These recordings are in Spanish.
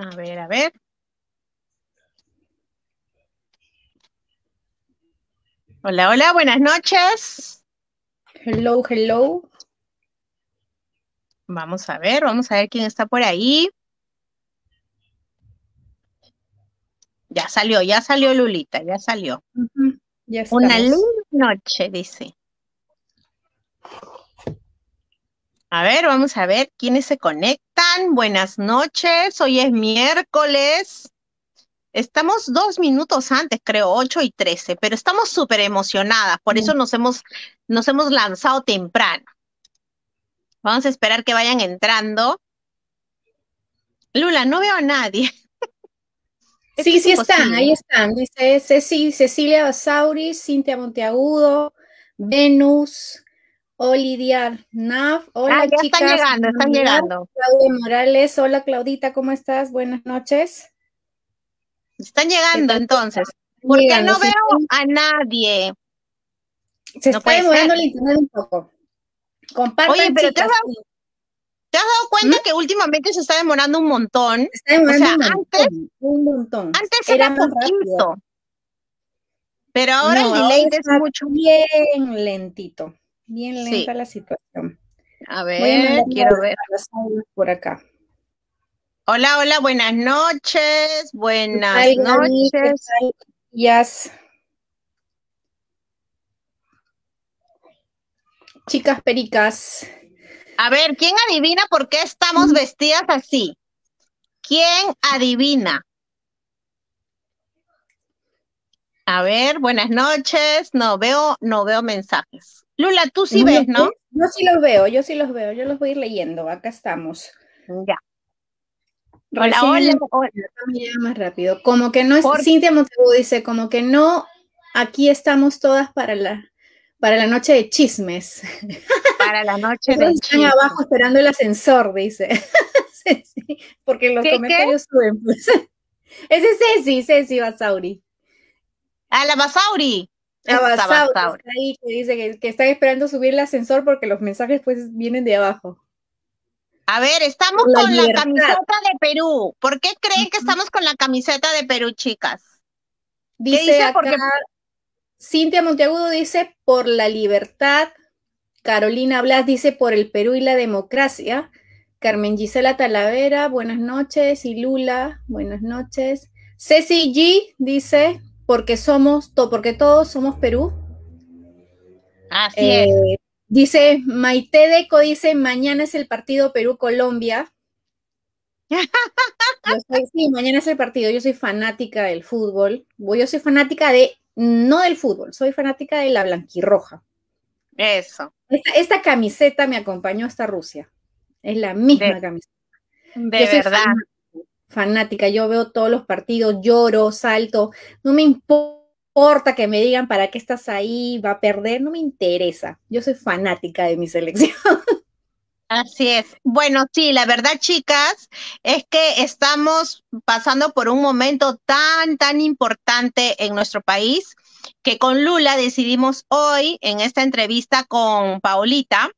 A ver, a ver. Hola, hola, buenas noches. Hello, hello. Vamos a ver, vamos a ver quién está por ahí. Ya salió, ya salió Lulita, ya salió. Ya Una linda noche, dice. A ver, vamos a ver quiénes se conectan. Buenas noches, hoy es miércoles. Estamos dos minutos antes, creo, 8 y 13, pero estamos súper emocionadas, por eso nos hemos, nos hemos lanzado temprano. Vamos a esperar que vayan entrando. Lula, no veo a nadie. Es Sí, sí están, ahí están. Dice Ceci, Cecilia Basauri, Cintia Monteagudo, Venus, Olidia Nav. Hola, Ah, ya chicas. están llegando, están llegando. Claudia Morales. Hola, Claudita, ¿cómo estás? Buenas noches. Están llegando entonces. Porque Llegando, no sí, veo a nadie. Se No está ser. el internet un poco. Compartan, Oye, pero te has dado, ¿te has dado cuenta que últimamente se está demorando un montón? Se está demorando sea, un antes- montón, un montón. Antes era, rápido. poquito. Pero ahora No, el delay es mucho. Bien lentito, bien Sí. lenta la situación. A ver, quiero ver. por acá. Hola, hola, buenas noches. Buenas Ay, Gaby, ¿qué noches. Yas. Chicas pericas. A ver, ¿quién adivina por qué estamos vestidas así? ¿Quién adivina? A ver, buenas noches. No veo, no veo mensajes. Lula, tú sí ves, ¿no? Yo sí los veo, yo sí los veo, yo los voy a ir leyendo. Acá estamos. Ya. Hola, hola, hola. más rápido. Como que no es, Por- Cintia Montevideo dice, como que no, aquí estamos todas para la, para la noche de chismes. Para la noche Todos del están abajo esperando el ascensor, dice. Sí, sí, porque los ¿Qué, qué? comentarios suben. pues. Ese es Ceci, Ceci Basauri. A la Basauri. Está ahí que dice que, que están esperando subir el ascensor porque los mensajes pues vienen de abajo. A ver, estamos la con la camiseta de Perú. ¿Por qué creen que estamos con la camiseta de Perú, chicas? Dice, dice? acá, Porque- Cintia Monteagudo dice por la libertad. Carolina Blas dice por el Perú y la democracia. Carmen Gisela Talavera, buenas noches. Y Lula, buenas noches. Ceci G dice porque somos, to- porque todos somos Perú. Así es. Eh, dice Maite Deco, dice mañana es el partido Perú-Colombia. Sí, mañana es el partido. Yo soy fanática del fútbol. Yo soy fanática de, no del fútbol, soy fanática de la blanquirroja. Eso. Esta, esta camiseta me acompañó hasta Rusia. Es la misma De- camiseta. De Yo soy verdad. fanática, fanática. Yo veo todos los partidos, lloro, salto. No me importa que me digan para qué estás ahí, va a perder. No me interesa. Yo soy fanática de mi selección. Así es. Bueno, sí, la verdad, chicas, es que estamos pasando por un momento tan, tan importante en nuestro país que con Lula decidimos hoy, en esta entrevista con Paolita,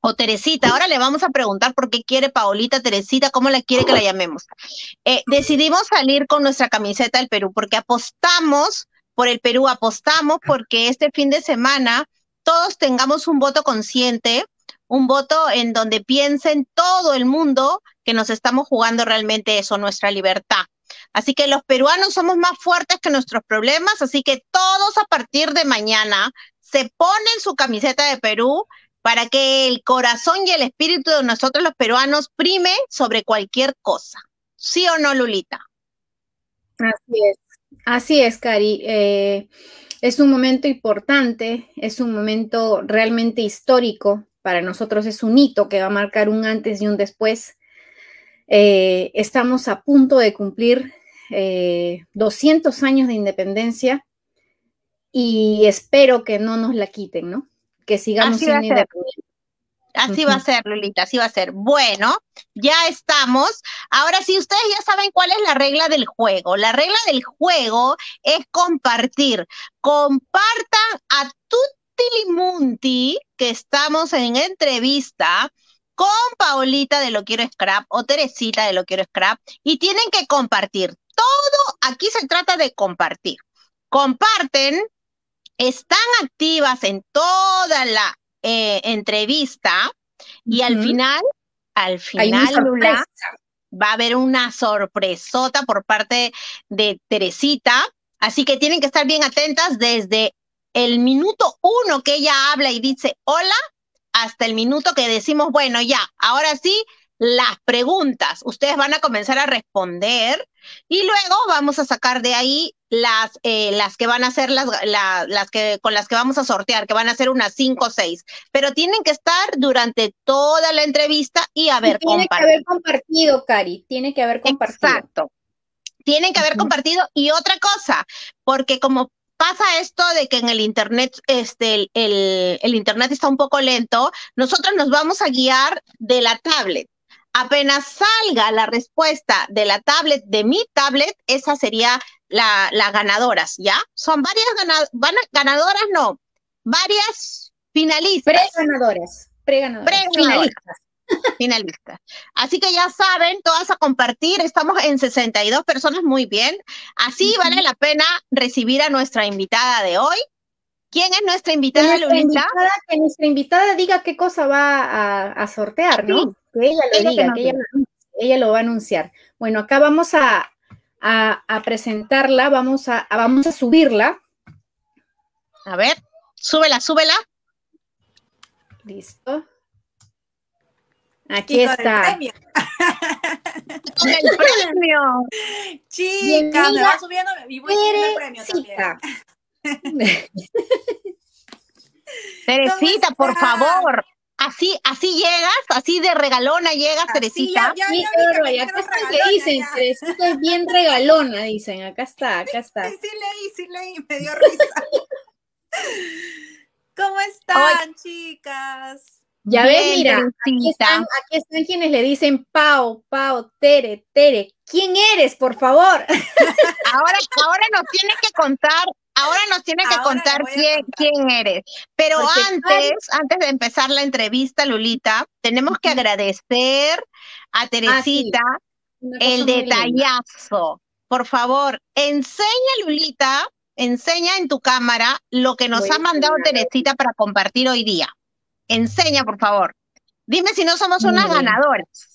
o Teresita, ahora le vamos a preguntar por qué quiere Paolita, Teresita, cómo la quiere que la llamemos. Eh, decidimos salir con nuestra camiseta del Perú porque apostamos por el Perú, apostamos porque este fin de semana todos tengamos un voto consciente, un voto en donde piensen todo el mundo que nos estamos jugando realmente eso, nuestra libertad. Así que los peruanos somos más fuertes que nuestros problemas, así que todos a partir de mañana se ponen su camiseta de Perú para que el corazón y el espíritu de nosotros los peruanos prime sobre cualquier cosa. ¿Sí o no, Lulita? Así es. Así es, Cari. Eh, es un momento importante, es un momento realmente histórico. Para nosotros es un hito que va a marcar un antes y un después. Eh, estamos a punto de cumplir eh, 200 años de independencia y espero que no nos la quiten, ¿no? Que sigamos Así va a siendo ser. independientes. Así va a ser, Lulita, así va a ser. Bueno, ya estamos. Ahora sí, ustedes ya saben cuál es la regla del juego. La regla del juego es compartir. Compartan a Tutti Limunti, que estamos en entrevista. con Paolita de Lo Quiero Scrap o Teresita de Lo Quiero Scrap y tienen que compartir. Todo aquí se trata de compartir. Comparten, están activas en toda la eh, entrevista y al final, al final, Lula, va a haber una sorpresota por parte de Teresita. Así que tienen que estar bien atentas desde el minuto uno que ella habla y dice hola hasta el minuto que decimos, bueno, ya, ahora sí, las preguntas. Ustedes van a comenzar a responder y luego vamos a sacar de ahí las, eh, las que van a ser las, las que, con las que vamos a sortear, que van a ser unas cinco o seis. Pero tienen que estar durante toda la entrevista y haber tiene compartido. Tiene que haber compartido, Cari, tiene que haber compartido. Exacto. Tienen que haber compartido. Y otra cosa, porque como pasa esto de que en el internet, este, el, el, internet está un poco lento, nosotros nos vamos a guiar de la tablet. Apenas salga la respuesta de la tablet, de mi tablet, esa sería la, las ganadoras, ¿ya? Son varias ganadoras, no, varias finalistas. Pre-ganadoras, pre-ganadoras. finalistas finalistas. Así que ya saben, todas a compartir. Estamos en 62 personas, muy bien. Así vale la pena recibir a nuestra invitada de hoy. ¿Quién es nuestra invitada, Lulita? que nuestra invitada diga qué cosa va a, sortear, ¿no? Que ella lo diga, que ella, lo va a anunciar. Bueno, acá vamos a, a presentarla, vamos a, vamos a subirla. A ver, súbela, súbela. Listo. Aquí está. Con el premio. Chica, me va subiendo y voy subiendo el premio también. Teresita, por favor. Así, así llegas, así de regalona llegas, así, Teresita. Ya, ya, ya, acá está que dicen, Teresita es bien regalona, dicen, acá está, acá está. Sí, sí leí, sí leí, me dio risa. ¿Cómo están, chicas? Ya ves, mira, aquí están, aquí están, quienes le dicen Pau, Pau, Tere, Tere. ¿Quién eres, por favor? Ahora, ahora nos tiene que contar, ahora nos tiene que contar quién, quién eres. Pero antes, antes de empezar la entrevista, Lulita, tenemos que agradecer a ah, Teresita el detallazo. Por favor, enseña, Lulita, enseña en tu cámara lo que nos ha mandado Teresita para compartir hoy día. Enseña, por favor. Dime si no somos unas ganadoras.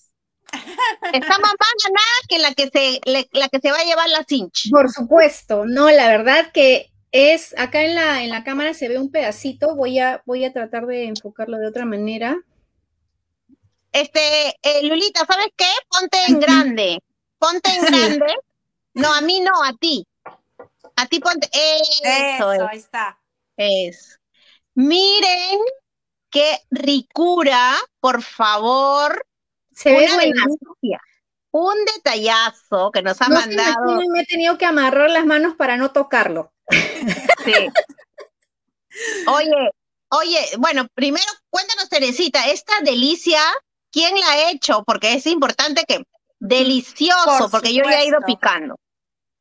Está más ganada que la que se la que se va a llevar la cinch. Por supuesto, no, la verdad que es acá en la en la cámara se ve un pedacito, voy a voy a tratar de enfocarlo de otra manera. Este, eh, Lulita, ¿sabes qué? Ponte en grande. Ponte en grande. No, a mí no, a ti. A ti ponte. Eso, Eso ahí está. Es. Miren qué ricura, por favor. Se ve Un detallazo que nos ha mandado. Me he tenido que amarrar las manos para no tocarlo. Sí. Oye, oye, bueno, primero cuéntanos, Teresita, esta delicia, ¿quién la ha hecho? Porque es importante que delicioso, porque yo ya he ido picando.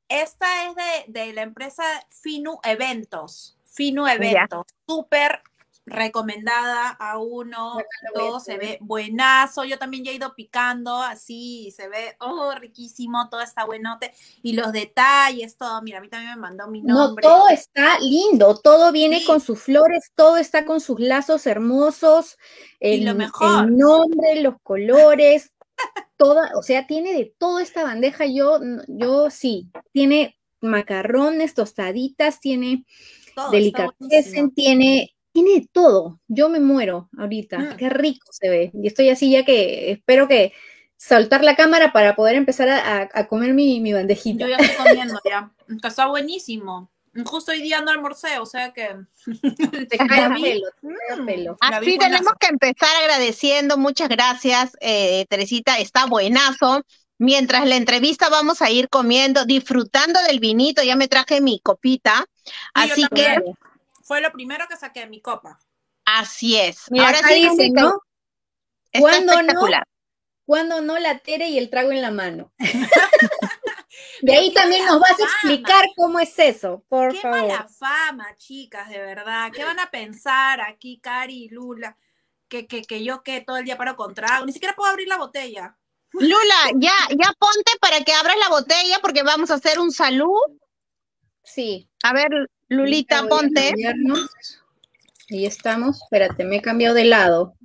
Esta es de, de la empresa Finu Eventos. Finu Eventos, súper recomendada a uno, todo se ve buenazo. Yo también ya he ido picando así, se ve, oh, riquísimo, todo está buenote. Y los detalles, todo, mira, a mí también me mandó mi nombre. No, todo está lindo, todo viene con sus flores, todo está con sus lazos hermosos. El, y lo mejor. El nombre, los colores, toda, o sea, tiene de toda esta bandeja, yo, yo sí, tiene macarrones, tostaditas, tiene delicatessen, tiene tiene todo. Yo me muero ahorita. Mm. Qué rico se ve. Y estoy así ya que espero que soltar la cámara para poder empezar a, comer mi, mi, bandejita. Yo ya estoy comiendo ya. está buenísimo. Justo hoy día no almorcé, o sea que te cae pelo, mm. pelo. Así tenemos que empezar agradeciendo. Muchas gracias, eh, Teresita. Está buenazo. Mientras la entrevista vamos a ir comiendo, disfrutando del vinito. Ya me traje mi copita. Así que fue lo primero que saqué de mi copa. Así es. Ahora sí dicen, ¿no? ¿Cuándo no? Cuando no la tere y el trago en la mano. de ahí también nos vas a explicar cómo es eso, por favor. Qué mala fama, chicas, de verdad. ¿Qué van a pensar aquí, Cari y Lula? que, que, que yo que todo el día paro con trago, ni siquiera puedo abrir la botella. Lula, ya, ya ponte para que abras la botella porque vamos a hacer un salud. Sí. A ver, Lulita, ponte. Ahí estamos. Espérate, me he cambiado de lado.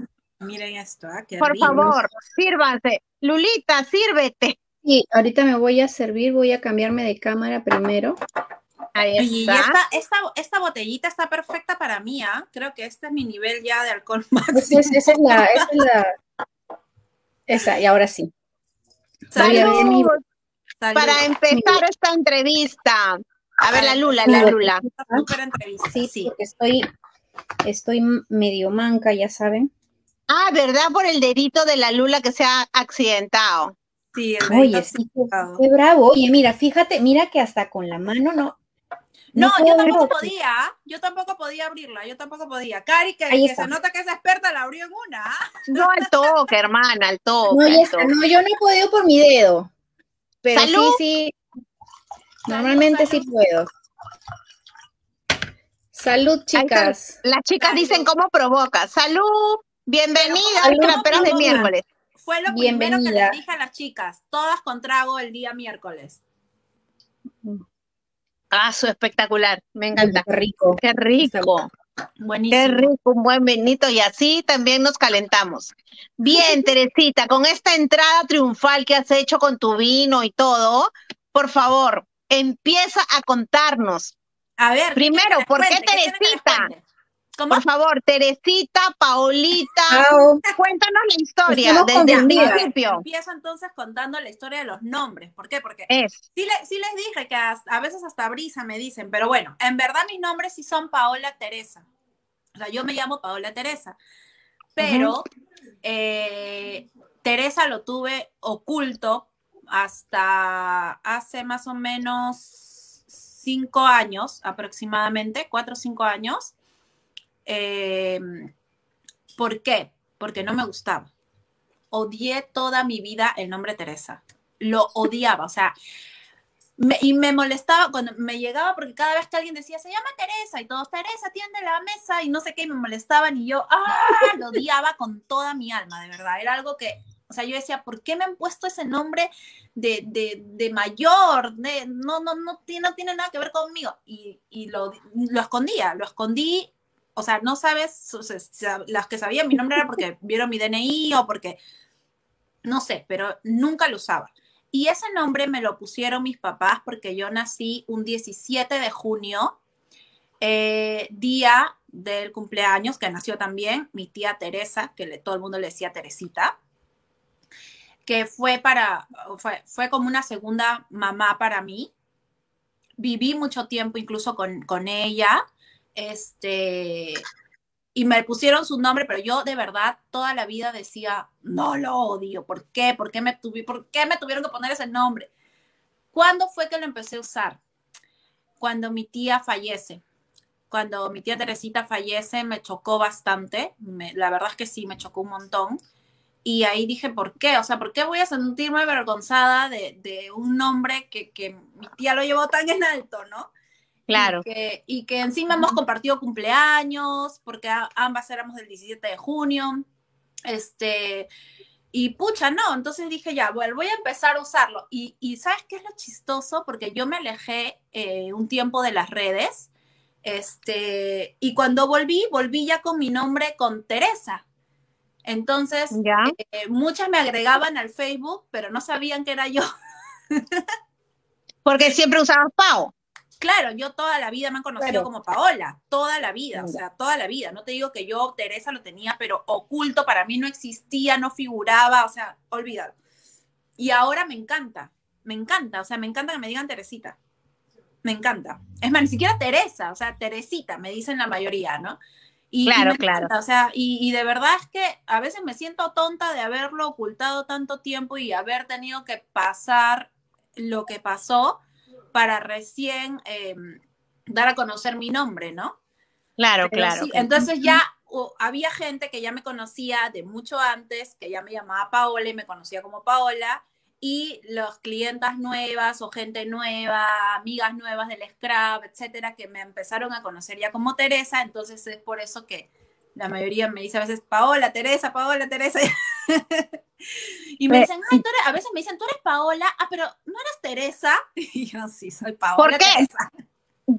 Miren esto, ¿ah? Por favor, sírvanse. Lulita, sírvete. Sí, ahorita me voy a servir, voy a cambiarme de cámara primero. Ahí está. Y esta, esta, esta, botellita está perfecta para mí, ¿ah? Creo que este es mi nivel ya de alcohol máximo. Esa es, esa es la, esa es la... Esa, y ahora sí. Salud. Para empezar esta entrevista. A ver, la Lula, la Lula. Sí, sí, porque estoy, estoy medio manca, ya saben. Ah, ¿verdad? Por el dedito de la Lula que se ha accidentado. Sí, el Oye, sí, qué bravo. Oye, mira, fíjate, mira que hasta con la mano no. No, yo tampoco podía, yo tampoco podía abrirla, yo tampoco podía. Cari, que, que se nota que es experta, la abrió en una. No al toque, hermana, al toque. No, no, yo no he podido por mi dedo. Pero sí, sí. Normalmente sí puedo. Salud, chicas. Las chicas dicen cómo provoca. Salud. Bienvenida a Traperas de miércoles. Fue lo primero que le dije a las chicas. Todas con trago el día miércoles. Ah, su espectacular. Me encanta. Qué rico. Qué rico. Buenísimo. Qué rico, un buen vinito y así también nos calentamos. Bien, Teresita, con esta entrada triunfal que has hecho con tu vino y todo, por favor, empieza a contarnos. A ver. Primero, ¿por qué Teresita? Por favor, Teresita, Paolita, cuéntanos la historia desde el principio. Empiezo entonces contando la historia de los nombres. ¿Por qué? Porque es. sí, les dije que a, veces hasta brisa me dicen, pero bueno, en verdad mis nombres sí son Paola Teresa. O sea, yo me llamo Paola Teresa. Pero eh, Teresa lo tuve oculto hasta hace más o menos cinco años aproximadamente, cuatro o cinco años. Em, ¿Por qué? Porque no me gustaba. Odié toda mi vida el nombre Teresa. Lo odiaba, o sea, y me molestaba cuando me llegaba porque cada vez que alguien decía, se llama Teresa, y todos, Teresa, tiende la mesa, y no sé qué, y me molestaban, y yo, ¡ah! Lo odiaba con toda mi alma, de verdad. Era algo que, o sea, yo decía, ¿por qué me han puesto ese nombre de, de, de mayor? De, no, no, no, no tiene nada que ver conmigo. Y, y lo, lo escondía, lo escondí o sea, no sabes, las que sabían mi nombre era porque vieron mi DNI o porque, no sé, pero nunca lo usaba. Y ese nombre me lo pusieron mis papás porque yo nací un 17 de junio, eh, día del cumpleaños, que nació también mi tía Teresa, que le, todo el mundo le decía Teresita, que fue para, fue, fue como una segunda mamá para mí. Viví mucho tiempo incluso con, con ella este, y me pusieron su nombre, pero yo de verdad toda la vida decía, no lo odio, ¿por qué? ¿Por qué me, tuvi ¿por qué me tuvieron que poner ese nombre? ¿Cuándo fue que lo empecé a usar? Cuando mi tía fallece. Cuando mi tía Teresita fallece me chocó bastante, la verdad es que sí, me chocó un montón. Y ahí dije, ¿por qué? O sea, ¿por qué voy a sentirme avergonzada de, de un nombre que, que mi tía lo llevó tan en alto, ¿no? Claro. Y que, encima hemos compartido cumpleaños, porque ambas éramos del 17 de junio. Este, y pucha, no, entonces dije ya, bueno, voy a empezar a usarlo. Y, ¿sabes qué es lo chistoso? Porque yo me alejé eh, un tiempo de las redes. Este, y cuando volví, volví ya con mi nombre, con Teresa. Entonces, eh, muchas me agregaban al Facebook, pero no sabían que era yo. Porque siempre usabas Pau. Claro, yo toda la vida me han conocido como Paola, toda la vida, o sea, toda la vida. No te digo que yo, Teresa, lo tenía, pero oculto, para mí no existía, no figuraba, o sea, olvídalo. Y ahora me encanta, me encanta, o sea, me encanta que me digan Teresita. Me encanta. Es más, ni siquiera Teresa, o sea, Teresita, me dicen la mayoría, ¿no? Y, claro, claro. o sea, y, y, de verdad es que a veces me siento tonta de haberlo ocultado tanto tiempo y haber tenido que pasar lo que pasó para recién em, dar a conocer mi nombre, ¿no? Claro, claro. entonces ya había gente que ya me conocía de mucho antes, que ya me llamaba Paola y me conocía como Paola, y los clientas nuevas o gente nueva, amigas nuevas del Scrap, etcétera, que me empezaron a conocer ya como Teresa, entonces es por eso que La mayoría me dice a veces, Paola, Teresa, Paola, Teresa. y me dicen, ay, tú eres, a veces me dicen, tú eres Paola, ah, pero ¿no eres Teresa? Y yo, sí, soy Paola. ¿Por qué?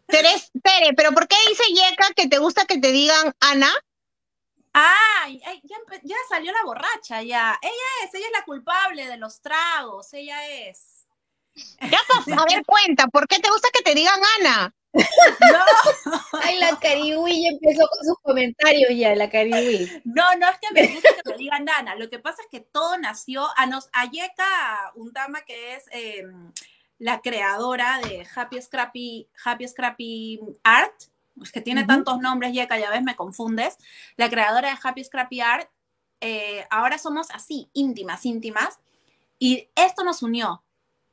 Teresa. Tere, pero ¿por qué dice Yeka que te gusta que te digan Ana? Ay, ya, ya, salió la borracha, ya. Ella es, ella es la culpable de los tragos, ella es. Ya, pues, a ver, cuenta, ¿por qué te gusta que te digan Ana? No. Ay, la Cariwi empezó con sus comentarios ya, la Cariwi. No, no es que me gusta que me digan Ana. Lo que pasa es que todo nació a nos Ayeka dama que es em, la creadora de Happy Scrappy, Happy Scrappy Art. Es que tiene tantos nombres, Yeka, ya ves, me confundes. La creadora de Happy Scrappy Art. Eh, ahora somos así, íntimas, íntimas. Y esto nos unió.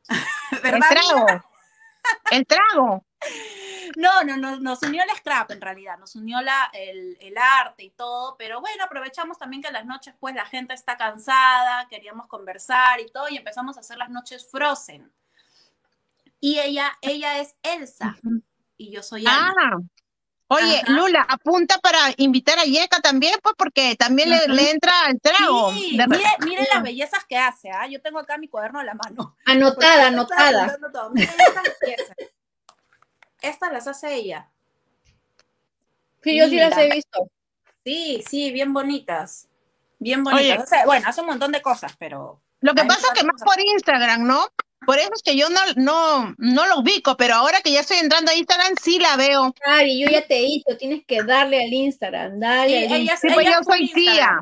¿Verdad? El trago. El trago. No, no, no, nos unió el scrap en realidad, nos unió la, el, arte y todo, pero bueno, aprovechamos también que las noches pues la gente está cansada, queríamos conversar y todo, y empezamos a hacer las noches Frozen. Y ella, ella es Elsa, y yo soy Ana. Ah, oye, Lula, apunta para invitar a Yeka también, pues porque también le, entra el trago. Sí, mire, las bellezas que hace, ¿ah? Yo tengo acá mi cuaderno a la mano. Anotada, anotada. Estas las hace ella. Sí, yo sí las he visto. Sí, sí, bien bonitas. Bien bonitas. bueno, hace un montón de cosas, pero. Lo que pasa es que más por Instagram, ¿no? Por eso es que yo no, no, no lo ubico, pero ahora que ya estoy entrando a Instagram, sí la veo. Cari, yo ya te hice, tienes que darle al Instagram, dale. ella, sí, pues yo soy tía.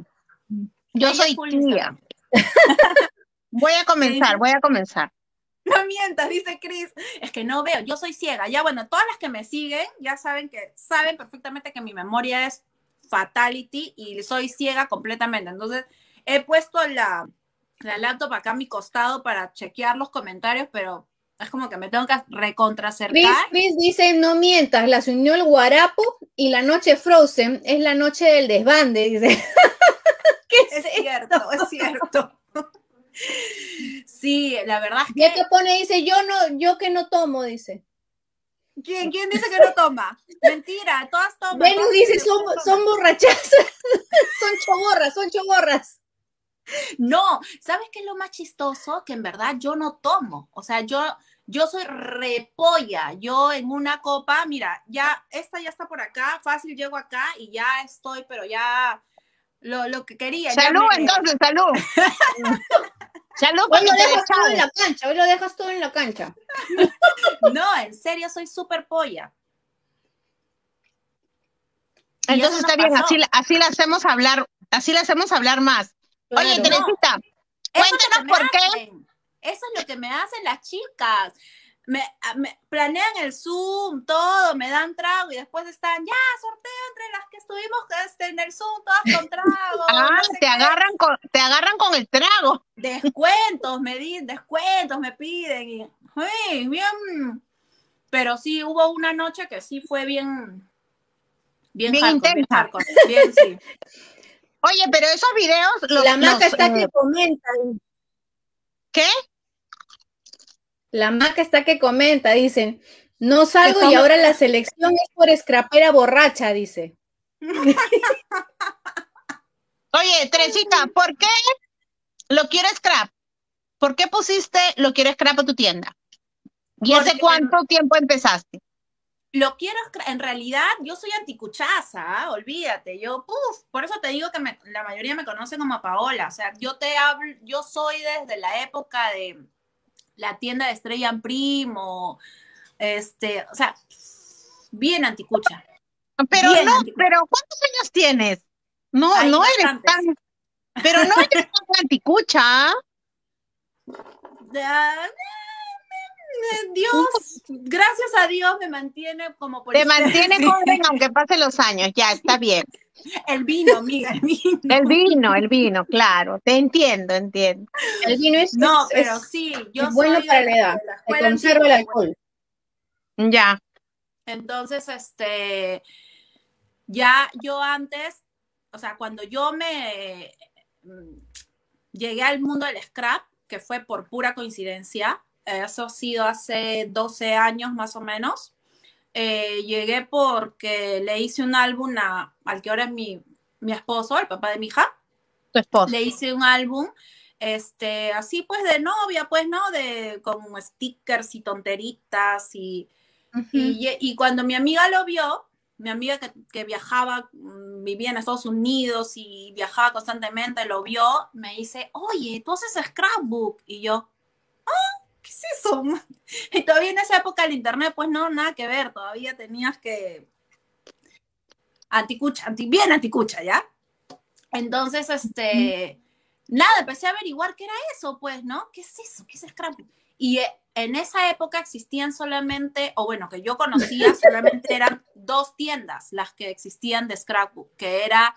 Yo soy tía. voy a comenzar, voy a comenzar. No mientas, dice Chris. Es que no veo, yo soy ciega. Ya bueno, todas las que me siguen ya saben que saben perfectamente que mi memoria es fatality y soy ciega completamente. Entonces, he puesto la, la laptop acá a mi costado para chequear los comentarios, pero es como que me tengo que recontracercar. Chris, dice, no mientas, la unió el guarapo y la noche Frozen es la noche del desbande, dice. ¿Qué es, es cierto, es cierto. Sí, la verdad es que. ¿Qué te pone? Dice, yo no, yo que no tomo, dice. ¿Quién, quién dice que no toma? Mentira, todas toman. Venus dice, son, son borrachas. son choborras, son choborras. No, ¿sabes qué es lo más chistoso? Que en verdad yo no tomo. O sea, yo, yo soy repolla. Yo en una copa, mira, ya, esta ya está por acá, fácil llego acá y ya estoy, pero ya lo, lo que quería. Salud, entonces, salud. salud, hoy lo dejas todo en la cancha, hoy lo dejas todo en la cancha. no, en serio, soy súper polla. Entonces está bien, así, así la hacemos hablar, así la hacemos hablar más. Oye, Teresita, cuéntanos por qué. Eso es lo que me hacen las chicas. Me, planean el Zoom, todo, me dan trago y después están, ya, sorteo entre las que estuvimos este, en el Zoom, todas con trago. ah, te, agarran con, te agarran con el trago. Descuentos, me di, descuentos me piden. Y, bien. Pero sí, hubo una noche que sí fue bien. Bien, intensa. Bien, sí. Oye, pero esos videos. La maca está que comentan. ¿Qué? La maca está que comenta, dicen, no salgo y ahora la selección es por escrapera borracha, dice. Oye, Teresita, ¿por qué lo quieres scrap? ¿Por qué pusiste lo quieres scrap a tu tienda? ¿Y hace cuánto tiempo empezaste? Lo quiero, en realidad, yo soy anticuchaza, ¿ah? olvídate, yo, por eso te digo que la mayoría me conoce como Paola, o sea, yo te hablo, yo soy desde la época de, la tienda de Estrella Primo, este, o sea, bien anticucha. Pero no, pero ¿cuántos años tienes? No, no eres tan, pero no eres tan anticucha. Dios, gracias a Dios me mantiene como Te mantiene joven aunque pasen los años, ya, está bien. El vino, amiga, el vino. El vino, el vino, claro, te entiendo, entiendo. El vino es, no, pero sí, yo bueno para la edad, te conserva el alcohol. Ya. Entonces, este, ya yo antes, o sea, cuando yo me mm, llegué al mundo del scrap, que fue por pura coincidencia, eso ha sido hace 12 años más o menos. Eh, llegué porque le hice un álbum al que ahora es mi, mi esposo, el papá de mi hija. Tu esposo. Le hice un álbum, este, así pues de novia, pues, ¿no? De, con stickers y tonteritas y, y, cuando mi amiga lo vio, mi amiga que, viajaba, mm, vivía en Estados Unidos y viajaba constantemente, lo vio, me dice, oye, tú haces scrapbook. Y yo, ah, ¿qué es eso? Y todavía en esa época el internet, pues no, nada que ver, todavía tenías que... Anticucha, anti, bien anticucha, ¿ya? Entonces, este, nada, empecé a averiguar qué era eso, pues, ¿no? ¿Qué es eso? ¿Qué es scrapbook? Y eh, en esa época existían solamente, o bueno, que yo conocía, solamente eran dos tiendas las que existían de scrapbook, que era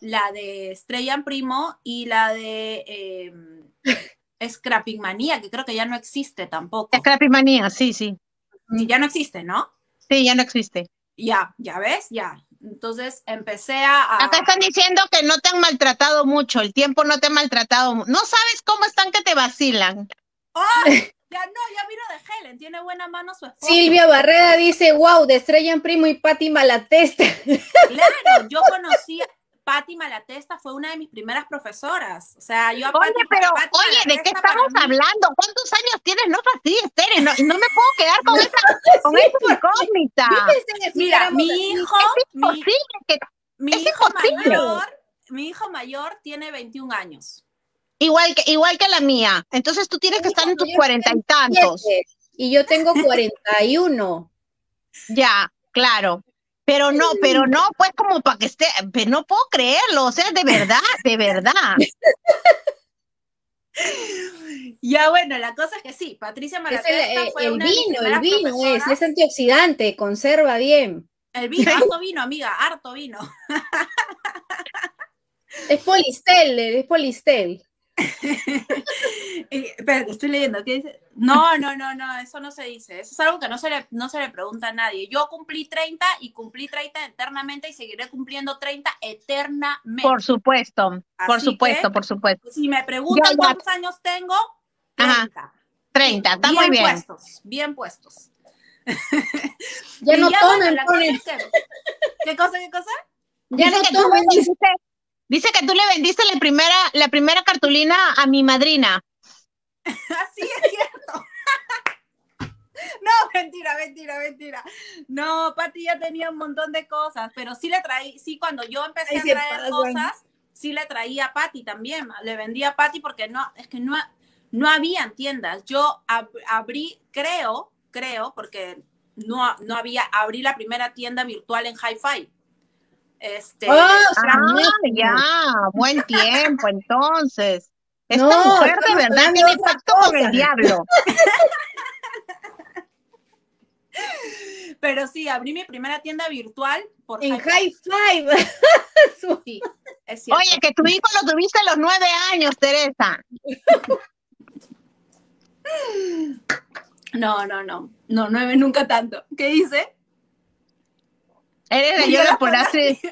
la de Estrella Primo y la de eh, Scrapping Manía, que creo que ya no existe tampoco. Scrapping Manía, sí, sí. Ya no existe, ¿no? Sí, ya no existe. Ya, ya ves, ya. Entonces empecé a, Acá están diciendo que no te han maltratado mucho, el tiempo no te ha maltratado. No sabes cómo están que te vacilan. ¡Oh! Ya no, ya vino de Helen, tiene buena mano su esposa. Silvia Barrera dice, wow, de Estrella en Primo y Patti Malatesta. Claro, yo conocí a Patti Malatesta, fue una de mis primeras profesoras. O sea, yo a Oye, pero, oye, ¿de qué estamos hablando? ¿Cuántos años tienes? No fastidies, Tere, no, no me puedo quedar con esa, con esa incógnita. Mira, mi hijo, mi, que, mi hijo mayor, mi hijo mayor tiene 21 años. Igual que, igual que la mía. Entonces tú tienes que estar en tus cuarenta y tantos. Y yo tengo cuarenta y uno. Ya, claro. Pero no, pero no, pues como para que esté, pero no puedo creerlo, o sea, de verdad, de verdad. Ya bueno, la cosa es que sí, Patricia Malatesta el, fue el vino, el vino es, es antioxidante, conserva bien. El vino, harto vino, amiga, harto vino. Es polistel, es polistel. Espérate, estoy leyendo. ¿qué dice? No, no, no, no, eso no se dice. Eso es algo que no se le, no se le pregunta a nadie. Yo cumplí 30 y cumplí 30 eternamente y seguiré cumpliendo 30 eternamente. Por supuesto, por supuesto, por supuesto. Si me preguntan cuántos años tengo, 30. 30, está muy bien. puestos, bien puestos. Ya no tomen, ¿Qué cosa, qué cosa? Ya no tomen, Dice que tú le vendiste la primera, la primera cartulina a mi madrina. Así es cierto. No, mentira, mentira, mentira. No, Pati ya tenía un montón de cosas, pero sí le traí, sí, cuando yo empecé a traer cosas, sí le traía a Pati también. Le vendía a Pati porque no, es que no, no habían tiendas. Yo abrí, creo, creo, porque no, no había, abrí la primera tienda virtual en Hi-Fi. Este, ah, ya, buen tiempo, entonces. Esta mujer de verdad tiene pacto con el diablo. Pero sí, abrí mi primera tienda virtual por en High Five. sí, Oye, que tu hijo lo tuviste a los nueve años, Teresa. No, no, no. No, nueve nunca tanto. ¿Qué dice? Eres la Yola por hace.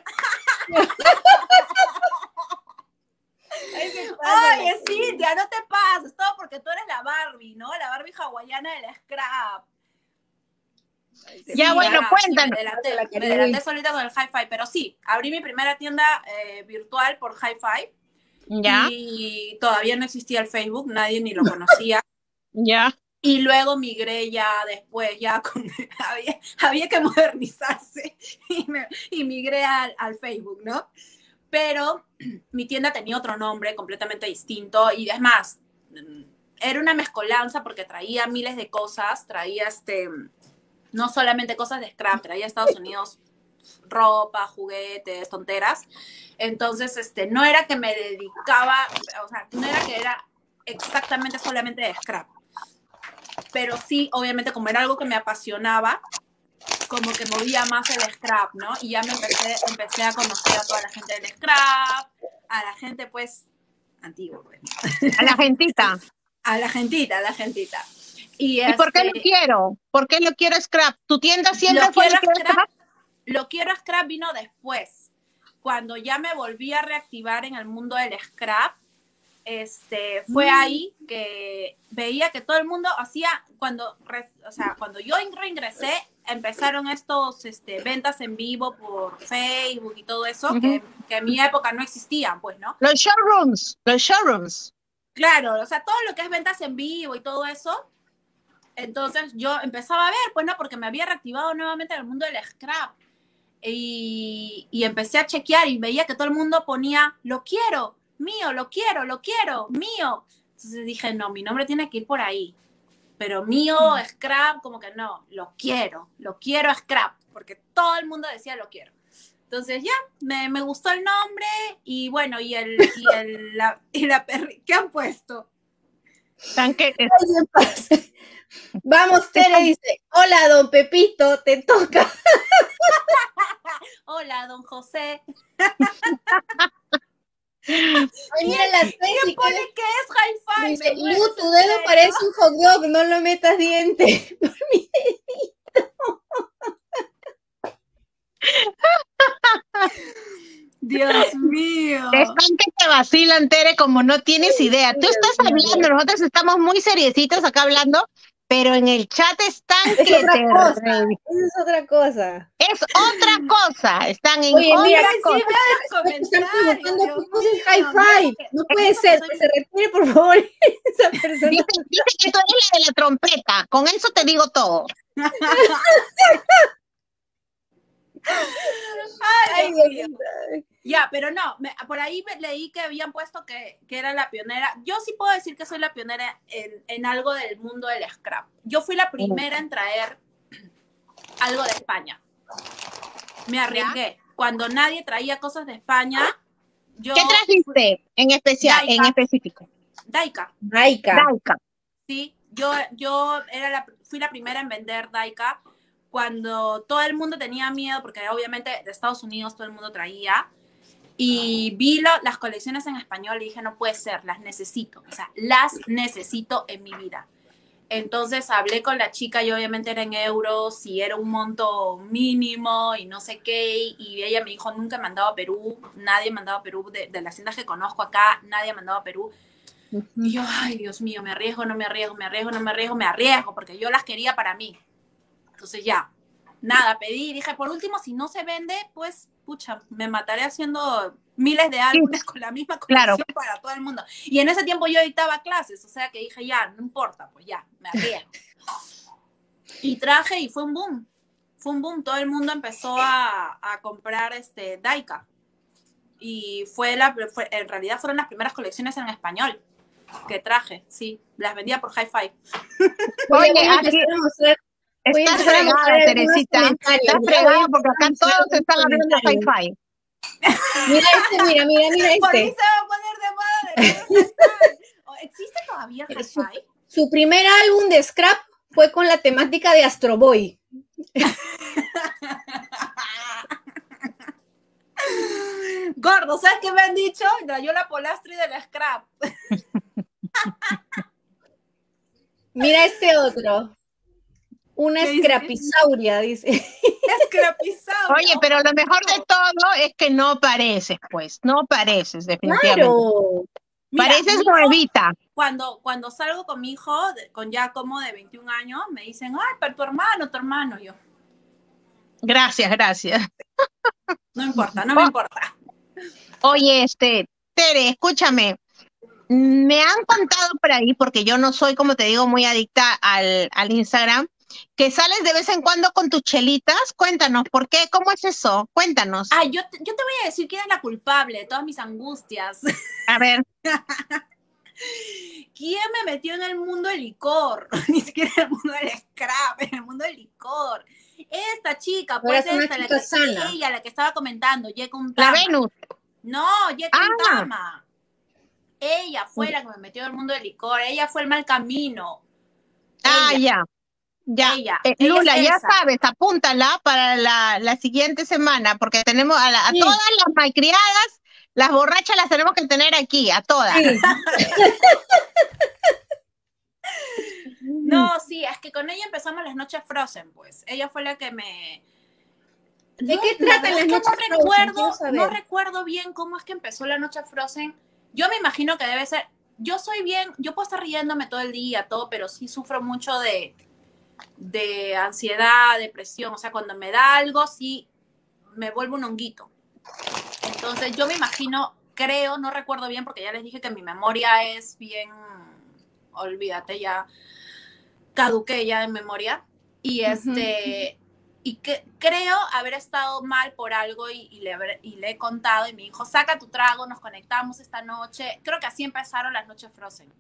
Oye, Cintia, no te pases, todo porque tú eres la Barbie, ¿no? La Barbie hawaiana del scrap. Ya, bueno, cuéntanos. Me adelanté, solita con el Hi-Fi, pero sí, abrí mi primera tienda eh, virtual por Hi-Fi. Ya. Y todavía no existía el Facebook, nadie ni lo conocía. Ya. Y luego migré ya después, ya con, había, que modernizarse y, migré al, Facebook, ¿no? Pero mi tienda tenía otro nombre completamente distinto y es más, era una mezcolanza porque traía miles de cosas, traía este, no solamente cosas de scrap, traía Estados Unidos ropa, juguetes, tonteras. Entonces, este, no era que me dedicaba, o sea, no era que era exactamente solamente de scrap pero sí, obviamente, como era algo que me apasionaba, como que movía más el scrap, ¿no? Y ya me empecé, empecé a conocer a toda la gente del scrap, a la gente, pues, antigua, pues. A la gentita. a la gentita, a la gentita. ¿Y, por qué lo este, quiero? ¿Por qué lo quiero scrap? ¿Tu tienda siempre fue quiero scrap? Lo quiero scrap vino después. Cuando ya me volví a reactivar en el mundo del scrap, este, fue ahí que veía que todo el mundo hacía, cuando, o sea, cuando yo reingresé, empezaron estos este, ventas en vivo por Facebook y todo eso, que, que, en mi época no existían, pues, ¿no? Los showrooms, los showrooms. Claro, o sea, todo lo que es ventas en vivo y todo eso. Entonces yo empezaba a ver, pues, ¿no? Porque me había reactivado nuevamente en el mundo del scrap. Y, y empecé a chequear y veía que todo el mundo ponía, lo quiero, mío, lo quiero, lo quiero, mío. Entonces dije, no, mi nombre tiene que ir por ahí. Pero mío, scrap, como que no, lo quiero, lo quiero scrap, porque todo el mundo decía lo quiero. Entonces ya, me, me gustó el nombre y bueno, y el, y el, la, y la perri ¿qué han puesto? Tanque. Vamos, Tere dice, hola, don Pepito, te toca. hola, don José. Ay, mira la ¿Qué pone que es hi-fi? Dice, Lu, tu dedo parece un hot dog, no lo metas diente. Por mi dedito. Dios mío. Están que te vacilan, Tere, como no tienes idea. Tú estás hablando, nosotros estamos muy seriecitos acá hablando, pero en el chat están es que otra cosa, es otra cosa. Es otra cosa, están en Oye, otra mira, cosa. sí, están preguntando cómo es el. No puede ser, que se retire, por favor, esa persona. Dice, dice que tú eres la de la trompeta, con eso te digo todo. Ay, Dios mío. Ya, pero no, me, por ahí me, leí que habían puesto que, que, era la pionera. Yo sí puedo decir que soy la pionera en, en, algo del mundo del scrap. Yo fui la primera en traer algo de España. Me arriesgué. Cuando nadie traía cosas de España, yo... ¿Qué trajiste en especial, Daika. en específico? Daika. Daika. Daika. Sí, yo, yo era la, fui la primera en vender Daika cuando todo el mundo tenía miedo, porque obviamente de Estados Unidos todo el mundo traía, y vi lo, las colecciones en español y dije, no puede ser, las necesito, o sea, las necesito en mi vida. Entonces hablé con la chica y obviamente era en euros y era un monto mínimo y no sé qué, y ella me dijo, nunca he mandado a Perú, nadie ha mandado a Perú, de, de las tiendas que conozco acá, nadie ha mandado a Perú. Y yo, ay, Dios mío, me arriesgo, no me arriesgo, me arriesgo, no me arriesgo, me arriesgo, porque yo las quería para mí. Entonces ya, nada, pedí, dije, por último, si no se vende, pues, pucha, me mataré haciendo miles de álbumes sí. con la misma colección claro. para todo el mundo. Y en ese tiempo yo dictaba clases, o sea que dije, ya, no importa, pues ya, me arriesgo. y traje y fue un boom, fue un boom, todo el mundo empezó a, a comprar este Daika. Y fue la, fue, en realidad fueron las primeras colecciones en español que traje, sí, las vendía por Hi-Fi. Oye, aquí, Está fregada, Teresita. Está fregada porque acá todos están hablando de hi-fi. Mira este, mira, mira, mira este. Por se va a poner de moda de ¿Existe todavía hi-fi? Su, su, primer álbum de scrap fue con la temática de Astro Boy. Gordo, ¿sabes qué me han dicho? Yo la polastri del scrap. Mira este otro. Una escrapisauria, dice. Escrapisauria. Oye, pero lo mejor de todo es que no pareces, pues. No pareces, definitivamente. Claro. Mira, pareces nuevita. Cuando, cuando salgo con mi hijo, con ya como de 21 años, me dicen, ay, pero tu hermano, tu hermano. Yo. Gracias, gracias. No importa, no me importa. Oye, este, Tere, escúchame. Me han contado por ahí, porque yo no soy, como te digo, muy adicta al, al Instagram, que sales de vez en cuando con tus chelitas. Cuéntanos, ¿por qué? ¿Cómo es eso? Cuéntanos. Ah, yo, te, yo te voy a decir quién es la culpable de todas mis angustias. A ver. ¿Quién me metió en el mundo del licor? Ni siquiera en el mundo del scrap, en el mundo del licor. Esta chica, pues esta, la que, sana. ella, la que estaba comentando, Yekun La Venus. No, Yekun ah. Ella fue la que me metió en el mundo del licor, ella fue el mal camino. Ah, ya. Ya, ella, eh, ella Lula, es ya sabes, apúntala para la, la, siguiente semana, porque tenemos a, la, a Sí. todas las malcriadas, las borrachas las tenemos que tener aquí, a todas. Sí. No, sí, es que con ella empezamos las noches Frozen, pues. Ella fue la que me. ¿De No, qué la es que noches no Frozen? recuerdo, no recuerdo bien cómo es que empezó la noche Frozen. Yo me imagino que debe ser, yo soy bien, yo puedo estar riéndome todo el día, todo, pero sí sufro mucho de, de ansiedad, depresión. O sea, cuando me da algo, sí me vuelvo un honguito. Entonces, yo me imagino, creo, no recuerdo bien, porque ya les dije que mi memoria es bien, olvídate, ya caduqué ya en memoria. Y este, y que creo haber estado mal por algo y, le, y, le, he contado y me dijo, saca tu trago, nos conectamos esta noche. Creo que así empezaron las noches Frozen.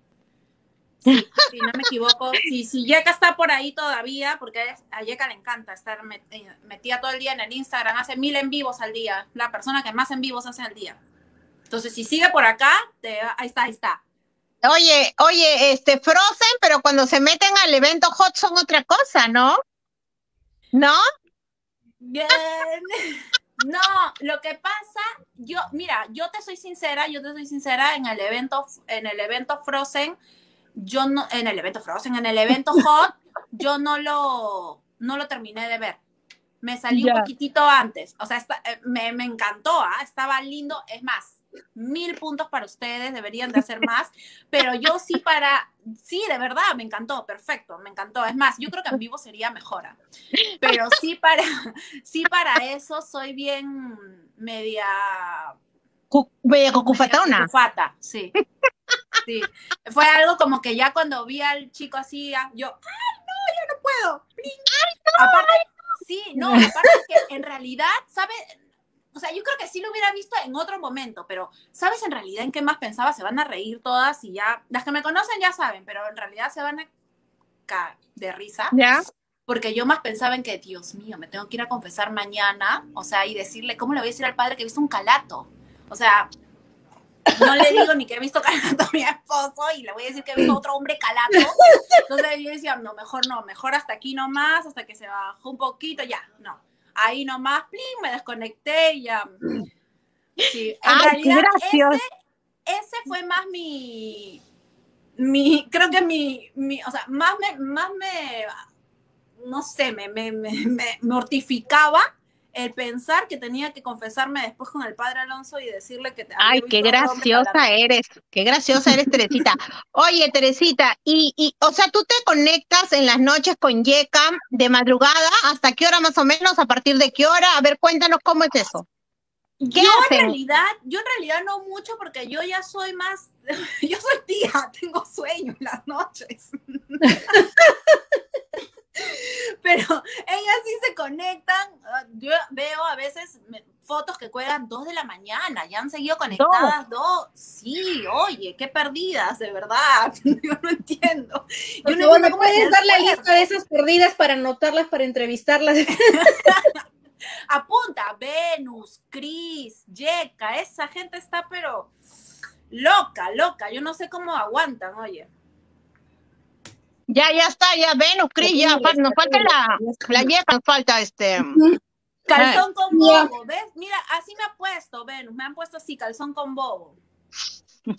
Sí, si no me equivoco. Si, si Yeka está por ahí todavía, porque a Yeka le encanta estar eh, metida todo el día en el Instagram, hace mil en vivos al día, la persona que más en vivos hace al día. Entonces, si sigue por acá, ahí está, ahí está. Oye, oye, este Frozen, pero cuando se meten al evento hot son otra cosa, ¿no? ¿No? Bien. No, lo que pasa, yo, mira, yo te soy sincera, yo te soy sincera, en el evento, en el evento Frozen, yo no, en el evento Frozen, en el evento Hot, yo no lo, no lo terminé de ver. Me salí un poquitito antes. O sea, eh, me, me, encantó, ¿ah? estaba lindo. Es más, mil puntos para ustedes, deberían de hacer más, pero yo sí para, sí, de verdad, me encantó, perfecto, me encantó. Es más, yo creo que en vivo sería mejora, pero sí para, sí para eso soy bien media... Media cucufatona. sí. Sí, fue algo como que ya cuando vi al chico así, yo, ¡ay, no, yo no puedo! Aparte, sí, no, aparte que en realidad, ¿sabes? o sea, yo creo que sí lo hubiera visto en otro momento, pero ¿sabes en realidad en qué más pensaba? Se van a reír todas y ya, las que me conocen ya saben, pero en realidad se van a caer de risa. ¿Ya? Porque yo más pensaba en que, Dios mío, me tengo que ir a confesar mañana, o sea, y decirle, ¿cómo le voy a decir al padre que he visto un calato? O sea, no le digo ni que he visto calato a mi esposo y le voy a decir que he visto otro hombre calato. Entonces yo decía, no, mejor no, mejor hasta aquí nomás, hasta que se bajó un poquito, ya, no ahí nomás, plin, me desconecté y ya. Sí, en Ay, realidad ese, ese, fue más mi, mi, creo que mi, mi o sea, más me, más me, no sé, me, me, me, me mortificaba el pensar que tenía que confesarme después con el padre Alonso y decirle que te Ay, qué graciosa eres, qué graciosa eres, Teresita. Oye, Teresita, y, y, o sea, tú te conectas en las noches con Yeka de madrugada, ¿hasta qué hora más o menos? ¿A partir de qué hora? A ver, cuéntanos cómo es eso. ¿Qué yo en realidad, yo en realidad no mucho porque yo ya soy más, yo soy tía, tengo sueño en las noches. Pero ellas sí se conectan. Ah, yo veo a veces fotos que cuelgan dos de la mañana, ya han seguido conectadas dos. Sí, oye, qué perdidas, de verdad. Yo no entiendo. Yo no bueno, puedes dar la lista de esas perdidas para anotarlas, para entrevistarlas. Apunta, Venus, Cris, Yeka, esa gente está pero loca, loca. Yo no sé cómo aguantan, oye. Ya, ya está, ya Venus, Cris, ya, nos falta la, la nos falta este. Calzón con bobo, ¿ves? Mira, así me ha puesto, Venus, me han puesto así, calzón con bobo.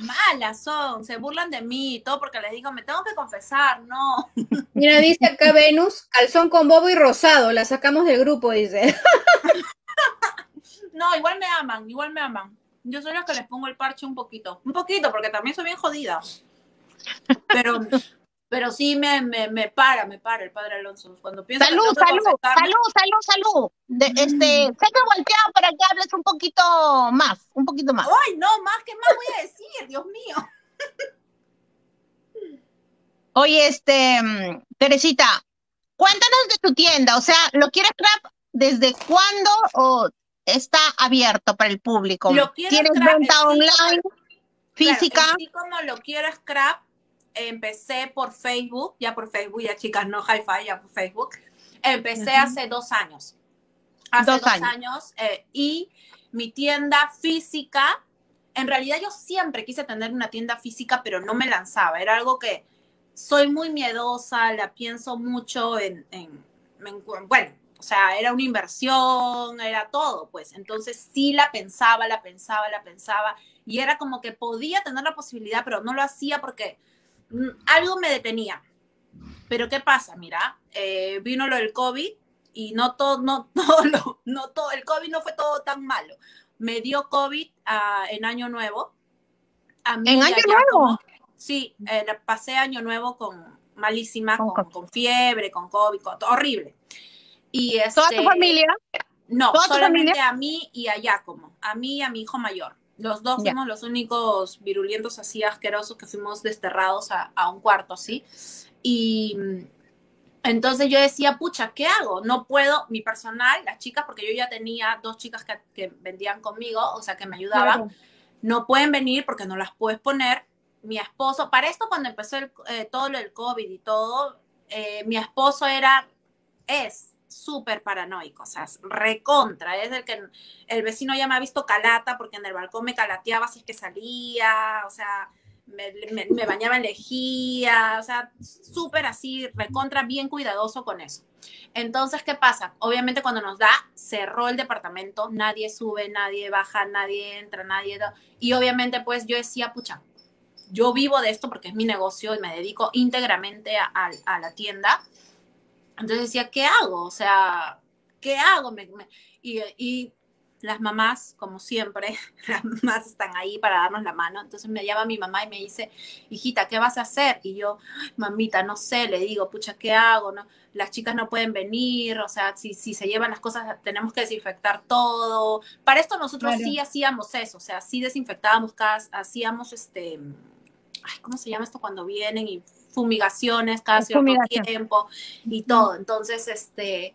Malas son, se burlan de mí y todo porque les digo, me tengo que confesar, no. Mira, dice acá Venus, calzón con bobo y rosado, la sacamos del grupo, dice. no, igual me aman, igual me aman. Yo soy la que les pongo el parche un poquito, un poquito, porque también soy bien jodida. Pero, pero sí me, me, me, para, me para el padre Alonso. Cuando piensa salud, salud, salud, salud, salud, De, este, sé que volteado para que hables un poquito más, un poquito más. Ay, no, más, ¿qué más voy a decir? Dios mío. Oye, este, Teresita, cuéntanos de tu tienda, o sea, ¿lo quieres crap desde cuándo o está abierto para el público? Lo ¿Tienes venta online, física? Así como lo quiero scrap, empecé por Facebook, ya por Facebook, ya chicas, no hi-fi, ya por Facebook. Empecé hace dos años. Hace dos, años. Eh, y mi tienda física, en realidad yo siempre quise tener una tienda física, pero no me lanzaba. Era algo que soy muy miedosa, la pienso mucho en, en bueno, o sea, era una inversión, era todo, pues. Entonces sí la pensaba, la pensaba, la pensaba. Y era como que podía tener la posibilidad, pero no lo hacía porque algo me detenía. Pero ¿qué pasa? Mira, eh, vino lo del COVID y no todo, no todo, no todo, el COVID no fue todo tan malo. Me dio COVID ah, en Año Nuevo. ¿En Año Nuevo? sí, eh, pasé Año Nuevo con malísima, con, fiebre, con COVID, horrible. Y ¿Toda tu este, familia? No, solamente a mí y a Giacomo, a mí y a mi hijo mayor. Los dos fuimos los únicos virulentos así asquerosos que fuimos desterrados a, a un cuarto así. Y entonces yo decía, pucha, ¿qué hago? No puedo, mi personal, las chicas, porque yo ya tenía dos chicas que, vendían conmigo, o sea, que me ayudaban, no pueden venir porque no las puedes poner. Mi esposo, para esto cuando empezó el, eh, todo lo del COVID y todo, eh, mi esposo era, es súper paranoico, o sea, recontra, es el que el vecino ya me ha visto calata porque en el balcón me calateaba si es que salía, o sea, me, bañaba en lejía, o sea, súper así, recontra, bien cuidadoso con eso. Entonces, ¿qué pasa? Obviamente cuando nos da, cerró el departamento, nadie sube, nadie baja, nadie entra, nadie... Y obviamente pues yo decía, pucha, yo vivo de esto porque es mi negocio y me dedico íntegramente a, la tienda. Entonces decía, ¿qué hago? O sea, ¿qué hago? y, y las mamás, como siempre, las mamás están ahí para darnos la mano. Entonces me llama mi mamá y me dice, hijita, ¿qué vas a hacer? Y yo, mamita, no sé, le digo, pucha, ¿qué hago? No? Las chicas no pueden venir, o sea, si, si se llevan las cosas, tenemos que desinfectar todo. Para esto nosotros sí hacíamos eso, o sea, sí desinfectábamos casas, hacíamos este, ¿cómo se llama esto cuando vienen? Y fumigaciones cada cierto tiempo y todo. Entonces, este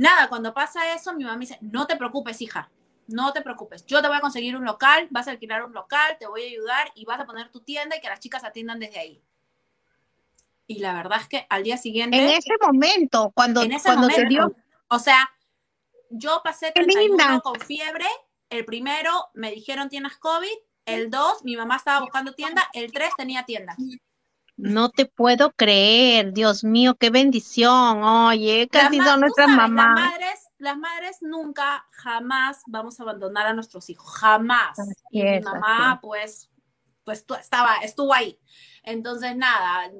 Nada, cuando pasa eso, mi mamá me dice, no te preocupes, hija, no te preocupes, yo te voy a conseguir un local, vas a alquilar un local, te voy a ayudar y vas a poner tu tienda y que las chicas atiendan desde ahí. Y la verdad es que al día siguiente... En ese momento, cuando, cuando se dio... O sea, yo pasé 31 con fiebre, el primero me dijeron tienes COVID, el dos mi mamá estaba buscando tienda, el tres tenía tienda. No te puedo creer, Dios mío, qué bendición. Oye, casi son nuestras mamás. Las madres, las madres nunca, jamás vamos a abandonar a nuestros hijos, jamás. y mi mamá, pues, pues estaba, estuvo ahí. Entonces, nada,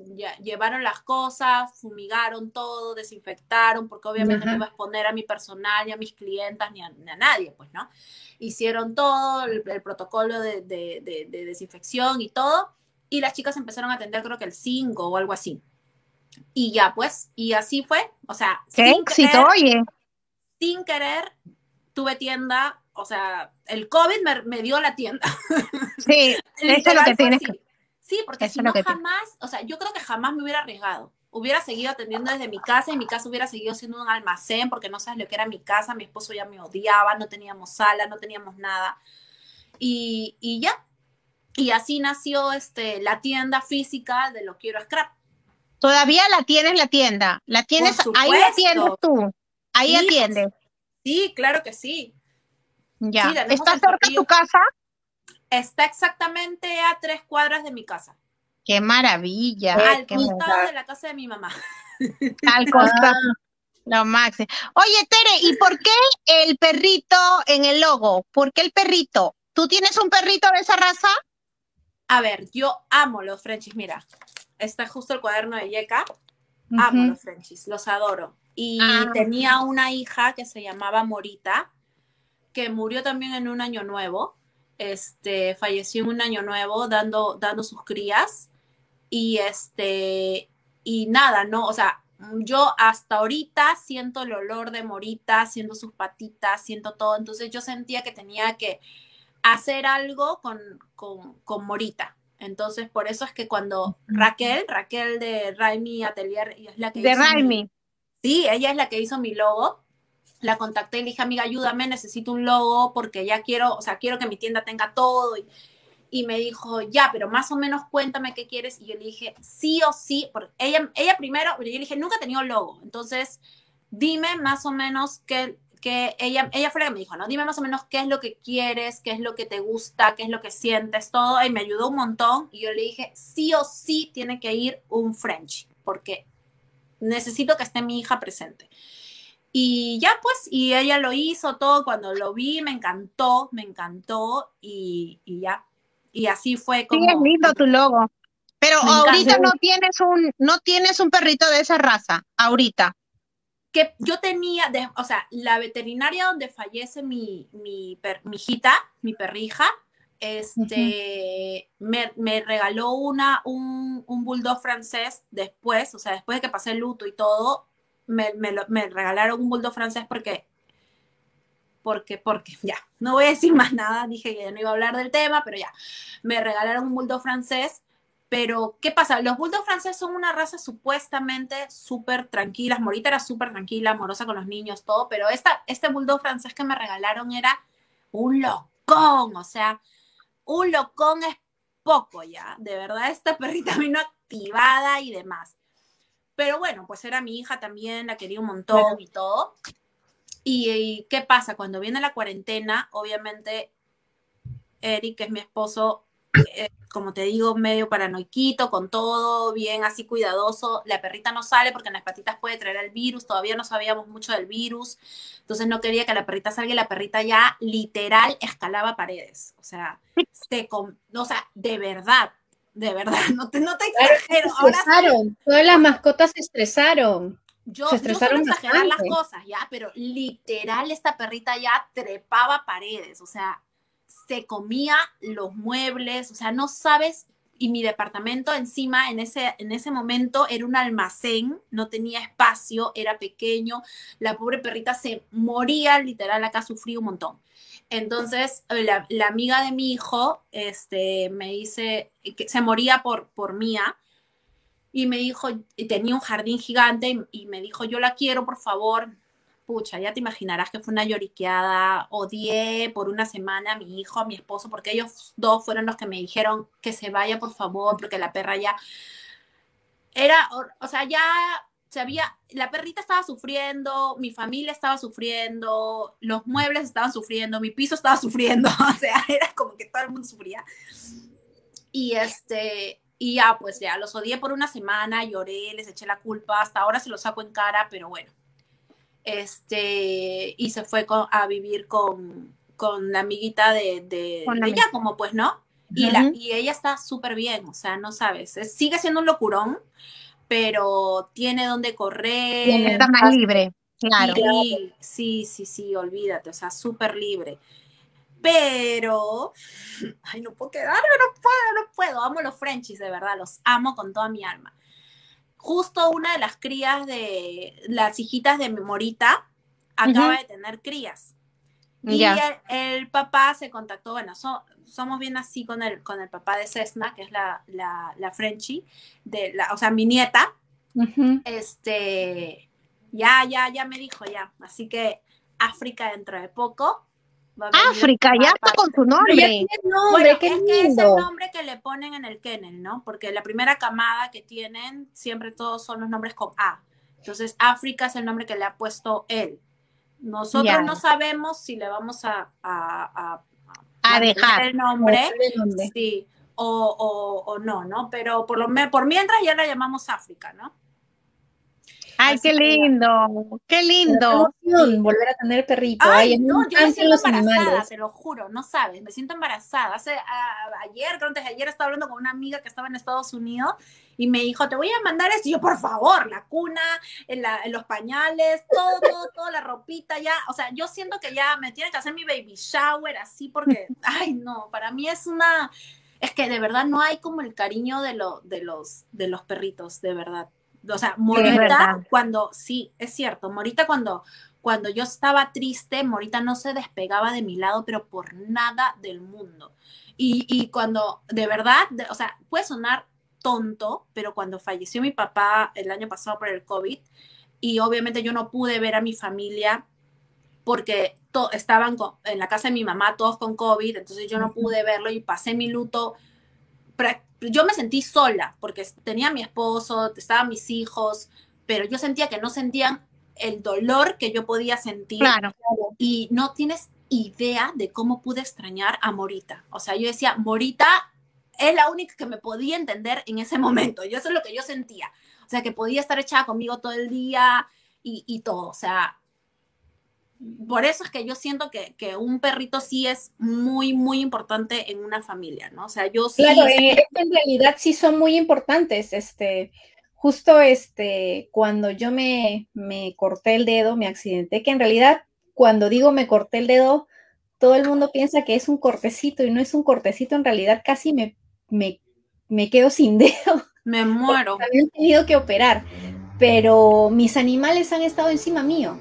llevaron las cosas, fumigaron todo, desinfectaron, porque obviamente no iba a exponer a mi personal, ni a mis clientas, ni a, nadie, pues, ¿no? Hicieron todo, el, protocolo de, de desinfección y todo y las chicas empezaron a atender creo que el 5 o algo así. Y ya pues, y así fue, o sea, ¿Qué sin éxito, oye? Sin querer, tuve tienda, o sea, el COVID me, dio la tienda. Sí, eso es lo que tienes Sí, porque si no jamás, o sea, yo creo que jamás me hubiera arriesgado. Hubiera seguido atendiendo desde mi casa y mi casa hubiera seguido siendo un almacén porque no sabes lo que era mi casa, mi esposo ya me odiaba, no teníamos sala, no teníamos nada. Y, y ya, y así nació este, la tienda física de Lo Quiero Scrap. Todavía la tienes la tienda, la tienes, ahí la atiendes tú, ahí atiendes. Sí, claro que sí. Ya, ¿está cerca de tu casa? Está exactamente a tres cuadras de mi casa. Qué maravilla. Al costado de la casa de mi mamá. Al costado. Lo máximo. Oye, Tere, ¿y por qué el perrito en el logo? ¿Por qué el perrito? ¿Tú tienes un perrito de esa raza? A ver, yo amo los Frenchies, mira, está justo el cuaderno de Yeka. Amo los Frenchies, los adoro. Y ah. tenía una hija que se llamaba Morita, que murió también en un año nuevo. Este, falleció en un año nuevo dando, dando sus crías. Y este, y nada, ¿no? O sea, yo hasta ahorita siento el olor de Morita, siento sus patitas, siento todo. Entonces yo sentía que tenía que hacer algo con, con, Morita. Entonces, por eso es que cuando Raquel, Raquel de Raimi Atelier, es la que de Raimi. sí, ella es la que hizo mi logo. La contacté y le dije, amiga, ayúdame, necesito un logo porque ya quiero, o sea, quiero que mi tienda tenga todo. Y, y me dijo, ya, pero más o menos cuéntame qué quieres. Y yo le dije, sí o sí, porque ella, ella primero, yo le dije, nunca he tenido logo. Entonces, dime más o menos qué, que ella, ella fue la que me dijo, ¿no? Dime más o menos qué es lo que quieres, qué es lo que te gusta, qué es lo que sientes, todo. Y me ayudó un montón. Y yo le dije, sí o sí tiene que ir un French, porque necesito que esté mi hija presente. Y ya pues, y ella lo hizo todo, cuando lo vi me encantó, me encantó y, ya. Y así fue como... Sí, es lindo tu logo. Pero ahorita no tienes un, no tienes un perrito de esa raza, ahorita que yo tenía, o sea, la veterinaria donde fallece mi, mi, hijita, mi perrija, este, me, regaló una, un, un, bulldog francés después, o sea, después de que pasé el luto y todo, me, me regalaron un bulldog francés porque porque, porque, ya, no voy a decir más nada, dije que ya no iba a hablar del tema, pero ya, me regalaron un bulldog francés, pero ¿qué pasa? Los bulldog franceses son una raza supuestamente súper tranquila, Morita era súper tranquila, amorosa con los niños, todo, pero esta, este bulldog francés que me regalaron era un locón, o sea, un locón es poco ya, de verdad, esta perrita vino activada y demás. Pero bueno, pues era mi hija también, la quería un montón y todo. Y, qué pasa? Cuando viene la cuarentena, obviamente, Eric, que es mi esposo, eh, como te digo, medio paranoiquito, con todo, bien así cuidadoso. La perrita no sale porque en las patitas puede traer el virus, todavía no sabíamos mucho del virus, entonces no quería que la perrita salga y la perrita ya literal escalaba paredes. O sea, se o sea, de verdad, de verdad, no te, no te exagero. todas las mascotas se estresaron. Yo, se estresaron yo exagerar las cosas, ya, pero literal esta perrita ya trepaba paredes, o sea, se comía los muebles, o sea, no sabes, y mi departamento encima en ese, en ese momento era un almacén, no tenía espacio, era pequeño, la pobre perrita se moría, literal, acá sufrí un montón. Entonces, la, la amiga de mi hijo este, me dice que se moría por, por Mía, y me dijo, tenía un jardín gigante y, me dijo, yo la quiero, por favor. Pucha, ya te imaginarás que fue una lloriqueada. Odié por una semana a mi hijo, a mi esposo, porque ellos dos fueron los que me dijeron que se vaya, por favor, porque la perra ya era, o, sea, ya se había, la perrita estaba sufriendo, mi familia estaba sufriendo, los muebles estaban sufriendo, mi piso estaba sufriendo, o sea, era como que todo el mundo sufría. Y este, y ya, pues ya, los odié por una semana, lloré, les eché la culpa, hasta ahora se lo saco en cara, pero bueno. Este, y se fue a vivir con, con la amiguita de, de, ella, como pues, ¿no? Y, la, y ella está súper bien, o sea, no sabes, sigue siendo un locurón, pero tiene donde correr. está más libre, claro. Sí, sí, sí, sí, olvídate, o sea, súper libre pero, ay, no puedo quedarme, no puedo, no puedo. Amo los Frenchies, de verdad, los amo con toda mi alma. Justo una de las crías de las hijitas de Morita acaba de tener crías. Y el, papá se contactó, bueno, somos bien así con el, con el papá de Cessna, que es la, la, la Frenchie, de la, o sea, mi nieta. Este, ya, ya, ya me dijo ya. Así que África dentro de poco África, ya está con su nombre. bueno, es que es el nombre que le ponen en el kennel, ¿no? Porque la primera camada que tienen, siempre todos son los nombres con A. Entonces, África es el nombre que le ha puesto él. Nosotros no sabemos si le vamos a, a, a, dejar el nombre, sí, o, o, o, no, ¿no? Pero por, lo, por mientras ya la llamamos África, ¿no? Ay, qué lindo, qué lindo. volver a tener perrito. Ay, no, yo me siento embarazada, te lo juro, no sabes, me siento embarazada. Hace, ayer, creo antes de ayer, estaba hablando con una amiga que estaba en Estados Unidos y me dijo, te voy a mandar esto. Y yo, por favor, la cuna, en, los pañales, todo, todo, toda la ropita ya. O sea, yo siento que ya me tiene que hacer mi baby shower así porque, ay, no, para mí es una... Es que de verdad no hay como el cariño de, lo, de, los, de los perritos, de verdad. O sea, Morita, cuando, sí, es cierto, Morita cuando, cuando yo estaba triste, Morita no se despegaba de mi lado, pero por nada del mundo. Y, y cuando, de verdad, o sea, puede sonar tonto, pero cuando falleció mi papá el año pasado por el COVID, y obviamente yo no pude ver a mi familia porque estaban en la casa de mi mamá todos con COVID, entonces yo no pude verlo y pasé mi luto yo me sentí sola porque tenía a mi esposo, estaban mis hijos, pero yo sentía que no sentían el dolor que yo podía sentir. Claro. Y no tienes idea de cómo pude extrañar a Morita. O sea, yo decía, Morita es la única que me podía entender en ese momento. Yo eso es lo que yo sentía. O sea, que podía estar echada conmigo todo el día y, y todo. O sea, por eso es que yo siento que, un perrito sí es muy, muy importante en una familia, ¿no? O sea, yo sí. Claro, eh, en realidad sí son muy importantes. Este, justo este, cuando yo me, me corté el dedo, me accidenté, que en realidad cuando digo me corté el dedo, todo el mundo piensa que es un cortecito y no es un cortecito, en realidad casi me, me, me quedo sin dedo. Me muero. Había tenido que operar, pero mis animales han estado encima mío.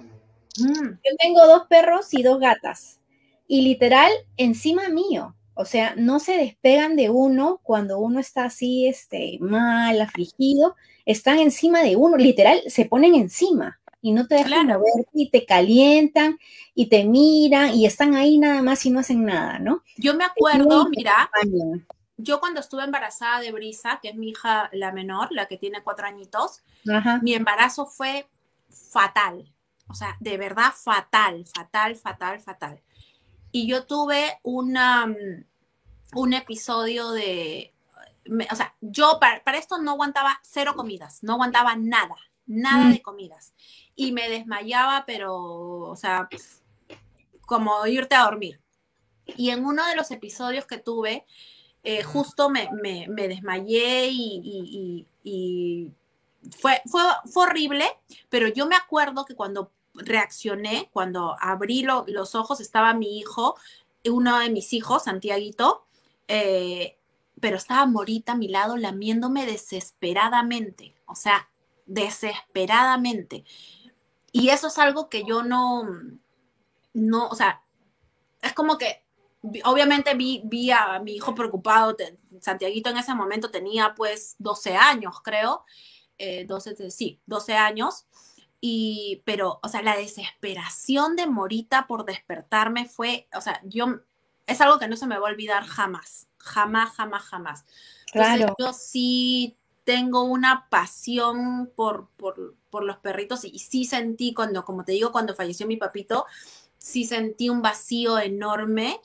Mm. Yo tengo dos perros y dos gatas, y literal encima mío. O sea, no se despegan de uno cuando uno está así, este, mal, afligido. Están encima de uno, literal, se ponen encima y no te dejan mover y te calientan y te miran y están ahí nada más y no hacen nada, ¿no? Yo me acuerdo, mira, yo cuando estuve embarazada de Brisa, que es mi hija la menor, la que tiene cuatro añitos, mi embarazo fue fatal, o sea, de verdad fatal, fatal, fatal, fatal. Y yo tuve una, mm, un episodio de, o sea, yo para, para esto no aguantaba cero comidas, no aguantaba nada, nada mm. de comidas. Y me desmayaba, pero, o sea, como irte a dormir. Y en uno de los episodios que tuve, eh, justo me, desmayé y, fue, fue, horrible, pero yo me acuerdo que cuando reaccioné, cuando abrí los ojos, estaba mi hijo, uno de mis hijos, Santiaguito, eh, pero estaba Morita a mi lado lamiéndome desesperadamente. O sea, desesperadamente. Y eso es algo que yo no, no, o sea, es como que obviamente vi, vi a mi hijo preocupado, Santiaguito en ese momento tenía pues 12 años, creo, 12, eh, sí, 12 años, y, pero, o sea, la desesperación de Morita por despertarme fue, o sea, yo, es algo que no se me va a olvidar jamás, jamás, jamás, jamás. claro. yo sí tengo una pasión por, por, los perritos y, sí sentí cuando, como te digo, cuando falleció mi papito, sí sentí un vacío enorme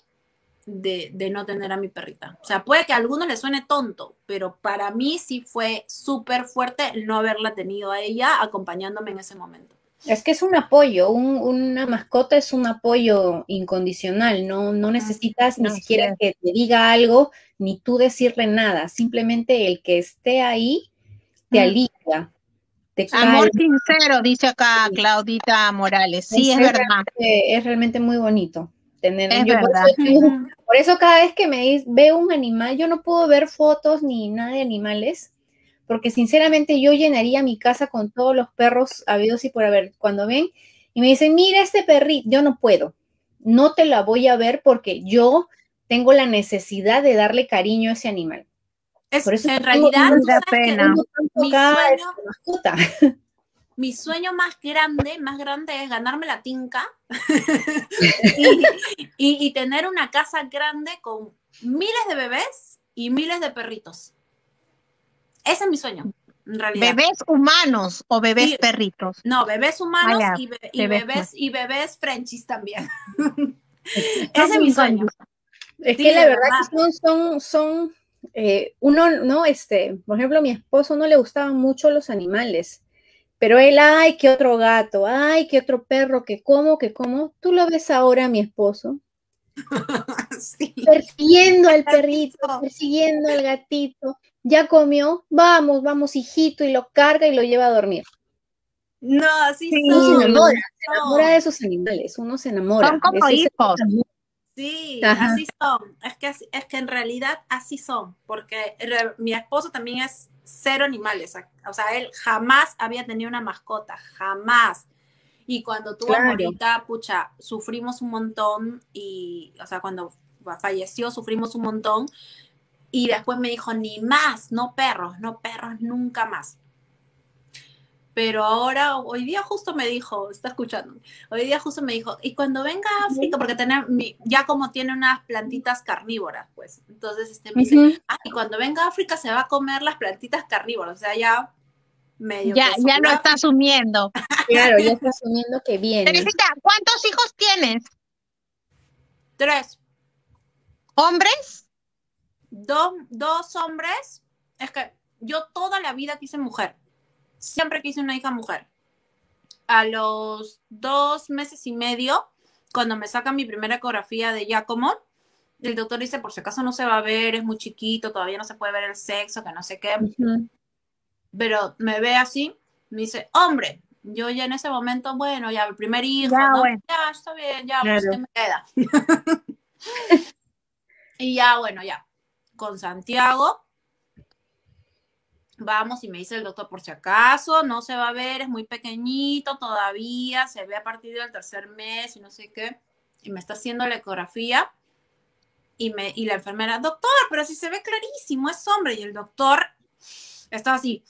de, de, no tener a mi perrita. O sea, puede que a algunos les suene tonto, pero para mí sí fue súper fuerte el no haberla tenido a ella acompañándome en ese momento. Es que es un apoyo, una mascota es un apoyo incondicional, no, no necesitas ni siquiera que te diga algo, ni tú decirle nada, simplemente el que esté ahí te alivia. Amor sincero, dice acá Claudita Morales. Sí, es, verdad. Es realmente muy bonito tener. Es verdad. Por eso, cada vez que me veo un animal, yo no puedo ver fotos ni nada de animales, porque sinceramente yo llenaría mi casa con todos los perros habidos y por haber. Cuando ven y me dicen, mira este perrito, yo no puedo, no te la voy a ver porque yo tengo la necesidad de darle cariño a ese animal. Es, por eso en realidad, pena. Mi, sueño, mi sueño más grande, más grande es ganarme la tinca y, tener una casa grande con miles de bebés y miles de perritos. Ese es mi sueño. En realidad. ¿Bebés humanos o bebés perritos? No, bebés humanos y, bebés, y bebés frenchies también. Ese es mi sueño. Es que la verdad, que son, son, son eh, uno, ¿no? Este, por ejemplo, a mi esposo no le gustaban mucho los animales, pero él, ay, qué otro gato, ay, qué otro perro, que como, que como. Tú lo ves ahora, mi esposo, persiguiendo al perrito, persiguiendo al gatito. Ya comió, vamos, vamos, hijito, y lo carga y lo lleva a dormir. No, así sí, Se enamora, se enamora de esos animales, uno se enamora. Son como hijos. Sí, así son. Es que, es que en realidad así son, porque mi esposo también es cero animales. O sea, él jamás había tenido una mascota, jamás. Y cuando tuvo a pucha, sufrimos un montón y, o sea, cuando falleció, sufrimos un montón. Y después me dijo, ni más, no perros, no perros, nunca más pero ahora, hoy día justo me dijo, está escuchando, hoy día justo me dijo, y cuando venga a África, porque tener, ya como tiene unas plantitas carnívoras, pues, entonces este me dice, ah, y cuando venga a África se va a comer las plantitas carnívoras, o sea, ya medio. Ya, ya lo está asumiendo. claro, ya está asumiendo que viene. Teresita, ¿cuántos hijos tienes? Tres. ¿Hombres? Dos, dos hombres. Es que yo toda la vida quise mujer siempre quise una hija mujer. A los dos meses y medio, cuando me sacan mi primera ecografía de Giacomo, el doctor dice, por si acaso no se va a ver, es muy chiquito, todavía no se puede ver el sexo, que no sé qué. Pero me ve así, me dice, hombre, yo ya en ese momento, bueno, ya el primer hijo, ya, está bien, ya, pues, ¿qué me queda? y ya, bueno, ya, con Santiago. Vamos y me dice el doctor, por si acaso, no se va a ver, es muy pequeñito todavía, se ve a partir del tercer mes y no sé qué. Y me está haciendo la ecografía y, me, y la enfermera, doctor, pero si se ve clarísimo, es hombre. Y el doctor estaba así,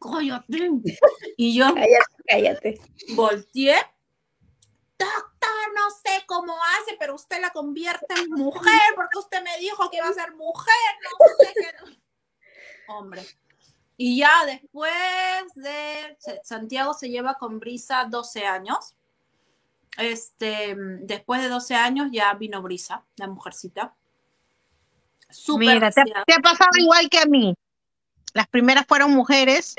cállate. Y yo, cállate, cállate. Volteé. Doctor, no sé cómo hace, pero usted la convierte en mujer porque usted me dijo que iba a ser mujer. No sé qué. Hombre. Y ya después de Santiago se lleva con Brisa 12 años. Este, después de 12 años ya vino Brisa, la mujercita. Super Mira, te, ha pasado igual que a mí. Las primeras fueron mujeres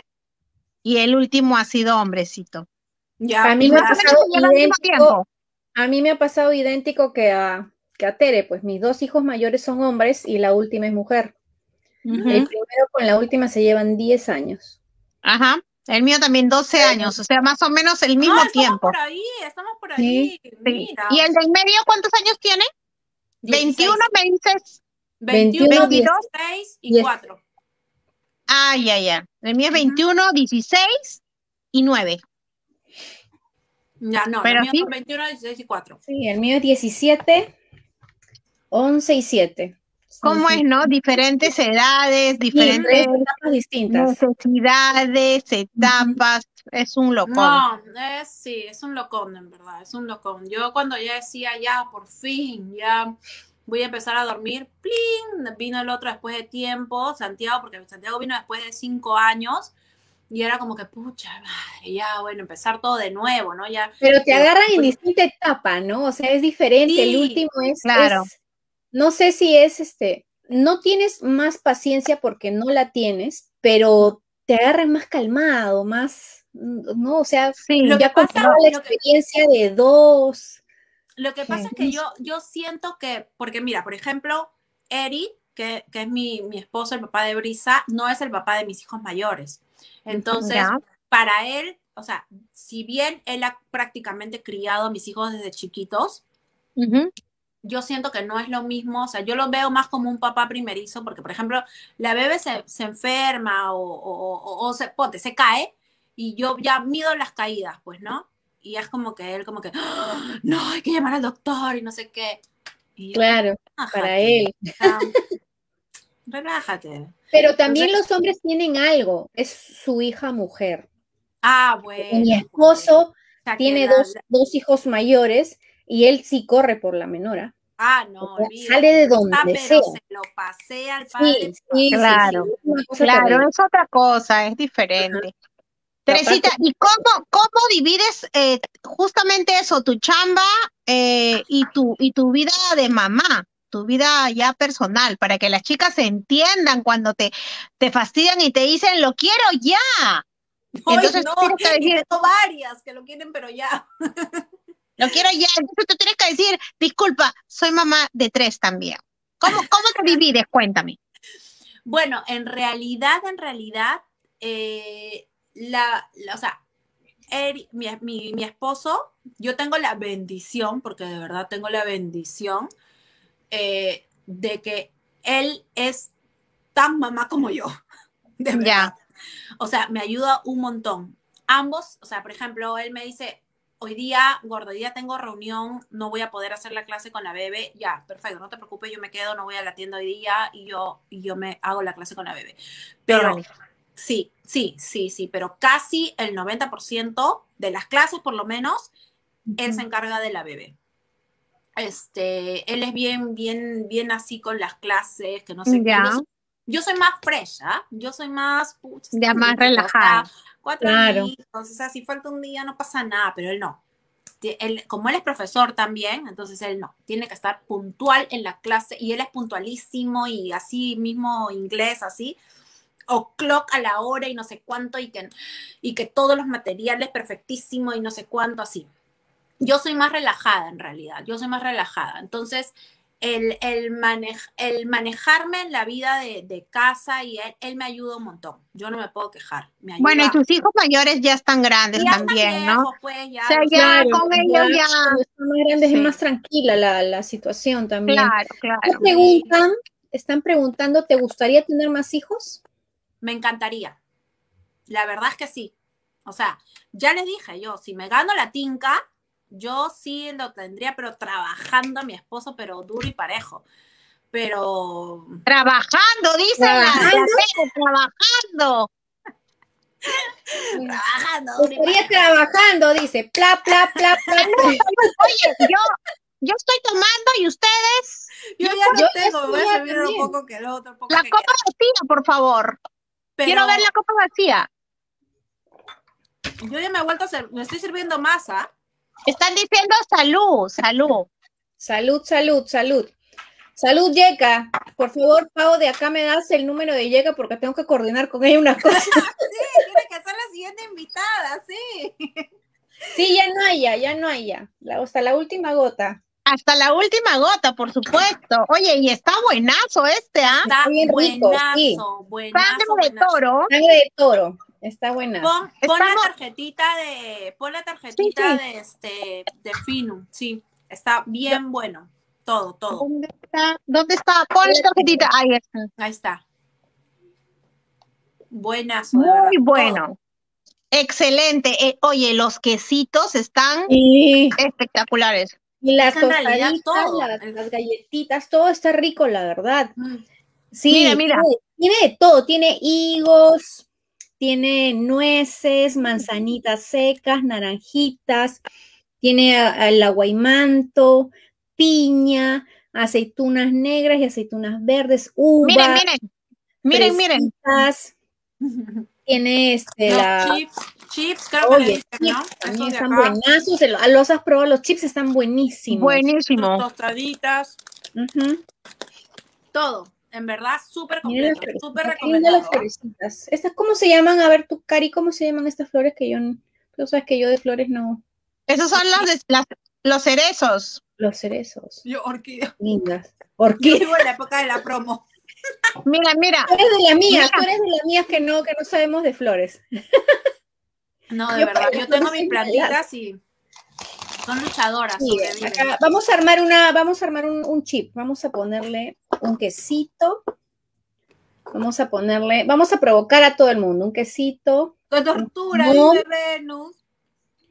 y el último ha sido hombrecito. Ya, a mí me ha pasado idéntico, a mí me ha pasado idéntico que a, que a Tere, pues mis dos hijos mayores son hombres y la última es mujer. El primero con la última se llevan 10 años. Ajá. El mío también 12 años, o sea, más o menos el mismo estamos tiempo. por ahí, estamos por ahí. Mira. ¿Y el del medio cuántos años tiene? 21 me dices. 21, 22, 16 y 4. Ah, ya, ya. El mío es 21, 16 y 9. Ya, no, Pero el mío sí. es 21, 16 y 4. Sí, el mío es 17, 11 y 7. ¿Cómo Sí, es, no? Diferentes edades, diferentes etapas distintas. necesidades, etapas. Es un locón. No, es, sí, es un locón, en verdad, es un locón. Yo cuando ya decía, ya, por fin, ya voy a empezar a dormir, ¡plin! Vino el otro después de tiempo, Santiago, porque Santiago vino después de cinco años, y era como que, pucha madre, ya, bueno, empezar todo de nuevo, ¿no? Ya, Pero te agarran en distinta etapa, ¿no? O sea, es diferente. El último es, claro. es- no sé si es este, no tienes más paciencia porque no la tienes, pero te agarran más calmado, más, no, o sea, Sí, Lo que ya pasa- compraba la lo que- experiencia de dos. Lo que pasa es que yo, yo siento que, porque mira, por ejemplo, Eri, que, que es mi, mi esposo, el papá de Brisa, no es el papá de mis hijos mayores. Entonces, Ya. para él, o sea, si bien él ha prácticamente criado a mis hijos desde chiquitos. Yo siento que no es lo mismo, o sea, yo lo veo más como un papá primerizo, porque, por ejemplo, la bebé se, se enferma o, o- o- o se, ponte, se cae, y yo ya mido las caídas, pues, ¿no? Y es como que él, como que, "Ah, no, hay que llamar al doctor y no sé qué. Y yo, Claro, "Relájate, para él. relájate. Pero también Entonces- los hombres tienen algo, es su hija mujer. Ah, bueno. Mi esposo tiene dos, dos hijos mayores y él sí corre por la menora. Ah, no, O sea, olvídate. sale de Está, donde pero sea. se lo pasé al padre. Sí, sí, sí, Claro, sí, Claro, es otra cosa, es diferente. Teresita, Aparte- ¿y cómo, cómo divides eh, justamente eso, tu chamba eh, y, tu, y tu vida de mamá, tu vida ya personal, para que las chicas se entiendan cuando te, te fastidian y te dicen, lo quiero ya? Ay, Entonces no, que decir, varias que lo quieren, pero ya. lo quiero ya. Entonces tú tienes que decir, disculpa, soy mamá de tres también. ¿Cómo, cómo te divides? Cuéntame. Bueno, en realidad, en realidad, eh, la, la- o sea, Eri- mi, mi- mi esposo, yo tengo la bendición, porque de verdad tengo la bendición, eh, de que él es tan mamá como yo. De verdad. O sea, me ayuda un montón. Ambos, o sea, por ejemplo, él me dice, hoy día, gordo, hoy día tengo reunión, no voy a poder hacer la clase con la bebé. Ya, perfecto, no te preocupes, yo me quedo, no voy a la tienda hoy día y yo, y yo me hago la clase con la bebé. Pero sí, sí, sí, sí, pero casi el 90% de las clases, por lo menos, él se encarga de la bebé. Este, él es bien, bien, bien así con las clases, que no sé qué. Yo soy, más fresh, ¿ah? Yo soy más, pucha, Ya más bonito, o sea, relajada. cuatro Claro. añitos, o sea, si falta un día no pasa nada, pero él no. Él, como él es profesor también, entonces él no, tiene que estar puntual en la clase y él es puntualísimo y así mismo inglés, así, o clock a la hora y no sé cuánto y que, y que todos los materiales perfectísimo y no sé cuánto así. Yo soy más relajada en realidad, yo soy más relajada. Entonces, el, el, el manejarme en la vida de, casa y él, me ayuda un montón. Yo no me puedo quejar. Bueno, y tus hijos mayores ya están grandes también, ¿no? Pues, ya, o sea, ya con ellos ya. Están más grandes es más tranquila la, la, situación también. Claro, claro. preguntan, están preguntando, ¿te gustaría tener más hijos? Me encantaría. La verdad es que sí. O sea, ya les dije yo, si me gano la tinca, yo sí lo tendría, pero trabajando a mi esposo, pero duro y parejo. Pero. Trabajando, dice trabajando. trabajando. trabajando. Estaría trabajando, dice. Pla, pla, pla, pla. Oye, yo, yo estoy tomando y ustedes. Yo, ya no tengo, voy a servir un poco que el otro. la copa vacía, por favor. Quiero ver la copa vacía. Yo ya me he vuelto a hacer, me estoy sirviendo masa. Están diciendo salud, salud. Salud, salud, salud. Salud, Yeka. Por favor, Pau, de acá me das el número de Yeka porque tengo que coordinar con ella unas cosas. sí, tiene que ser la siguiente invitada, sí. Sí, ya no hay ya, ya no hay ya. hasta la última gota. Hasta la última gota, por supuesto. Oye, y está buenazo este, ¿ah? Está bien rico, sí. Sangre de toro. Sangre de toro. Está buena. Pon, la tarjetita de, pon la tarjetita de este de Finu, sí, está bien bueno. Todo, todo. ¿Dónde está? ¿Dónde está? Pon la tarjetita. Ahí está. Ahí está. Buenas. Muy bueno. Excelente. Eh, oye, los quesitos están espectaculares. Y las tostaditas, las, galletitas, todo está rico, la verdad. Mm. Sí, mira, mira. tiene de todo, tiene higos, tiene nueces, manzanitas secas, naranjitas, tiene el aguaymanto, piña, aceitunas negras y aceitunas verdes, uvas. Miren, miren, miren, miren. Tiene este, la... Chips, chips, creo que Oye, ¿no? También están buenazos. Los has probado, los chips están buenísimos. Buenísimo. Tostaditas. Todo en verdad, súper completo, súper recomendado. Las florecitas. ¿Estas cómo se llaman? A ver, tú, Cari, ¿cómo se llaman estas flores que yo no... Tú sabes que yo de flores no... Esos son los, los cerezos. Los cerezos. Yo, orquídea. Lindas. Orquídea. Yo vivo en la época de la promo. Mira, mira. Tú eres de la mía, tú eres de la mía que no, que no sabemos de flores. No, de verdad, yo tengo mis plantitas y son luchadoras. vamos a armar una, vamos a armar un, chip. Vamos a ponerle un quesito. Vamos a ponerle, vamos a provocar a todo el mundo. Un quesito. ¡Qué tortura, un Venus!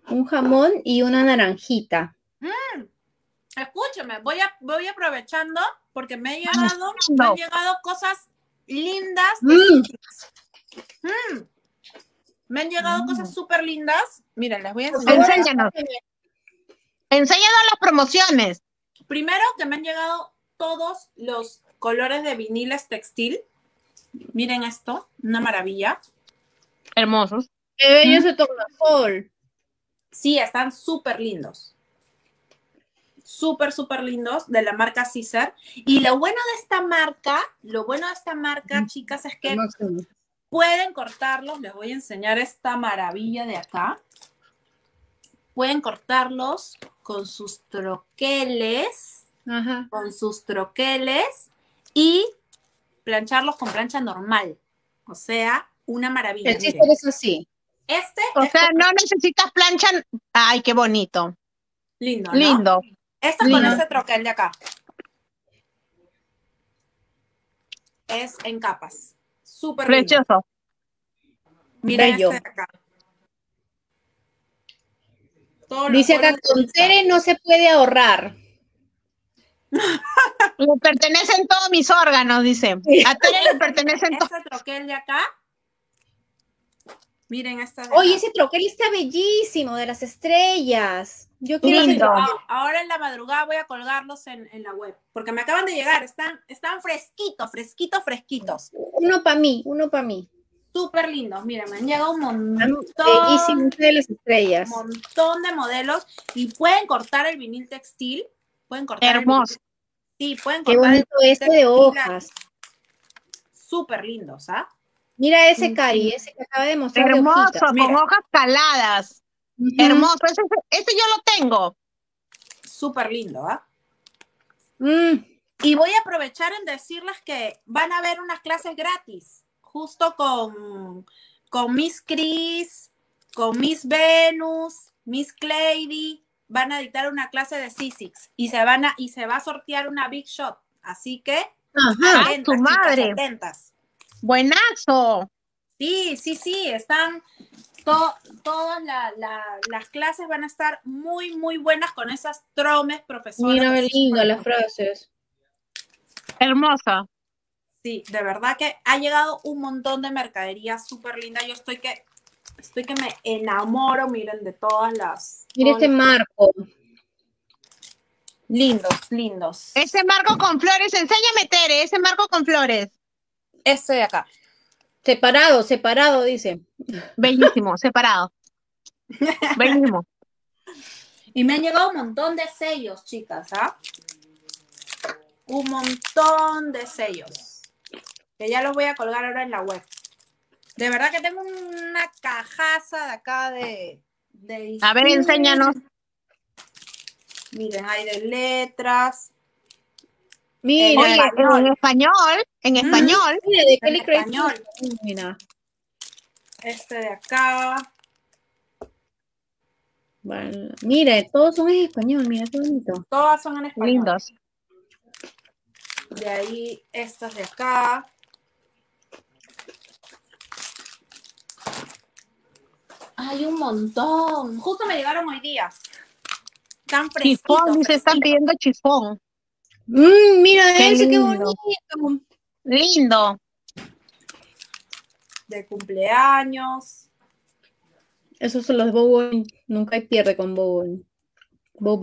Un jamón y una naranjita. Mm, escúchame, voy, a, voy aprovechando porque me, he llegado, me han llegado cosas lindas. Mm. Mm. Me han llegado cosas súper lindas. Mira, las voy a enseñar. Enséñanos las promociones. Primero que me han llegado todos los colores de viniles textil. Miren esto, una maravilla. Hermosos. Qué bello ese tornasol. Sí, están súper lindos. Súper, súper lindos de la marca Caesar. Y lo bueno de esta marca, lo bueno de esta marca, chicas, es que pueden cortarlos. Les voy a enseñar esta maravilla de acá pueden cortarlos con sus troqueles, con sus troqueles y plancharlos con plancha normal. O sea, una maravilla. El chiste es así. Este. O sea, no necesitas plancha. Ay, qué bonito. Lindo. Lindo. Este con este troquel de acá. Es en capas. Súper Precioso. Mira este de acá. Dice acá, con Tere no se puede ahorrar. Le pertenecen todos mis órganos, dice. A Tere le pertenecen todos. Este troquel de acá. Miren esta. Oye, ese troquel está bellísimo, de las estrellas. Yo quiero Ahora en la madrugada voy a colgarlos en, la web, porque me acaban de llegar, están, están fresquitos, fresquitos, fresquitos. Uno para mí, uno para mí súper lindos. Miren, me han llegado un montón. de las estrellas. Un montón de modelos y pueden cortar el vinil textil. Pueden cortar. Hermoso. Sí, pueden. Qué bonito este de hojas. Súper lindos, ¿ah? Mira ese Cari, ese que acaba de mostrar. Hermoso, con hojas caladas. Hermoso, ese, yo lo tengo. Súper lindo, ¿ah? Mm, Y voy a aprovechar en decirles que van a haber unas clases gratis, justo con, con Miss Chris, con Miss Venus, Miss Clady, van a dictar una clase de C6 y se van a y se va a sortear una Big Shot. Así que Ajá, tu madre. atentas. Buenazo. Sí, sí, sí, están todas las clases van a estar muy, muy buenas con esas tromes profesoras. Mira, linda las frases. Hermosa. Sí, de verdad que ha llegado un montón de mercadería súper linda. Yo estoy que, estoy que me enamoro, miren, de todas las. Mira este marco. Lindos, lindos. Ese marco con flores, enséñame, Tere, ese marco con flores. Este de acá. Separado, separado, dice. Bellísimo, separado. Bellísimo. Y me han llegado un montón de sellos, chicas, ¿ah? Un montón de sellos. Que ya los voy a colgar ahora en la web. De verdad que tengo una cajaza de acá de. a ver, enséñanos. Miren, hay de letras. Mira, en español, en español. Mira, de Kelly español. Mira. Este de acá. Bueno, mira, todos son en español, mira qué bonito. Todas son en español. Lindos. De ahí, estas de acá. Hay un montón. Justo me llegaron hoy día. Tan Chifón, se están pidiendo chifón. Mm, mira eso, qué bonito. Lindo. De cumpleaños. Esos son los Bowen. Nunca hay pierde con Bowen.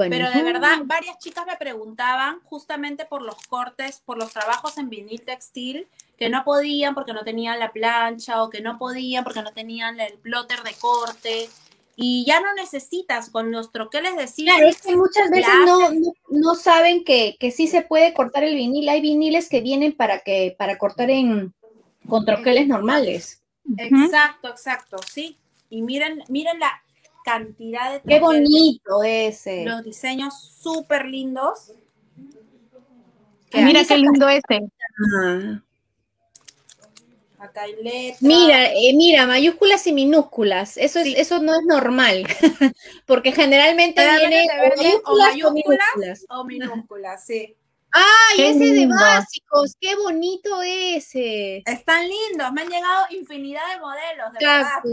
Pero de verdad, varias chicas me preguntaban justamente por los cortes, por los trabajos en vinil textil, que no podían porque no tenían la plancha o que no podían porque no tenían el plotter de corte y ya no necesitas con nuestro, ¿qué les decía? Claro, es que muchas veces no, saben que, que, sí se puede cortar el vinil. Hay viniles que vienen para que para cortar en con troqueles normales. Exacto, exacto, sí. Y miren, miren la cantidad de Qué bonito ese. Los diseños súper lindos. Mira qué lindo ese. Acá hay letras. Mira, eh, mira, mayúsculas y minúsculas. Eso es, eso no es normal. Porque generalmente viene o mayúsculas, o minúsculas. sí. ¡Ay, ese de básicos! ¡Qué bonito ese! Están lindos, me han llegado infinidad de modelos, de verdad.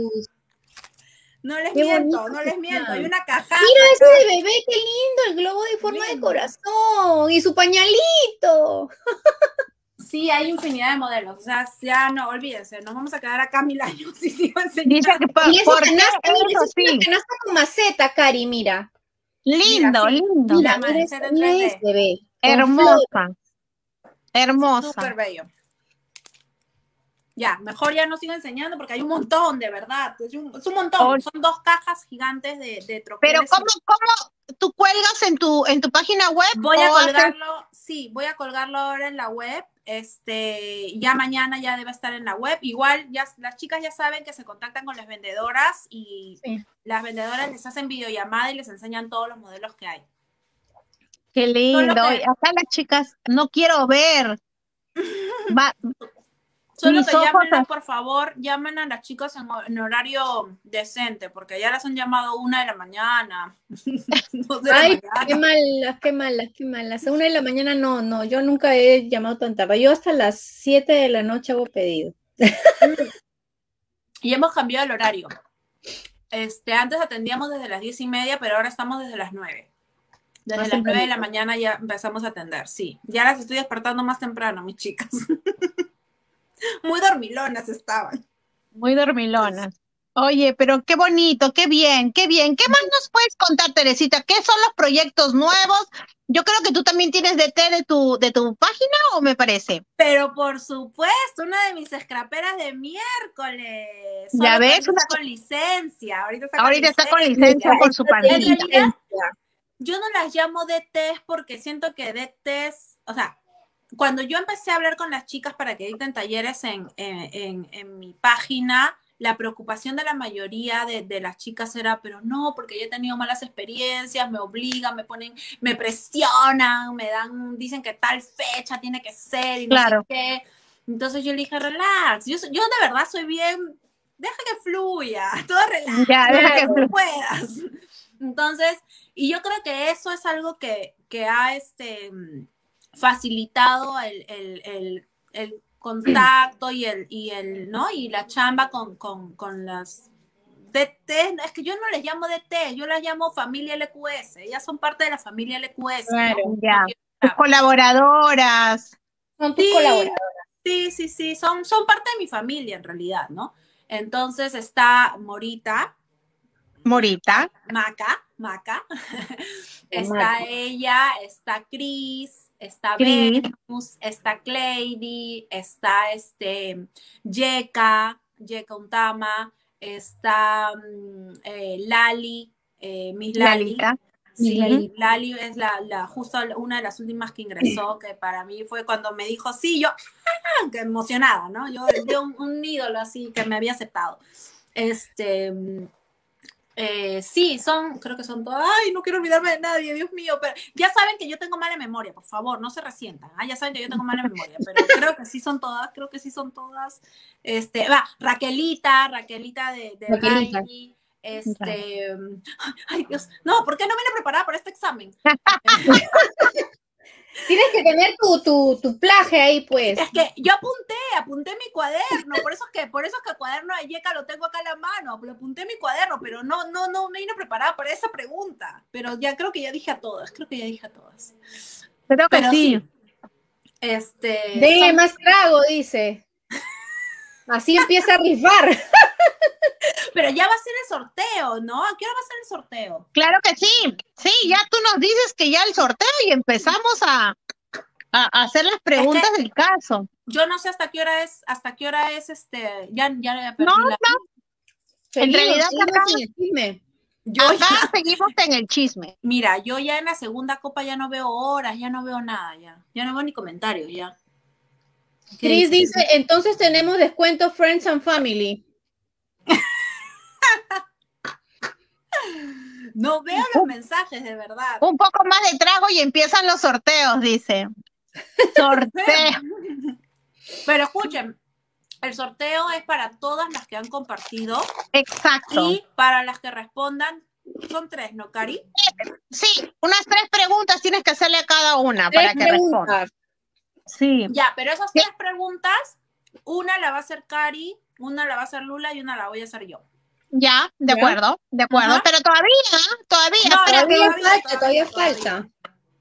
No les miento, no les miento. Hay una caja. Mira ese de bebé, qué lindo, el globo de forma de corazón y su pañalito. sí hay infinidad de modelos. O sea, ya no, olvídense, nos vamos a quedar acá mil años y sigo enseñando. y eso canasta, mira, eso sí. canasta con maceta, Cari, mira. Lindo, lindo. Mira, mira, mira ese bebé. Hermosa. Hermosa. Súper bello. Ya, mejor ya no sigo enseñando porque hay un montón, de verdad. Es un, montón. Son dos cajas gigantes de, de Pero ¿cómo, ¿cómo tú cuelgas en tu, en tu página web? Voy a colgarlo, sí, voy a colgarlo ahora en la web este, ya mañana ya debe estar en la web. Igual ya las chicas ya saben que se contactan con las vendedoras y las vendedoras les hacen videollamada y les enseñan todos los modelos que hay. Qué lindo. Acá las chicas no quiero ver. Va, Solo que llamen, por favor, llamen a las chicas en, horario decente, porque ya las han llamado una de la mañana. Ay, qué malas, qué malas, qué malas. A una de la mañana no, no, yo nunca he llamado tan tarde. Yo hasta las 7 de la noche hago pedido. y hemos cambiado el horario. Este, antes atendíamos desde las diez y media, pero ahora estamos desde las 9. Desde las 9 de la mañana ya empezamos a atender, sí. Ya las estoy despertando más temprano, mis chicas. Muy dormilonas estaban. Muy dormilonas. Oye, pero qué bonito, qué bien, qué bien. ¿Qué más nos puedes contar, Teresita? ¿Qué son los proyectos nuevos? Yo creo que tú también tienes DT de tu, de tu página, ¿o me parece? Pero por supuesto, una de mis escraperas de miércoles. ya ves. Está con licencia. Ahorita está, con, licencia. está con licencia por su pandilla. Yo no las llamo DTs porque siento que DTs, o sea, cuando yo empecé a hablar con las chicas para que dicten talleres en, mi página, la preocupación de la mayoría de, las chicas era, pero no, porque yo he tenido malas experiencias, me obligan, me ponen, me presionan, me dan, dicen que tal fecha tiene que ser y no sé qué. Entonces yo le dije, relax, yo, yo de verdad soy bien, deja que fluya, todo relax, ya, deja que puedas. Entonces, y yo creo que eso es algo que, que ha este, facilitado el, el, el, el contacto y el, y el, ¿no? Y la chamba con, con, con las DT, es que yo no les llamo DT, yo las llamo familia LQS, ellas son parte de la familia LQS. Claro, ya. colaboradoras. Son tus colaboradoras. Sí, sí, sí, son, son parte de mi familia en realidad, ¿no? Entonces está Morita. Morita. Maca, Maca. está ella, está Cris, está Venus, está Clady, está este Yeka, Yeka Untama, está mm, eh, Lali, eh, Miss Lali. Sí, Lali es la, la, justo una de las últimas que ingresó, que para mí fue cuando me dijo sí, yo, ¡ah! que emocionada, ¿no? Yo de un, un ídolo así que me había aceptado. Este, eh, sí, son, creo que son todas. Ay, no quiero olvidarme de nadie, Dios mío. Pero ya saben que yo tengo mala memoria, por favor, no se resientan. ¿ah? Ya saben que yo tengo mala memoria, pero creo que sí son todas, creo que sí son todas. Este, va, Raquelita, Raquelita de, de Este, ay Dios, no, ¿por qué no vine preparada para este examen? Tienes que tener tu, tu, tu, plaje ahí, pues. Es que yo apunté, apunté mi cuaderno, por eso es que, por eso es que el cuaderno de Yeka lo tengo acá en la mano, lo apunté mi cuaderno, pero no, no, no me vine preparada para esa pregunta. Pero ya creo que ya dije a todas, creo que ya dije a todas. Creo que sí. Este. Más trago, dice. Así empieza a rifar. Pero ya va a ser el sorteo, ¿no? ¿A qué hora va a ser el sorteo? Claro que sí. Sí, ya tú nos dices que ya el sorteo y empezamos a, hacer las preguntas del caso. Yo no sé hasta qué hora es, hasta qué hora es este, ya, ya perdí No, no. En realidad acá, yo acá seguimos en el chisme. Mira, yo ya en la segunda copa ya no veo horas, ya no veo nada, ya. Ya no veo ni comentarios, ya. Chris dice, entonces tenemos descuento Friends and Family. No veo los mensajes, de verdad. Un poco más de trago y empiezan los sorteos, dice. Sorteo. Pero escuchen, el sorteo es para todas las que han compartido. Exacto. Y para las que respondan, son tres, ¿no, Cari? Sí, unas tres preguntas tienes que hacerle a cada una para que responda. Sí. Ya, pero esas tres preguntas, una la va a hacer Cari, una la va a hacer Lula y una la voy a hacer yo. Ya, de acuerdo, de acuerdo, pero todavía, todavía, todavía, falta, todavía falta.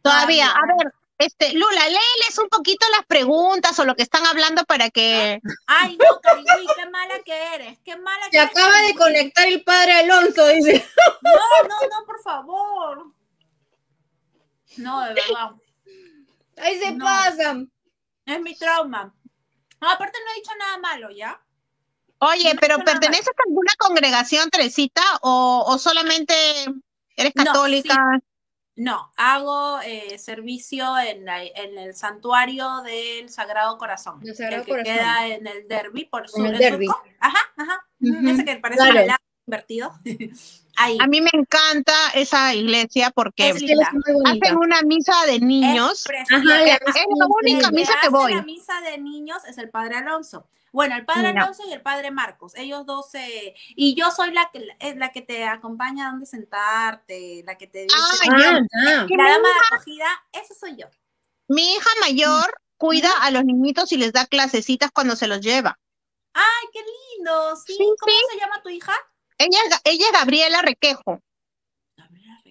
Todavía, a ver, este, Lula, léeles un poquito las preguntas o lo que están hablando para que. Ay, no, Cariño, qué mala que eres, qué mala Se acaba de conectar el padre Alonso, dice. No, no, no, por favor. No, de verdad. Ahí se pasan. Es mi trauma. No, aparte no he dicho nada malo, ¿ya? Oye, pero ¿perteneces a alguna congregación, Teresita, o, solamente eres católica? No, hago eh, servicio en, en, el santuario del Sagrado Corazón. El Sagrado que queda en el Derby, por sur el derby. Ajá, ajá. Ese que parece claro. invertido. A mí me encanta esa iglesia porque hacen una misa de niños. Es, la única misa que voy. La misa de niños es el Padre Alonso. Bueno, el padre Alonso y el padre Marcos, ellos dos, y yo soy la que, la que te acompaña a dónde sentarte, la que te dice, ah, la dama de acogida, esa soy yo. Mi hija mayor cuida a los niñitos y les da clasecitas cuando se los lleva. ¡Ay, qué lindo! ¿Sí? ¿Cómo se llama tu hija? Ella, ella es Gabriela Requejo.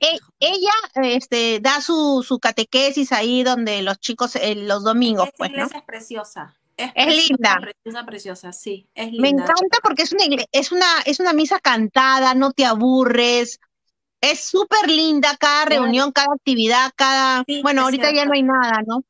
E, ella este, da su, su catequesis ahí donde los chicos eh, los domingos. Esa pues, iglesia es preciosa. Es, linda. Preciosa, preciosa, sí. Es linda. Me encanta porque es una, es una, es una misa cantada, no te aburres. Es súper linda cada reunión, cada actividad, cada... bueno, ahorita ya no hay nada, ¿no?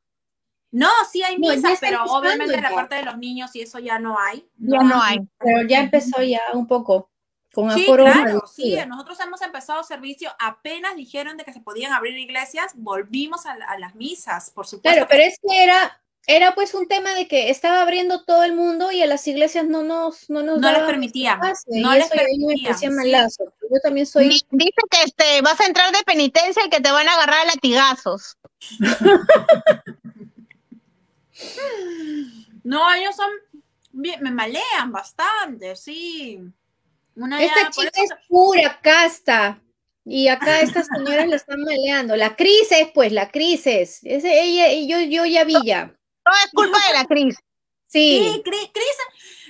No, sí hay misas, pero obviamente la parte de los niños y eso ya no hay. ya no hay. Pero ya empezó ya un poco. Con sí, claro, sí, nosotros hemos empezado servicio, apenas dijeron de que se podían abrir iglesias, volvimos a, las misas, por supuesto. Claro, pero es que era era pues un tema de que estaba abriendo todo el mundo y a las iglesias no nos no nos no les permitían no les permitían yo también soy dice que este vas a entrar de penitencia y que te van a agarrar a latigazos. No ellos son bien, me malean bastante sí. Esta chica es pura casta y acá estas señoras la están maleando. La crisis pues la crisis ese ella y yo yo ya vi ya todo es culpa de la Cris. Sí. Sí, Cris,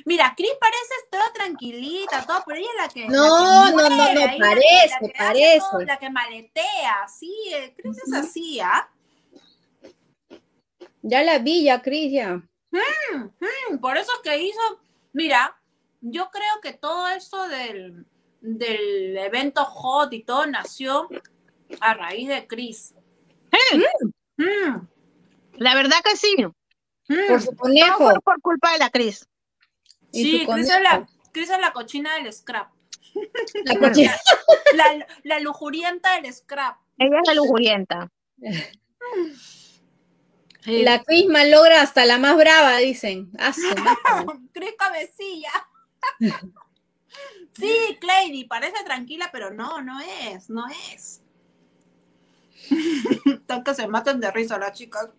mira, Cris parece toda tranquilita, todo, pero ella es la que. No, no, no, no, parece, parece. la que maletea, sí, eh, Cris es así, ¿ah? Ya la vi, ya, Cris, ya. Mm, mm, por eso es que hizo, mira, yo creo que todo eso del, del evento hot y todo nació a raíz de Cris. Mm. La verdad que sí. Mm. Por su conejo. por, culpa de la Cris. Sí, Cris es, la, Cris es la cochina del scrap. La, cochina. la, la, lujurienta del scrap. Ella es la lujurienta. La Cris logra hasta la más brava, dicen. Ah, Cris cabecilla. sí, Clady, parece tranquila, pero no, no es, no es. Tan que se matan de risa las chicas.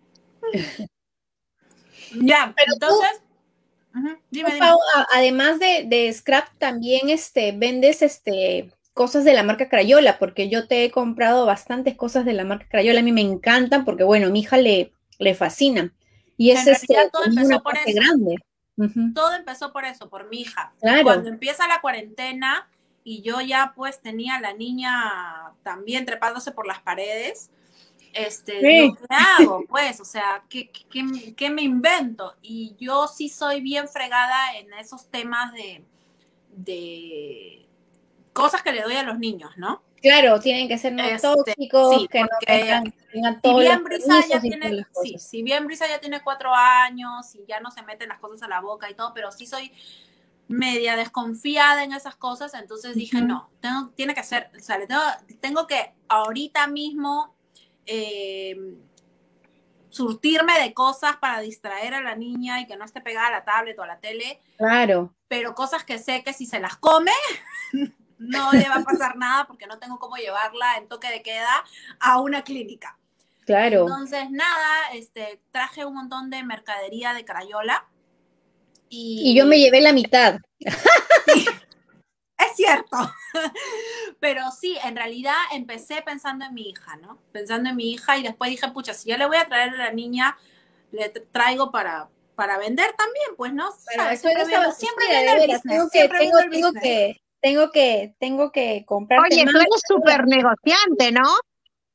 Ya, pero entonces. además de, scrap, también este, vendes este, cosas de la marca Crayola, porque yo te he comprado bastantes cosas de la marca Crayola. A mí me encantan porque, bueno, mi hija le, le fascina. Y es este, todo empezó por eso. grande. Todo empezó por eso, por mi hija. Cuando empieza la cuarentena y yo ya pues tenía a la niña también trepándose por las paredes, este, ¿qué hago? Pues, o sea, ¿qué, ¿qué, me invento? Y yo sí soy bien fregada en esos temas de, de cosas que le doy a los niños, ¿no? Claro, tienen que ser no este, tóxicos, que no tengan, si bien Brisa ya tiene, sí, si bien Brisa ya tiene cuatro años y ya no se meten las cosas a la boca y todo, pero sí soy media desconfiada en esas cosas, entonces dije, no, tengo, tiene que ser, o sea, tengo, tengo que ahorita mismo eh, surtirme de cosas para distraer a la niña y que no esté pegada a la tablet o a la tele. Claro. Pero cosas que sé que si se las come, no le va a pasar nada porque no tengo cómo llevarla en toque de queda a una clínica. Claro. Entonces, nada, este, traje un montón de mercadería de Crayola. Y, y yo me llevé la mitad. cierto. Pero sí, en realidad empecé pensando en mi hija, ¿no? Pensando en mi hija y después dije, pucha, si ya le voy a traer a la niña, le traigo para, para vender también, pues, ¿no? siempre viendo, siempre el tengo que, tengo, que, tengo que, tengo que comprar. Oye, tú eres súper negociante, ¿no?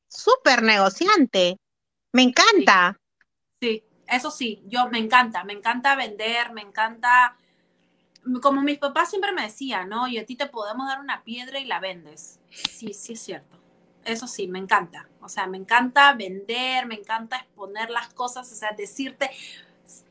Súper negociante. Me encanta. Sí, eso sí, yo me encanta, me encanta vender, me encanta como mis papás siempre me decían, ¿no? Y a ti te podemos dar una piedra y la vendes. Sí, sí es cierto. Eso sí, me encanta. O sea, me encanta vender, me encanta exponer las cosas, o sea, decirte,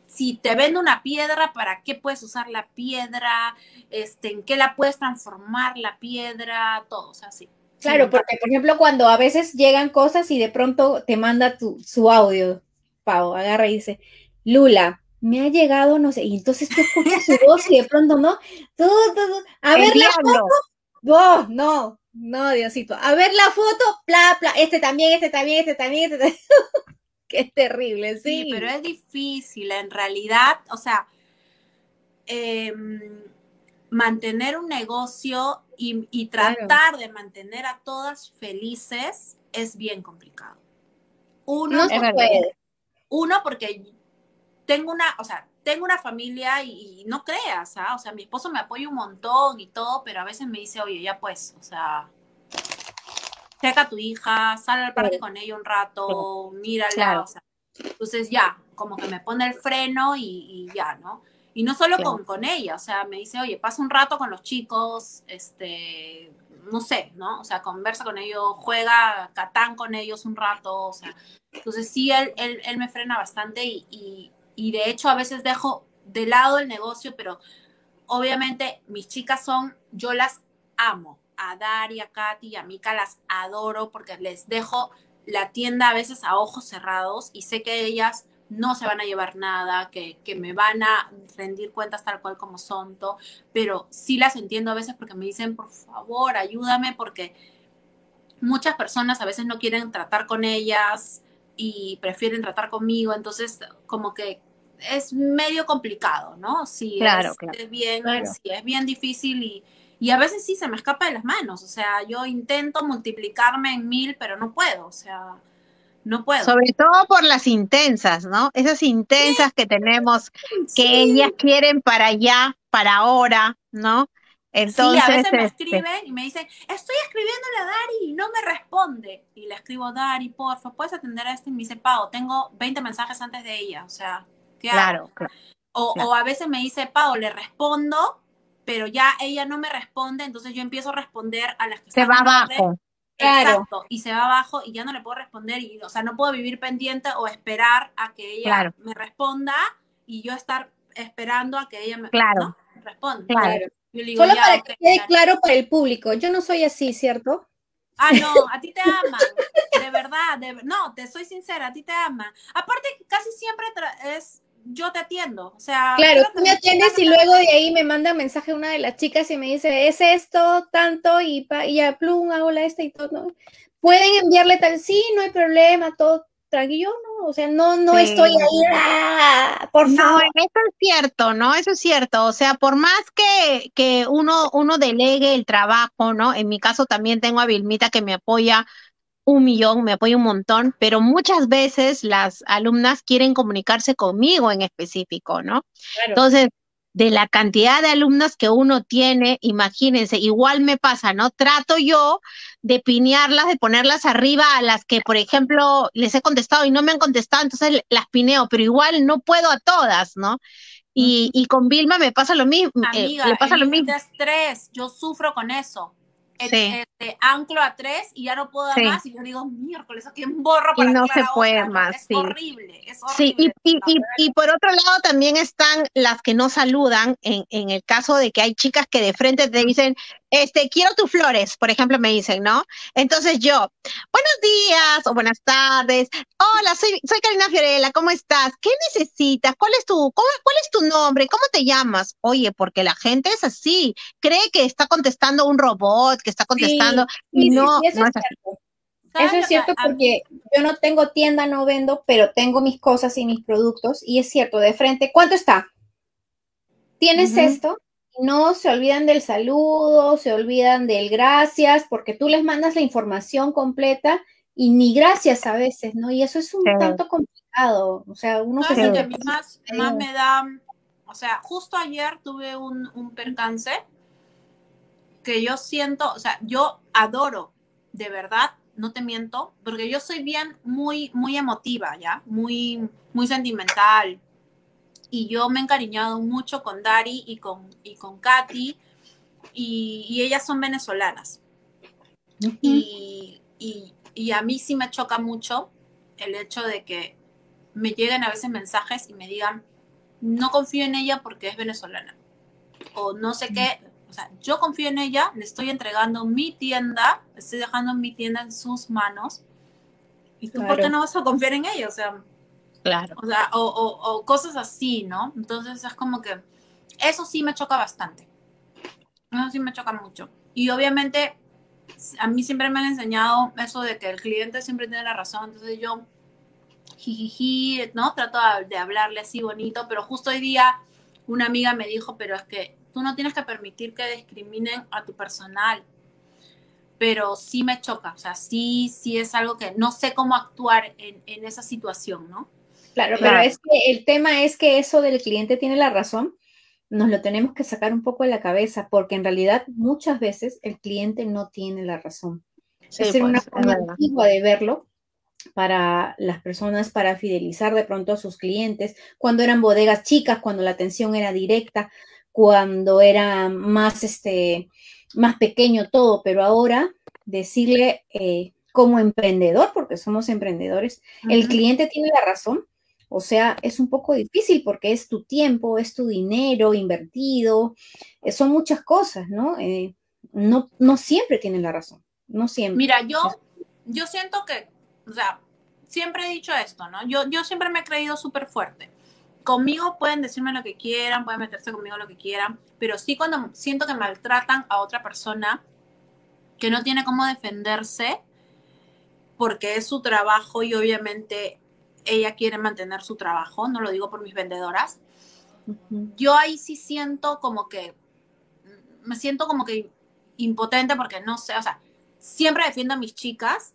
si te vendo una piedra, ¿para qué puedes usar la piedra? Este, ¿En qué la puedes transformar la piedra? Todo, o sea, sí. Claro, porque por ejemplo, cuando a veces llegan cosas y de pronto te manda tu, su audio, Pau, agarra y dice, Lula, me ha llegado, no sé, y entonces tú escuchas su voz y de pronto, ¿no? Todo, todo, a ver la foto. No, no, no, Diosito. A ver la foto, bla, bla, este también, este también, este también, este también. Qué terrible, sí. sí. pero es difícil, en realidad, o sea, em, mantener un negocio y, tratar de mantener a todas felices es bien complicado. Uno, no puede. uno porque tengo una, o sea, tengo una familia y, no creas, ¿ah? O sea, mi esposo me apoya un montón y todo, pero a veces me dice, oye, ya pues, o sea, checa a tu hija, sal al parque con ella un rato, mírala, o sea, entonces ya, como que me pone el freno y, ya, ¿no? Y no solo con, con, ella, o sea, me dice, oye, pasa un rato con los chicos, este, no sé, ¿no? O sea, conversa con ellos, juega catán con ellos un rato, o sea, entonces sí, él, él, él me frena bastante y, y de hecho a veces dejo de lado el negocio, pero obviamente mis chicas son, yo las amo. A Dari, a Katy y a Mika las adoro porque les dejo la tienda a veces a ojos cerrados y sé que ellas no se van a llevar nada, que, que, me van a rendir cuentas tal cual como son, todo, pero sí las entiendo a veces porque me dicen, por favor, ayúdame porque muchas personas a veces no quieren tratar con ellas y prefieren tratar conmigo, entonces como que es medio complicado, ¿no? Sí, claro, es, bien, sí, es bien difícil y, y a veces sí se me escapa de las manos, o sea, yo intento multiplicarme en mil, pero no puedo, o sea, no puedo. Sobre todo por las intensas, ¿no? Esas intensas que tenemos, que ellas quieren para allá, para ahora, ¿no? Entonces, sí, a veces me este escriben y me dicen, estoy escribiéndole a Dari y no me responde. Y le escribo, Dari, porfa, ¿puedes atender a este? Y me dice, Pau, tengo 20 mensajes antes de ella, o sea, ¿qué claro, Claro. O, o a veces me dice, Pau, le respondo, pero ya ella no me responde, entonces yo empiezo a responder a las que Se va abajo. Exacto, y se va abajo y ya no le puedo responder, y, o sea, no puedo vivir pendiente o esperar a que ella me responda y yo estar esperando a que ella me claro. responda. Claro. Solo para que quede claro para el público, yo no soy así, ¿cierto? Ah, no, a ti te aman, de verdad, no, te soy sincera, a ti te aman. Aparte, casi siempre es yo te atiendo. O sea, claro, tú me atiendes y luego de ahí me manda mensaje una de las chicas y me dice, es esto, tanto, y, pa, y a Plum hago la esta y todo. ¿no? Pueden enviarle tal, sí, no hay problema, todo tranquilo, ¿no? O sea, no, no estoy ahí, ¡ah! por favor. No, eso es cierto, ¿no? Eso es cierto. O sea, por más que, que uno, uno delegue el trabajo, ¿no? En mi caso también tengo a Vilmita que me apoya un millón, me apoya un montón, pero muchas veces las alumnas quieren comunicarse conmigo en específico, ¿no? Entonces, de la cantidad de alumnas que uno tiene, imagínense, igual me pasa, ¿no? Trato yo de pinearlas, de ponerlas arriba a las que, por ejemplo, les he contestado y no me han contestado, entonces las pineo, pero igual no puedo a todas, ¿no? Y, y con Vilma me pasa lo mismo. Eh, Amiga, le pasa lo mismo. estrés, yo sufro con eso este, anclo a tres y ya no puedo dar más. Y yo digo, miércoles, aquí en borro para y no se puede más. Es horrible, es horrible. Sí, y, y, y, y, por otro lado también están las que no saludan, en, en el caso de que hay chicas que de frente te dicen, este, quiero tus flores, por ejemplo, me dicen, ¿no? Entonces yo, buenos días o buenas tardes, hola, soy, soy Karina Fiorella, ¿cómo estás? ¿Qué necesitas? ¿Cuál es tu, cuál es tu nombre? ¿Cómo te llamas? Oye, porque la gente es así, cree que está contestando un robot, que está contestando, y no, eso no es, cierto. Eso es cierto porque yo no tengo tienda, no vendo, pero tengo mis cosas y mis productos, y es cierto, de frente, ¿cuánto está? ¿Tienes esto? No se olvidan del saludo, se olvidan del gracias, porque tú les mandas la información completa y ni gracias a veces, ¿no? Y eso es un tanto complicado. O sea, uno se que a mí más, más, me da, o sea, justo ayer tuve un, un percance que yo siento, o sea, yo adoro, de verdad, no te miento, porque yo soy bien muy, muy emotiva, ¿ya? Muy, muy sentimental, y yo me he encariñado mucho con Dari y con, y con Katy, y, ellas son venezolanas. y, y, a mí sí me choca mucho el hecho de que me lleguen a veces mensajes y me digan, no confío en ella porque es venezolana, o no sé qué. O sea, yo confío en ella, le estoy entregando mi tienda, estoy dejando mi tienda en sus manos. ¿Y tú por qué no vas a confiar en ella? O sea, Claro. O sea, o, cosas así, ¿no? Entonces es como que eso sí me choca bastante. Eso sí me choca mucho. Y obviamente a mí siempre me han enseñado eso de que el cliente siempre tiene la razón. Entonces yo, jijiji, ¿no? Trato de hablarle así bonito, pero justo hoy día una amiga me dijo, pero es que tú no tienes que permitir que discriminen a tu personal. Pero sí me choca, o sea, sí, sí es algo que no sé cómo actuar en, en esa situación, ¿no? Claro, pero es que el tema es que eso del cliente tiene la razón, nos lo tenemos que sacar un poco de la cabeza, porque en realidad muchas veces el cliente no tiene la razón. es pues, una forma antigua de verlo para las personas, para fidelizar de pronto a sus clientes, cuando eran bodegas chicas, cuando la atención era directa, cuando era más, este, más pequeño todo, pero ahora decirle eh, como emprendedor, porque somos emprendedores, el cliente tiene la razón, o sea, es un poco difícil porque es tu tiempo, es tu dinero invertido, eh, son muchas cosas, ¿no? Eh, no, no siempre tienen la razón, no siempre. Mira, yo, yo siento que, o sea, siempre he dicho esto, ¿no? Yo, yo siempre me he creído súper fuerte. Conmigo pueden decirme lo que quieran, pueden meterse conmigo lo que quieran, pero sí cuando siento que maltratan a otra persona que no tiene cómo defenderse, porque es su trabajo y obviamente ella quiere mantener su trabajo, no lo digo por mis vendedoras. Yo ahí sí siento como que, me siento como que impotente porque no sé, o sea, siempre defiendo a mis chicas,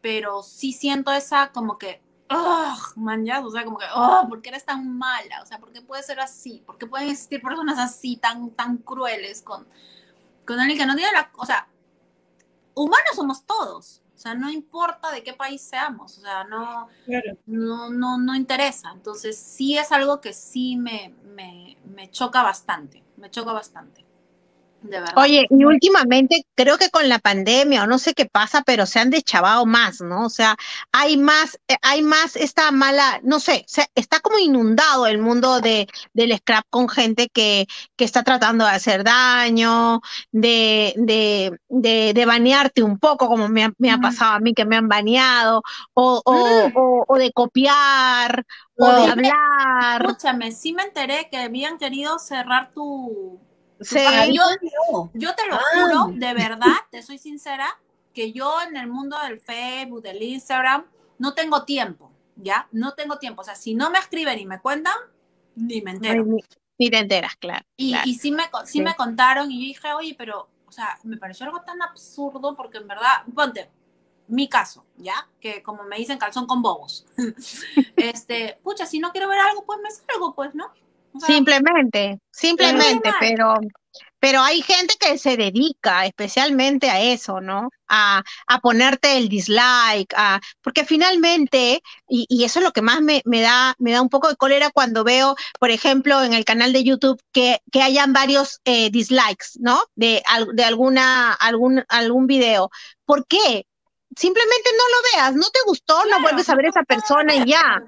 pero sí siento esa como que, oh, man, o sea, como que, oh, ¿por qué eres tan mala? O sea, ¿por qué puede ser así? ¿Por qué pueden existir personas así, tan, tan crueles con, con alguien que no tiene la, o sea, humanos somos todos. O sea, no importa de qué país seamos, o sea, no, no, no, no interesa. Entonces, sí es algo que sí me, me, me choca bastante, me choca bastante. Oye, y últimamente creo que con la pandemia o no sé qué pasa, pero se han deschavado más, ¿no? O sea, hay más, eh, hay más esta mala, no sé, está como inundado el mundo de, del scrap con gente que, que está tratando de hacer daño, de, de, de, de banearte un poco, como me ha, me ha, pasado a mí que me han baneado, o, o, mm. o, o de copiar, o de hablar. Escúchame, sí me enteré que habían querido cerrar tu Sí. Yo, te lo juro, de verdad, te soy sincera, que yo en el mundo del Facebook, del Instagram, no tengo tiempo, ¿ya? No tengo tiempo. O sea, si no me escriben y me cuentan, ni me entero. Ni, te enteras, claro. Y, y sí, me, sí, me contaron y yo dije, oye, pero, o sea, me pareció algo tan absurdo porque en verdad, ponte, mi caso, ¿ya? Que como me dicen calzón con bobos. este, pucha, si no quiero ver algo, pues me salgo, pues, ¿no? Simplemente, simplemente, pero, pero hay gente que se dedica especialmente a eso, ¿no? A, a ponerte el dislike, a, porque finalmente, y, y, eso es lo que más me, me, da, me da un poco de cólera cuando veo, por ejemplo, en el canal de YouTube que, que hayan varios eh, dislikes, ¿no? De, de alguna, algún, algún video. ¿Por qué? Simplemente no lo veas, no te gustó, no vuelves a ver a esa persona y ya.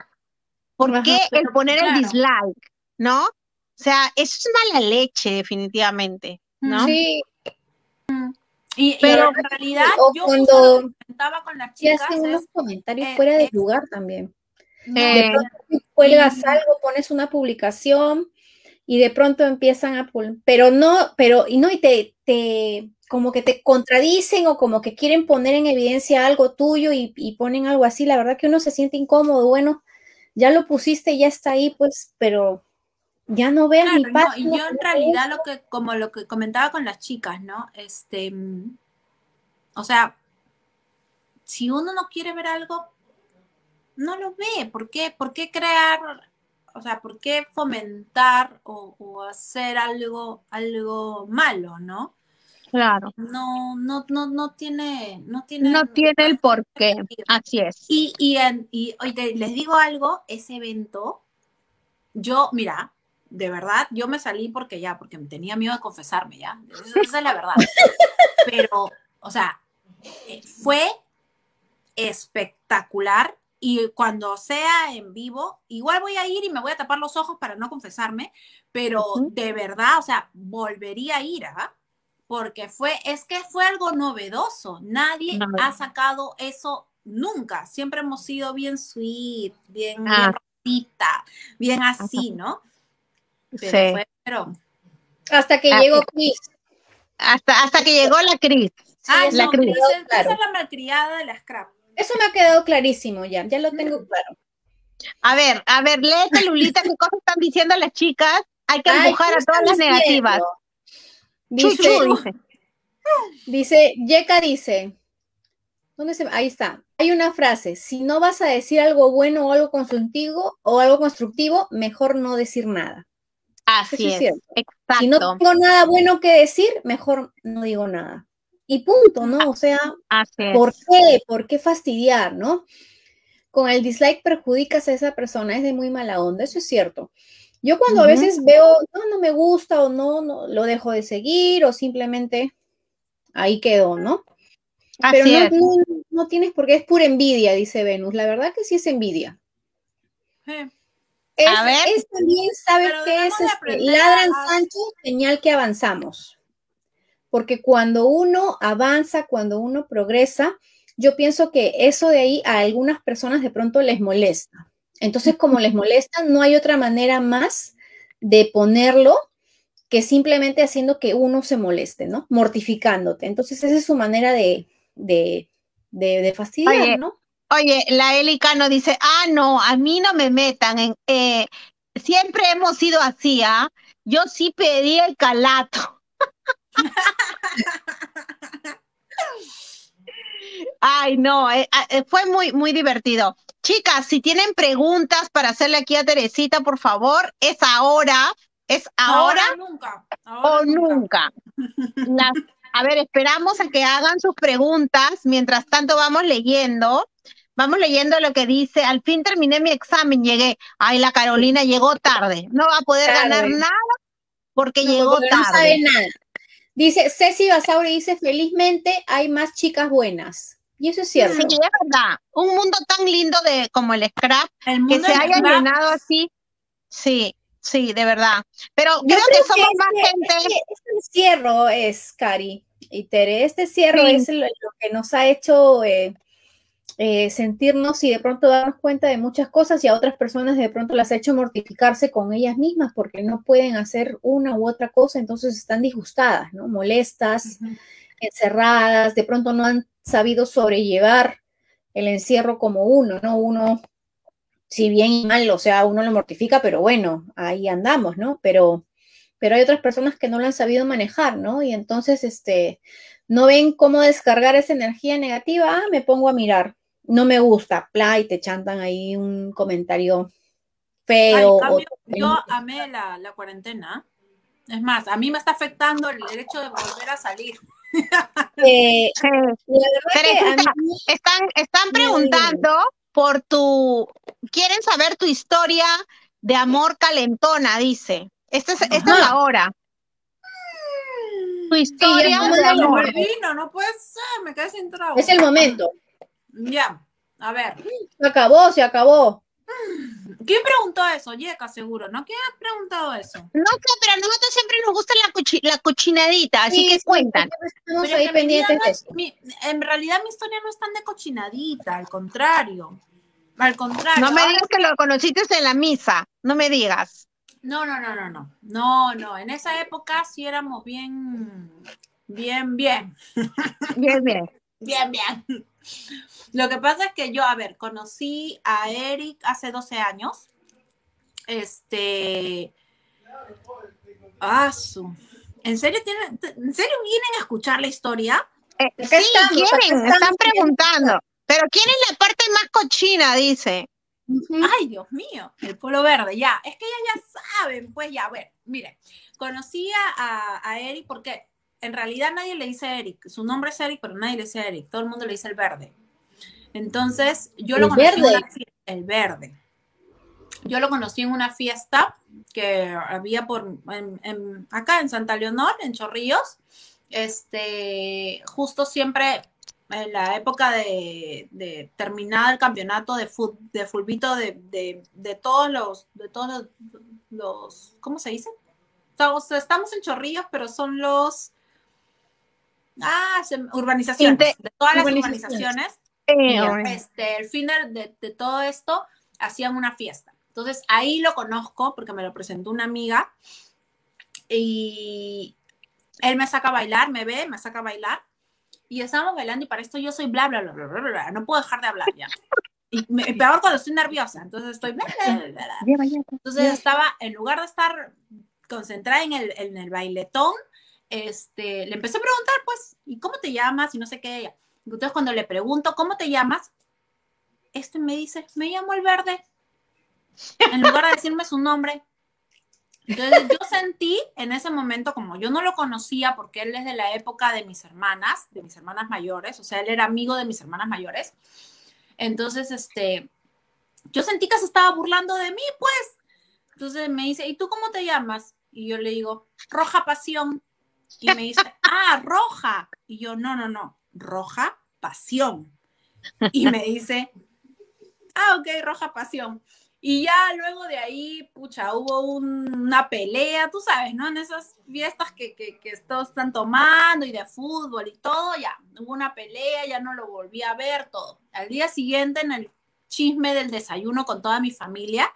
¿Por qué el poner el dislike? ¿No? O sea, eso es mala leche, definitivamente, ¿no? Sí. Y, pero en realidad, yo cuando comentaba con las chicas. hacen unos comentarios fuera de lugar también. de pronto cuelgas algo, pones una publicación y de pronto empiezan a pero no, pero y no y te, te como que te contradicen o como que quieren poner en evidencia algo tuyo y, y, ponen algo así, la verdad que uno se siente incómodo, bueno, ya lo pusiste, ya está ahí, pues, pero ya no veo mi parte. y yo en realidad lo que, como lo que comentaba con las chicas, ¿no? Este, o sea, si uno no quiere ver algo, no lo ve. ¿Por qué? ¿Por qué crear, o sea, por qué fomentar o, hacer algo, algo malo, ¿no? Claro. No, no, no, no tiene, no tiene. No tiene el porqué. Así es. Y, y, y, y les digo algo, ese evento, yo, mira, de verdad, yo me salí porque ya, porque me tenía miedo de confesarme, ya. Esa es la verdad. Pero, o sea, eh, fue espectacular y cuando sea en vivo, igual voy a ir y me voy a tapar los ojos para no confesarme, pero de verdad, o sea, volvería a ir, ¿ah? Porque fue, es que fue algo novedoso. Nadie ha sacado eso nunca. Siempre hemos sido bien sweet, bien, bien ah. rosita, bien así, ¿no? Pero Hasta que ah, llegó Cris. Hasta, hasta que llegó la Cris. Ah, la Cris. Esa es la malcriada de la scrap. Eso me ha quedado clarísimo ya, ya lo tengo mm. claro. A ver, a ver, léete, Lulita, qué cosas están diciendo las chicas. Hay que empujar a todas las negativas. Dice, dice, Yeka dice, ¿dónde se Ahí está. Hay una frase, si no vas a decir algo bueno o algo constructivo o algo constructivo, mejor no decir nada. Así es, exacto. Si no tengo nada bueno que decir, mejor no digo nada. Y punto, ¿no? O sea, ¿por qué? ¿Por qué fastidiar, no? Con el dislike perjudicas a esa persona, es de muy mala onda, eso es cierto. Yo cuando a veces veo, no, no me gusta o no, no, lo dejo de seguir o simplemente ahí quedó, ¿no? Pero no, no, tienes por qué, es pura envidia, dice Venus. La verdad que sí es envidia. Sí. Es, a ver. es también, ¿sabe qué es? Este, ladran Sancho, señal que avanzamos. Porque cuando uno avanza, cuando uno progresa, yo pienso que eso de ahí a algunas personas de pronto les molesta. Entonces, como les molesta, no hay otra manera más de ponerlo que simplemente haciendo que uno se moleste, ¿no? Mortificándote. Entonces, esa es su manera de, de, de, fastidiar, ¿no? Oye, la Elicano dice, ah, no, a mí no me metan en, eh, siempre hemos sido así, ¿ah? Yo sí pedí el calato. Ay, no, eh, ah, eh, fue muy, muy divertido. Chicas, si tienen preguntas para hacerle aquí a Teresita, por favor, es ahora, es ahora, nunca, o nunca. a ver, esperamos a que hagan sus preguntas. Mientras tanto, vamos leyendo. Vamos leyendo lo que dice. Al fin terminé mi examen, llegué. Ay, la Carolina llegó tarde. No va a poder ganar nada porque llegó tarde. No sabe nada. Dice Ceci Basauri, dice, felizmente hay más chicas buenas. Y eso es cierto. Sí, es verdad. Un mundo tan lindo de como el scrap, que se haya llenado así. Sí, sí, de verdad. Pero creo, que somos más gente. Este, este encierro es, Cari y Tere, este cierro es lo, que nos ha hecho eh, eh, sentirnos y de pronto darnos cuenta de muchas cosas y a otras personas de pronto las ha hecho mortificarse con ellas mismas porque no pueden hacer una u otra cosa, entonces están disgustadas, ¿no? Molestas, encerradas, de pronto no han sabido sobrellevar el encierro como uno, ¿no? Uno, si bien mal, o sea, uno lo mortifica, pero bueno, ahí andamos, ¿no? Pero, pero hay otras personas que no lo han sabido manejar, ¿no? Y entonces, este, no ven cómo descargar esa energía negativa, ah, me pongo a mirar no me gusta, play, te chantan ahí un comentario feo. yo amé la, cuarentena. Es más, a mí me está afectando el derecho de volver a salir. Eh, están, están preguntando por tu, quieren saber tu historia de amor calentona, dice. Esta es, esta es la hora. Tu historia de amor. no puede ser, me quedé sin trabajo. Es el momento. Ya, a ver. Se acabó, se acabó. ¿Quién preguntó eso? Yeka, seguro, ¿no? ¿Quién ha preguntado eso? No sé, pero a nosotros siempre nos gusta la, la cochinadita, así que cuentan. Estamos ahí pendientes en realidad mi historia no es tan de cochinadita, al contrario. Al contrario. No me digas que lo conociste en la misa, no me digas. No, no, no, no, no. No, no. En esa época sí éramos bien, bien, bien. Bien, bien. Bien, bien. Lo que pasa es que yo, a ver, conocí a Eric hace 12 años. Este. Ah, ¿En serio, tienen, ¿En serio vienen a escuchar la historia? Eh, sí, quieren, están preguntando. Pero ¿quién es la parte más cochina? Dice. Ay, Dios mío, el polo verde, ya. Es que ellas ya saben, pues ya, a ver, mire, conocí a, a Eric porque en realidad nadie le dice Eric. Su nombre es Eric, pero nadie le dice Eric. Todo el mundo le dice el verde. Entonces, yo lo conocí en una fiesta, el verde. Yo lo conocí en una fiesta que había por acá en Santa Leonor, en Chorrillos. Este, justo siempre en la época de, de terminar el campeonato de, de fulbito de, de, todos los, de todos los, ¿cómo se dice? Estamos, estamos en Chorrillos, pero son los Ah, urbanizaciones. de todas las urbanizaciones. este, el fin de, todo esto hacían una fiesta. Entonces ahí lo conozco porque me lo presentó una amiga y él me saca a bailar, me ve, me saca a bailar y estábamos bailando y para esto yo soy bla, bla, bla, bla, bla, bla, no puedo dejar de hablar ya. Y peor cuando estoy nerviosa, entonces estoy bla, bla, bla, bla. Entonces estaba, en lugar de estar concentrada en el, en el bailetón, este, le empecé a preguntar, pues, ¿y cómo te llamas? Y no sé qué. Entonces, cuando le pregunto, ¿cómo te llamas? Este me dice, me llamo el verde. En lugar de decirme su nombre. Entonces, yo sentí en ese momento, como yo no lo conocía, porque él es de la época de mis hermanas, de mis hermanas mayores, o sea, él era amigo de mis hermanas mayores. Entonces, este, yo sentí que se estaba burlando de mí, pues. Entonces me dice, ¿y tú cómo te llamas? Y yo le digo, Roja Pasión. Y me dice, ah, roja. Y yo, no, no, no, roja pasión. Y me dice, ah, ok, roja pasión. Y ya luego de ahí, pucha, hubo una pelea, tú sabes, ¿no? En esas fiestas que, que, que, todos están tomando y de fútbol y todo, ya, hubo una pelea, ya no lo volví a ver, todo. Al día siguiente, en el chisme del desayuno con toda mi familia,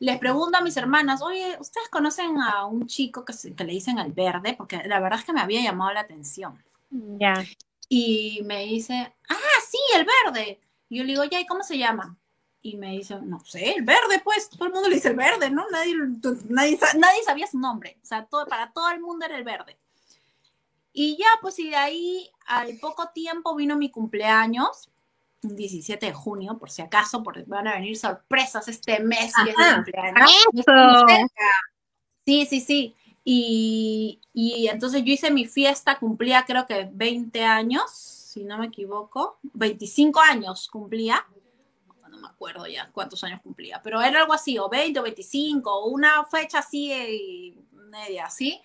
les pregunto a mis hermanas, oye, ¿ustedes conocen a un chico que, que le dicen el verde? Porque la verdad es que me había llamado la atención. Ya. Y me dice, ah, sí, el verde. Y yo le digo, ya, ¿y cómo se llama? Y me dice, no sé, el verde, pues, todo el mundo le dice el verde, ¿no? Nadie, nadie, nadie sabía su nombre, o sea, todo, para todo el mundo era el verde. Y ya, pues, y de ahí al poco tiempo vino mi cumpleaños, 17 de junio, por si acaso, porque van a venir sorpresas este mes y es mi cumpleaños. Sí, sí, sí. Y, y entonces yo hice mi fiesta, cumplía creo que 20 años, si no me equivoco, 25 años cumplía no me acuerdo ya cuántos años cumplía, pero era algo así, o 20 o 25, o una fecha así eh, media, así.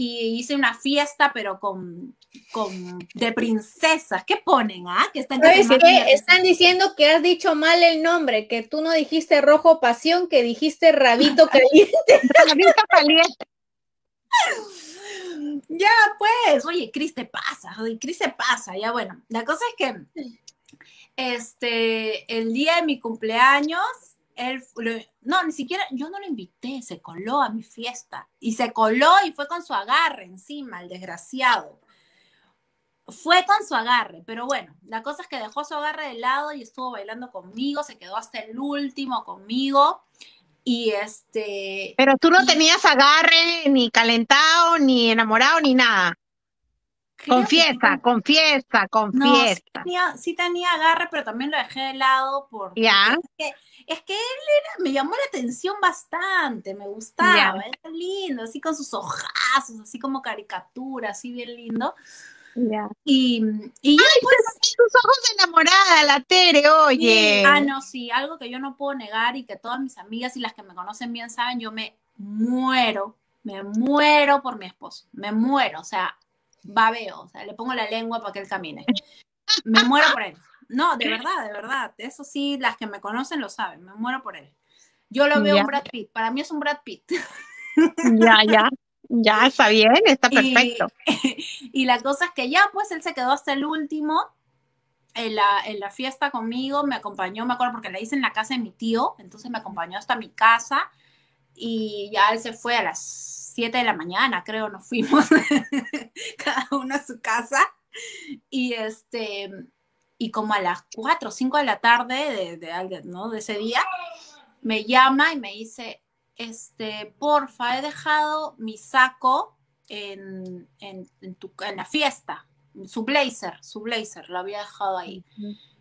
Y hice una fiesta, pero con, con de princesas. ¿Qué ponen? Ah? Que están, están diciendo que has dicho mal el nombre, que tú no dijiste rojo pasión, que dijiste rabito caliente. rabito caliente. Ya, pues, oye, Cris te pasa, oye, Cris se pasa, ya bueno. La cosa es que este, el día de mi cumpleaños, él, no, ni siquiera, yo no lo invité, se coló a mi fiesta y se coló y fue con su agarre encima, el desgraciado. Fue con su agarre, pero bueno, la cosa es que dejó su agarre de lado y estuvo bailando conmigo, se quedó hasta el último conmigo. Y este. Pero tú no tenías agarre, ni calentado, ni enamorado, ni nada. Confiesa, confiesa, confiesa. sí tenía, agarre, pero también lo dejé de lado por... ¿Ya? Es que, él era, me llamó la atención bastante, me gustaba, era lindo, así con sus ojazos, así como caricatura, así bien lindo. Y, y Ay, pues, tus ojos de enamorada, la Tere, oye. ah, no, sí, algo que yo no puedo negar y que todas mis amigas y las que me conocen bien saben, yo me muero, me muero por mi esposo, me muero, o sea, babeo, o sea, le pongo la lengua para que él camine. Me muero por él. No, de verdad, de verdad. Eso sí, las que me conocen lo saben, me muero por él. Yo lo veo un Brad Pitt, para mí es un Brad Pitt. Ya, ya, ya, está bien, está perfecto. Y, la cosa es que ya, pues él se quedó hasta el último. En la, en la fiesta conmigo, me acompañó, me acuerdo porque la hice en la casa de mi tío, entonces me acompañó hasta mi casa y ya él se fue a las 7 de la mañana, creo, nos fuimos cada uno a su casa. Y este, y como a las 4 o 5 de la tarde de, de, ¿no? de ese día, me llama y me dice, este, porfa, he dejado mi saco en, en, en, la fiesta, su blazer, su blazer, lo había dejado ahí.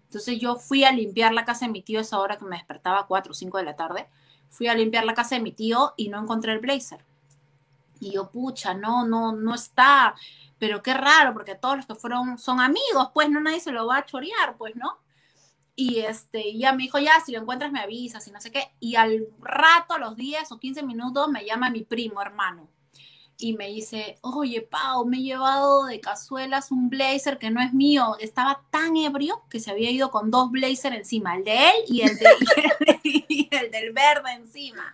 Entonces yo fui a limpiar la casa de mi tío esa hora que me despertaba a 4 o 5 de la tarde. Fui a limpiar la casa de mi tío y no encontré el blazer. Y yo, pucha, no, no, no está. Pero qué raro, porque todos los que fueron son amigos, pues no nadie se lo va a chorear, pues, ¿no? Y este, ya me dijo, ya, si lo encuentras me avisas y no sé qué. Y al rato, a los 10 o 15 minutos, me llama mi primo hermano. Y me dice, oye, Pau, me he llevado de cazuelas un blazer que no es mío. Estaba tan ebrio que se había ido con dos blazers encima, el de él y el, de, y el del verde encima.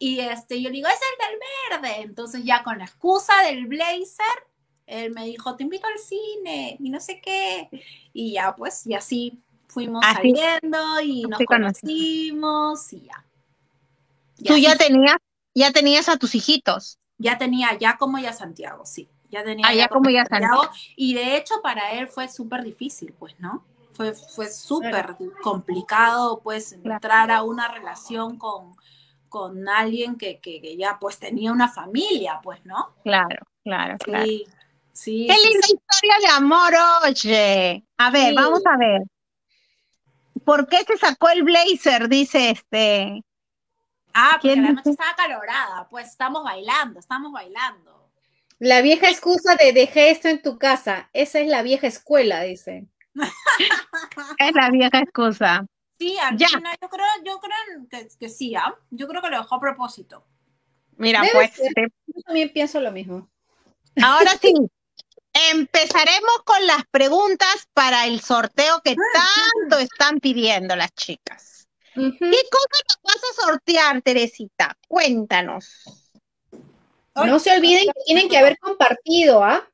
Y este, yo le digo, es el del verde. Entonces ya con la excusa del blazer, él me dijo, te invito al cine y no sé qué. Y ya pues, y así fuimos saliendo y nos conocimos y ya. Tú ya tenías, ya tenías a tus hijitos. Ya tenía, ya como ya Santiago, sí. Ya tenía ah, ya, como ya Santiago. Y de hecho para él fue súper difícil, pues, ¿no? Fue, fue súper complicado, pues, entrar a una relación con, con alguien que, que, ya pues tenía una familia, pues, ¿no? Claro, claro, claro. Sí, sí. Qué linda historia de amor, oye. A ver, vamos a ver. ¿Por qué se sacó el blazer? Dice este. Ah, porque la noche estaba calorada, pues estamos bailando, estamos bailando. La vieja excusa de dejé esto en tu casa, esa es la vieja escuela, dice. es la vieja excusa. Sí, Argentina, yo creo, yo creo que, que sí, ¿ah? yo creo que lo dejó a propósito. Mira, pues. Yo también pienso lo mismo. Ahora sí, empezaremos con las preguntas para el sorteo que tanto están pidiendo las chicas. ¿Qué cosa nos vas a sortear, Teresita? Cuéntanos. No se olviden que tienen que haber compartido, ¿ah?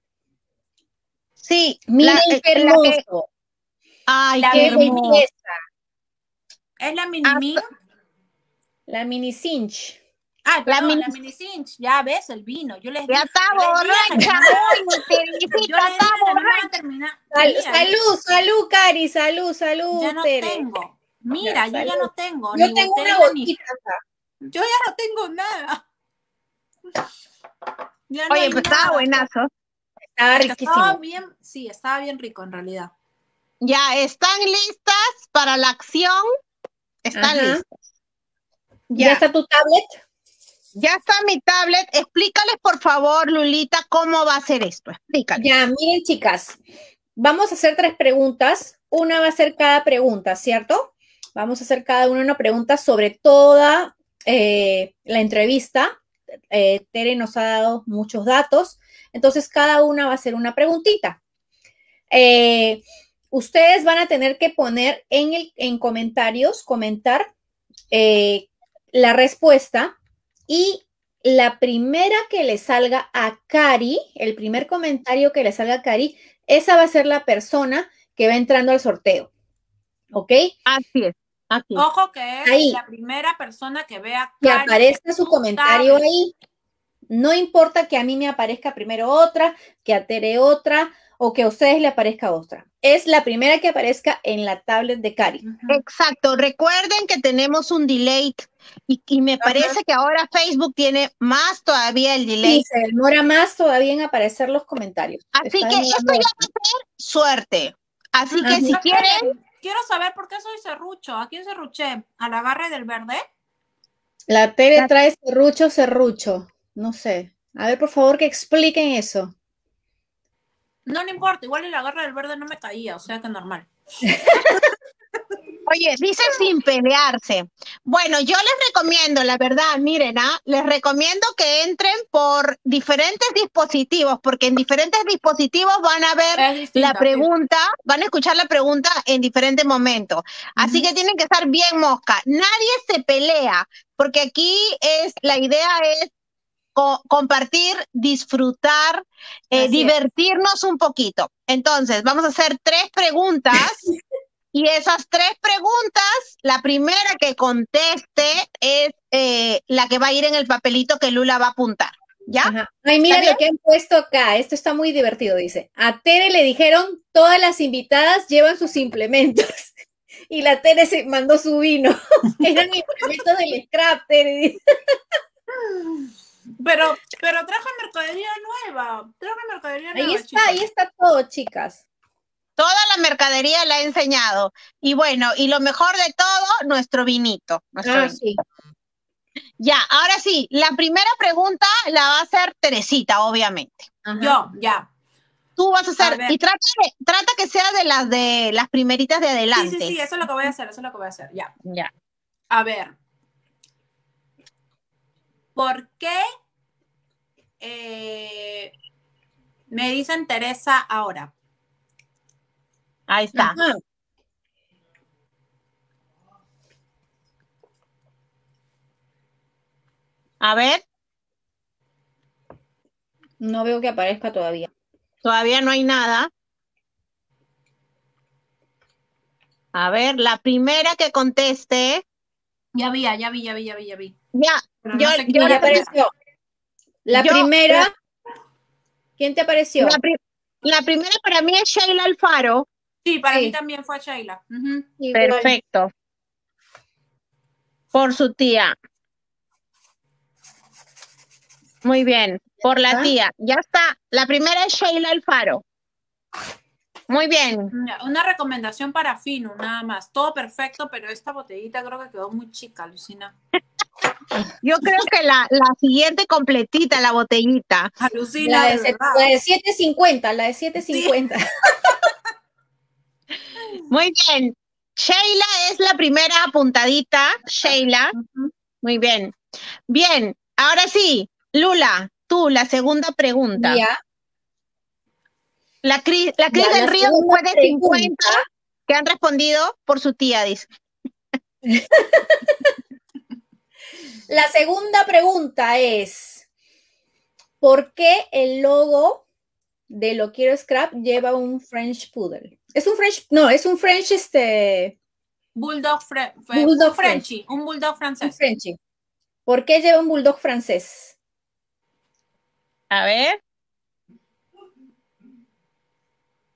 Sí. Miren qué hermoso. Ay, qué belleza. ¿Es la mini mini? La mini cinch. Ah, la, mini... la mini cinch, ya ves el vino. Yo les ya está borracha, Yo está borracha. salud, salud, Cari, salud, salud. Ya no tengo. Mira, yo ya no tengo. Yo tengo una botita. Yo ya no tengo nada. Oye, pues estaba buenazo. Estaba riquísimo. Estaba bien, sí, estaba bien rico en realidad. Ya, ¿están listas para la acción? ¿Están listas? Ya. está tu tablet? Ya está mi tablet. Explícales, por favor, Lulita, cómo va a ser esto. Explícales. Ya, miren, chicas. Vamos a hacer tres preguntas. Una va a ser cada pregunta, ¿cierto? Vamos a hacer cada una una pregunta sobre toda eh, la entrevista. Eh, Tere nos ha dado muchos datos. Entonces, cada una va a ser una preguntita. Eh, ustedes van a tener que poner en, el, en comentarios, comentar la respuesta y la primera que le salga a Cari, el primer comentario que le salga a Cari, esa va a ser la persona que va entrando al sorteo. ¿Ok? Así es. Ojo que es la primera persona que vea que aparezca su comentario ahí. No importa que a mí me aparezca primero otra, que a Tere otra o que a ustedes le aparezca otra. Es la primera que aparezca en la tablet de Cari. Exacto. Recuerden que tenemos un delay y, me parece que ahora Facebook tiene más todavía el delay. Sí, se demora más todavía en aparecer los comentarios. Así que esto ya va a ser suerte. Así que si quieren... Quiero saber por qué soy serrucho. ¿A quién serruché? ¿Al agarre del verde? La Tere trae serrucho, serrucho. No sé. A ver, por favor, que expliquen eso. No, no importa, igual el agarre del verde no me caía, o sea que normal. Oye, dice sin pelearse. Bueno, yo les recomiendo, la verdad, miren, ¿ah? les recomiendo que entren por diferentes dispositivos, porque en diferentes dispositivos van a ver la pregunta, van a escuchar la pregunta en diferentes momentos. Así que tienen que estar bien mosca. Nadie se pelea, porque aquí es, la idea es compartir, disfrutar, eh, divertirnos un poquito. Entonces, vamos a hacer tres preguntas y esas tres preguntas, la primera que conteste es eh, la que va a ir en el papelito que Lula va a apuntar. ¿Ya? Ay, mira lo que han puesto acá. Esto está muy divertido, dice. A Tere le dijeron, todas las invitadas llevan sus implementos. Y la Tere se mandó su vino. Eran implementos del scrap, Tere. Pero, pero traje mercadería nueva. Traje mercadería nueva. Ahí está, ahí está todo, chicas. Toda la mercadería la he enseñado. Y bueno, y lo mejor de todo, nuestro vinito. ah, Sí. Ya, ahora sí, la primera pregunta la va a hacer Teresita, obviamente. Yo, ya. Tú vas a hacer, y trata, trata que sea de las de las primeritas de adelante. Sí, sí, sí, eso es lo que voy a hacer, eso es lo que voy a hacer, ya. Ya. A ver, ¿Por qué eh, me dicen Teresa ahora? Ahí está. A ver. No veo que aparezca todavía. Todavía no hay nada. A ver, la primera que conteste. Ya vi, ya vi, ya vi, ya vi, ya vi. Ya, yo, yo le apareció. La primera, ¿quién te apareció? La, primera para mí es Sheila Alfaro. Sí, para mí también fue Sheila. Perfecto. Por su tía. Muy bien, por la ¿Ah? tía. Ya está. La primera es Sheila Alfaro. Muy bien. Una recomendación para Fino, nada más. Todo perfecto, pero esta botellita creo que quedó muy chica, Lucina. Yo creo que la, siguiente completita, la botellita. Alucina. La de, la de 750, la de 750. Muy bien. Sheila es la primera apuntadita. Sheila. Muy bien. Bien, ahora sí, Lula, tú, la segunda pregunta. La, Cris, la Cris del Río después de 50 que han respondido por su tía, dice. La segunda pregunta es, ¿por qué el logo de Lo Quiero Scrap lleva un French Poodle? Es un French, no, es un French este... Bulldog, bulldog Frenchy, un bulldog francés. Un ¿Por qué lleva un bulldog francés? A ver.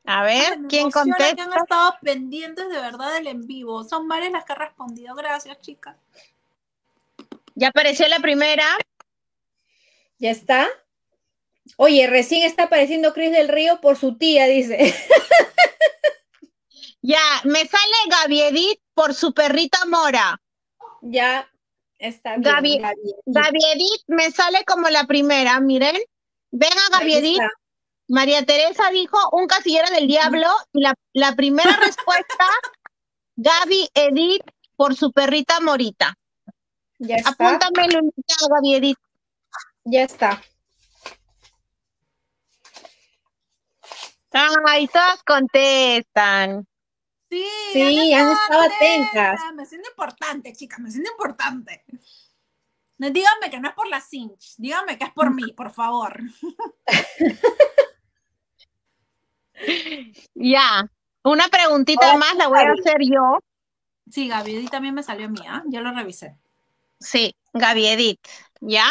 A ver, ¿quién contesta? que han estado pendientes de verdad del en vivo. Son varias las que han respondido. Gracias, chicas. Ya apareció la primera. ¿Ya está? Oye, recién está apareciendo Cris del Río por su tía, dice. ya, me sale Gaby Edith por su perrita Mora. Ya está bien. Gaby, Edith me sale como la primera, miren. Venga, Gaby Edith. María Teresa dijo un casillero del diablo y la, primera respuesta, Gaby Edith por su perrita Morita. Ya está. Apúntame, Gaby Edith. Ya está. Ay, todas contestan. Sí, sí han estado atentas. Me siento importante, chicas, me siento importante. Díganme que no es por la cinch, díganme que es por mí, por favor. ya, una preguntita más la voy a hacer yo. Sí, Gaby Edith también me salió mía, yo lo revisé. Sí, Gaby Edith, ¿ya?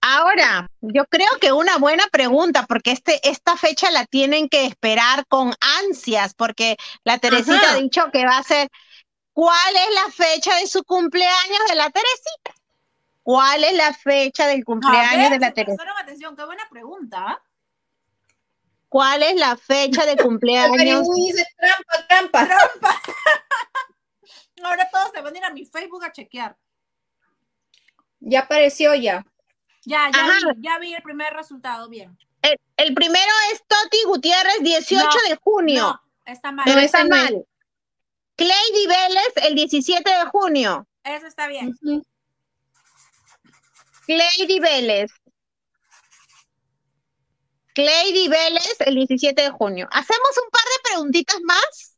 Ahora, yo creo que una buena pregunta, porque este, esta fecha la tienen que esperar con ansias, porque la Teresita ha dicho que va a ser, ¿cuál es la fecha de su cumpleaños de la Teresita? ¿Cuál es la fecha del cumpleaños de la Teresita? atención, qué buena pregunta. ¿Cuál es la fecha de cumpleaños? dice trampa, trampa. Trampa. Ahora todos se van a ir a mi Facebook a chequear. Ya apareció ya. Ya, ya vi, ya vi el primer resultado, bien. El, primero es Toti Gutiérrez, 18 de junio. No, está mal. No, está mal. Clay Vélez, el 17 de junio. Eso está bien. Clay Vélez. Clay Vélez, el 17 de junio. ¿Hacemos un par de preguntitas más?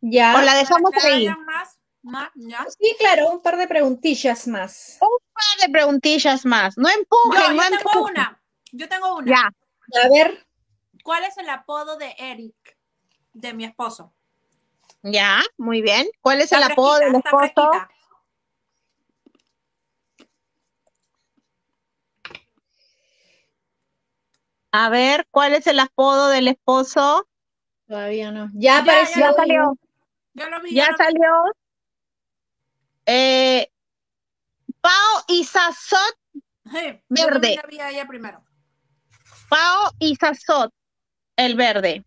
Ya. ¿O la dejamos ahí? Más, más, ¿ya? Sí, claro, un par de preguntillas más. Un par de preguntillas más. No empujen, yo, yo tengo una. Yo tengo una. Ya. A ver. ¿Cuál es el apodo de Eric, de mi esposo? Ya, muy bien. ¿Cuál es el apodo del esposo? A ver, ¿cuál es el apodo del esposo? Todavía no. Ya apareció. Ya, salió. Ya, lo vi, ya, salió. Eh, Pau Isazot verde. Yo vi ella primero. Pau Isazot, el verde.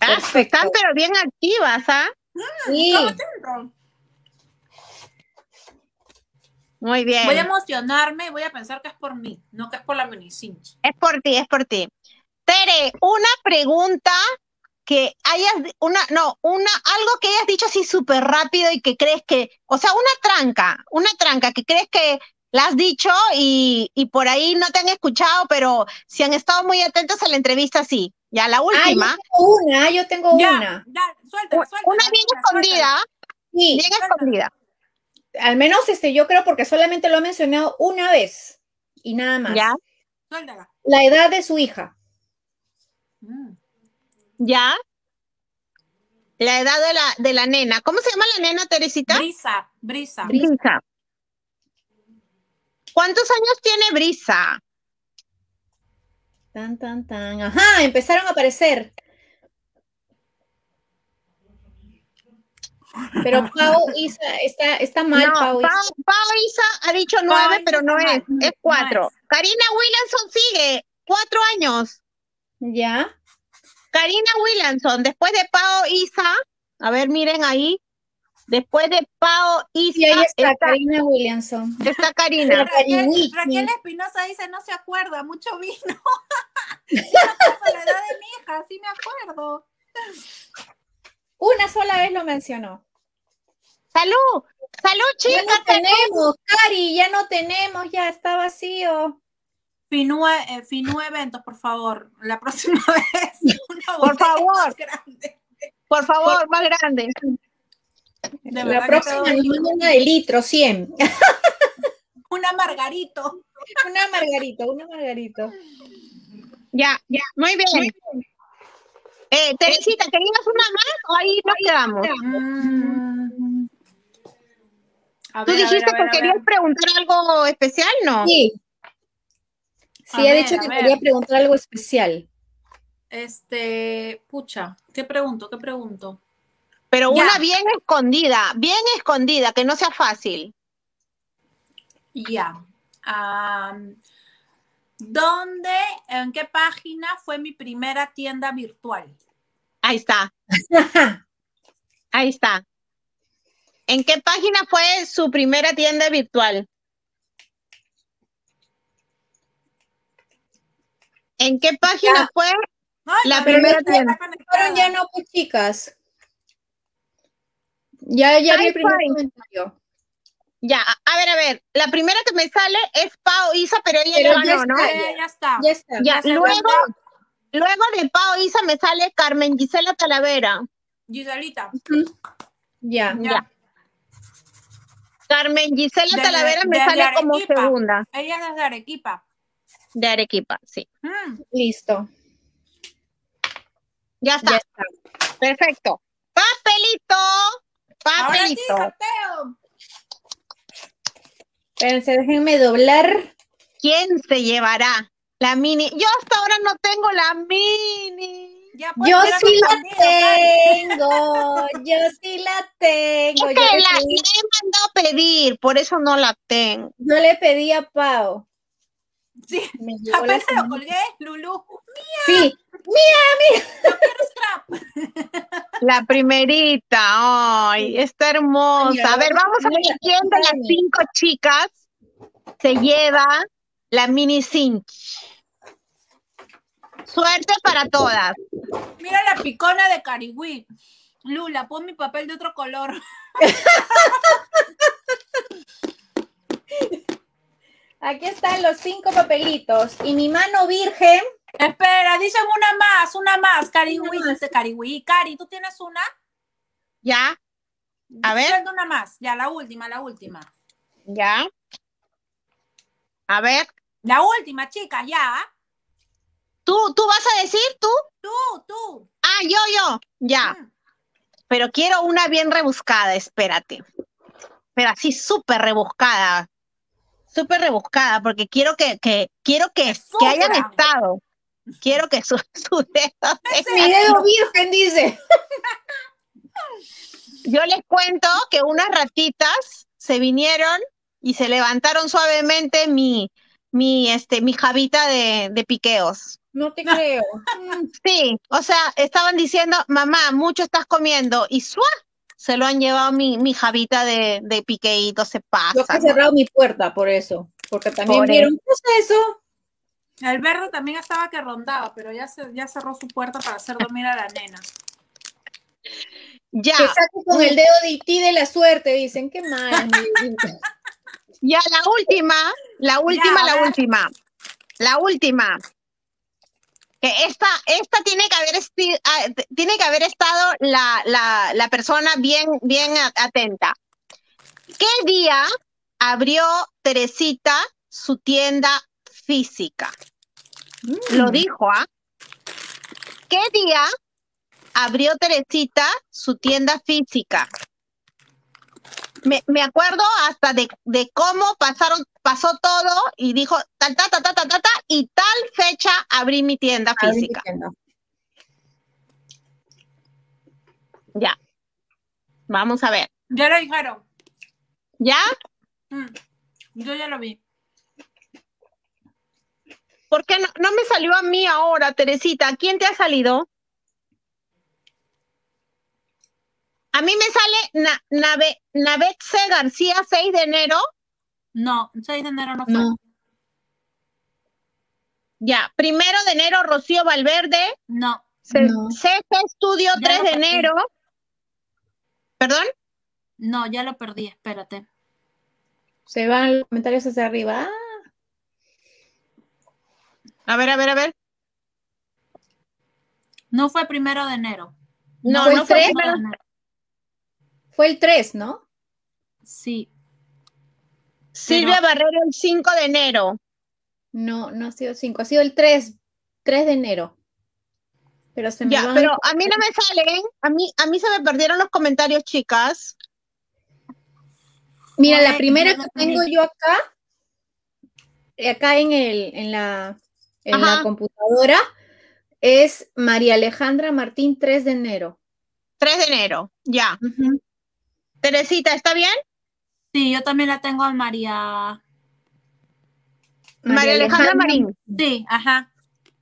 Ah, están pero bien activas, ¿ah? Sí. Muy bien. Voy a emocionarme y voy a pensar que es por mí, no que es por la minicinch. Es por ti, es por ti. Tere, una pregunta que hayas, una, no, una, algo que hayas dicho así súper rápido y que crees que, o sea, una tranca, una tranca que crees que la has dicho y, y por ahí no te han escuchado, pero si han estado muy atentos a la entrevista, sí. Ya, la última. Ah, yo tengo una, yo tengo una. una bien escondida. Sí, bien escondida al menos este, yo creo porque solamente lo ha mencionado una vez y nada más. Ya. La edad de su hija. Mm. Ya. La edad de la, de la nena. ¿Cómo se llama la nena, Teresita? Brisa, Brisa. Brisa. ¿Cuántos años tiene Brisa? Tan, tan, tan. Ajá, empezaron a aparecer. Pero Pau Isa está, está mal, Pau, Isa. Pau, Isa ha dicho nueve, pero no es, es cuatro. Karina Williamson sigue, cuatro años. ¿Ya? Karina Williamson, después de Pau Isa, a ver, miren ahí, después de Pau Isa. Y ahí está, Karina Williamson. Está Karina. Raquel, Raquel, Espinosa dice, no se acuerda, mucho vino. la edad de mi hija, sí me acuerdo. Una sola vez lo mencionó. ¡Salud! ¡Salud, chicas! Ya no tenemos, Cari, ya no tenemos, ya está vacío. Finúe, eh, eventos, por favor, la próxima vez. por favor. Por favor, más grande. la próxima nos una de litro, 100. una margarito. Una margarito, una margarito. Ya, ya, muy bien. Eh, Teresita, ¿querías una más o ahí nos quedamos? Mm. ¿Tú dijiste que querías preguntar algo especial, no? Sí. Sí, ha dicho que quería preguntar algo especial. Este, pucha, ¿qué pregunto? ¿Qué pregunto? Pero una bien escondida, bien escondida, que no sea fácil. Ya. ¿Dónde, en qué página fue mi primera tienda virtual? Ahí está. Ahí está. ¿En qué página fue su primera tienda virtual? ¿En qué página fue la primera tienda? Pero ya no, pues chicas. Ya, ya vi el primer comentario. Ya, a ver, a ver, la primera que me sale es Pau Isa, pero ella ya ganó, ¿no? Ya, está. Ya está. Ya, luego, luego de Pau Isa me sale Carmen Gisela Talavera. Giselita. Ya. Ya. Carmen Gisela Talavera me sale como segunda. Ella es de Arequipa. De Arequipa, sí. Mm. Listo. Ya está. ya está. Perfecto. Papelito. Papelito. Ahora sí, Espérense, déjenme doblar. ¿Quién se llevará la mini? Yo hasta ahora no tengo la mini. Pues, yo sí la tengo, yo sí la tengo. Es que la he mandado a pedir, por eso no la tengo. Yo le pedí a Pau. Sí, apenas lo colgué, Lulu. ¡Mía! Sí, mía, mía. La primerita, ay, está hermosa. A ver, vamos a ver quién de las cinco chicas se lleva la mini cinch. Suerte para todas. Mira la picona de Cariwí. Lula, pon mi papel de otro color. Aquí están los cinco papelitos. Y mi mano virgen. Espera, dicen una más, una más. Cariwí, Cariwí. Cari, ¿tú tienes una? Ya. A ver. una más. Ya, la última, la última. Ya. A ver. La última, chicas, ya. ¿Tú, tú vas a decir tú? Tú, tú. Ah, yo, yo. Ya. Mm. Pero quiero una bien rebuscada, espérate. Pero así súper rebuscada súper rebuscada, porque quiero que, que quiero que, que hayan estado. Quiero que su, su dedo. Mi dedo virgen, dice. Yo les cuento que unas ratitas se vinieron y se levantaron suavemente mi, mi, este, mi javita de, de piqueos. No te creo. Sí, o sea, estaban diciendo, mamá, mucho estás comiendo, y ¡suá! se lo han llevado mi, mi javita de, de piqueíto, se pasa. Yo he cerrado mi puerta por eso, porque también vieron, ¿qué es eso? El verde también estaba que rondaba, pero ya, se, ya cerró su puerta para hacer dormir a la nena. Ya. Que saque con el dedo de ti de la suerte, dicen, qué mal. ya, la última, la última, la última. La última esta, esta tiene que haber, ah, tiene que haber estado la, la, persona bien, bien atenta. ¿Qué día abrió Teresita su tienda física? Mm. Lo dijo, ¿ah? ¿Qué día abrió Teresita su tienda física? Me, me acuerdo hasta de, de cómo pasaron pasó todo y dijo tal, ta, ta, ta, ta, ta, ta, y tal fecha abrí mi tienda física. Ya. Vamos a ver. Ya lo dijeron. ¿Ya? Mm, yo ya lo vi. ¿Por qué no, no, me salió a mí ahora, Teresita? ¿Quién te ha salido? A mí me sale na, Nave, García, 6 de enero. No, 6 de enero no fue. Ya, primero de enero, Rocío Valverde. No. CC Estudio, 3 de enero. ¿Perdón? No, ya lo perdí, espérate. Se van los comentarios hacia arriba. A ver, a ver, a ver. No fue primero de enero. No, no, fue, el 3. Fue el 3, ¿no? Sí. Silvia Barrero el 5 de enero. No, no ha sido el 5, ha sido el 3, 3 de enero. Pero se me ya, pero a mí no me salen, a mí, a mí se me perdieron los comentarios, chicas. Mira, la primera que tengo yo acá, acá en, el, en, la, en la computadora, es María Alejandra Martín, 3 de enero. 3 de enero, ya. Teresita, ¿está bien? Sí, yo también la tengo a María. María, Alejandra, Marín. Sí, ajá.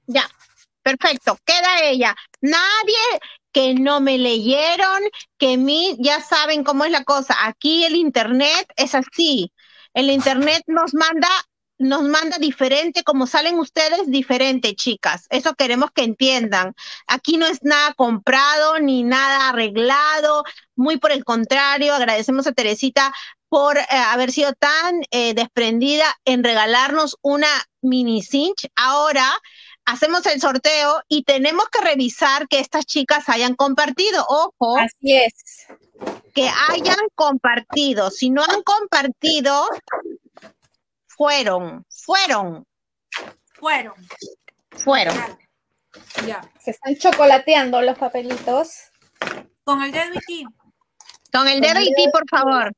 Ya, perfecto. Queda ella. Nadie que no me leyeron, que mí, ya saben cómo es la cosa. Aquí el internet es así. El internet nos manda nos manda diferente, como salen ustedes, diferente, chicas. Eso queremos que entiendan. Aquí no es nada comprado ni nada arreglado, muy por el contrario, agradecemos a Teresita por eh, haber sido tan eh, desprendida en regalarnos una mini cinch. Ahora hacemos el sorteo y tenemos que revisar que estas chicas hayan compartido. Ojo. Así es. Que hayan compartido. Si no han compartido, fueron, fueron. Fueron. Fueron. Ya. Se están chocolateando los papelitos. Con el dedo y ti. Con el dedo y ti, por favor.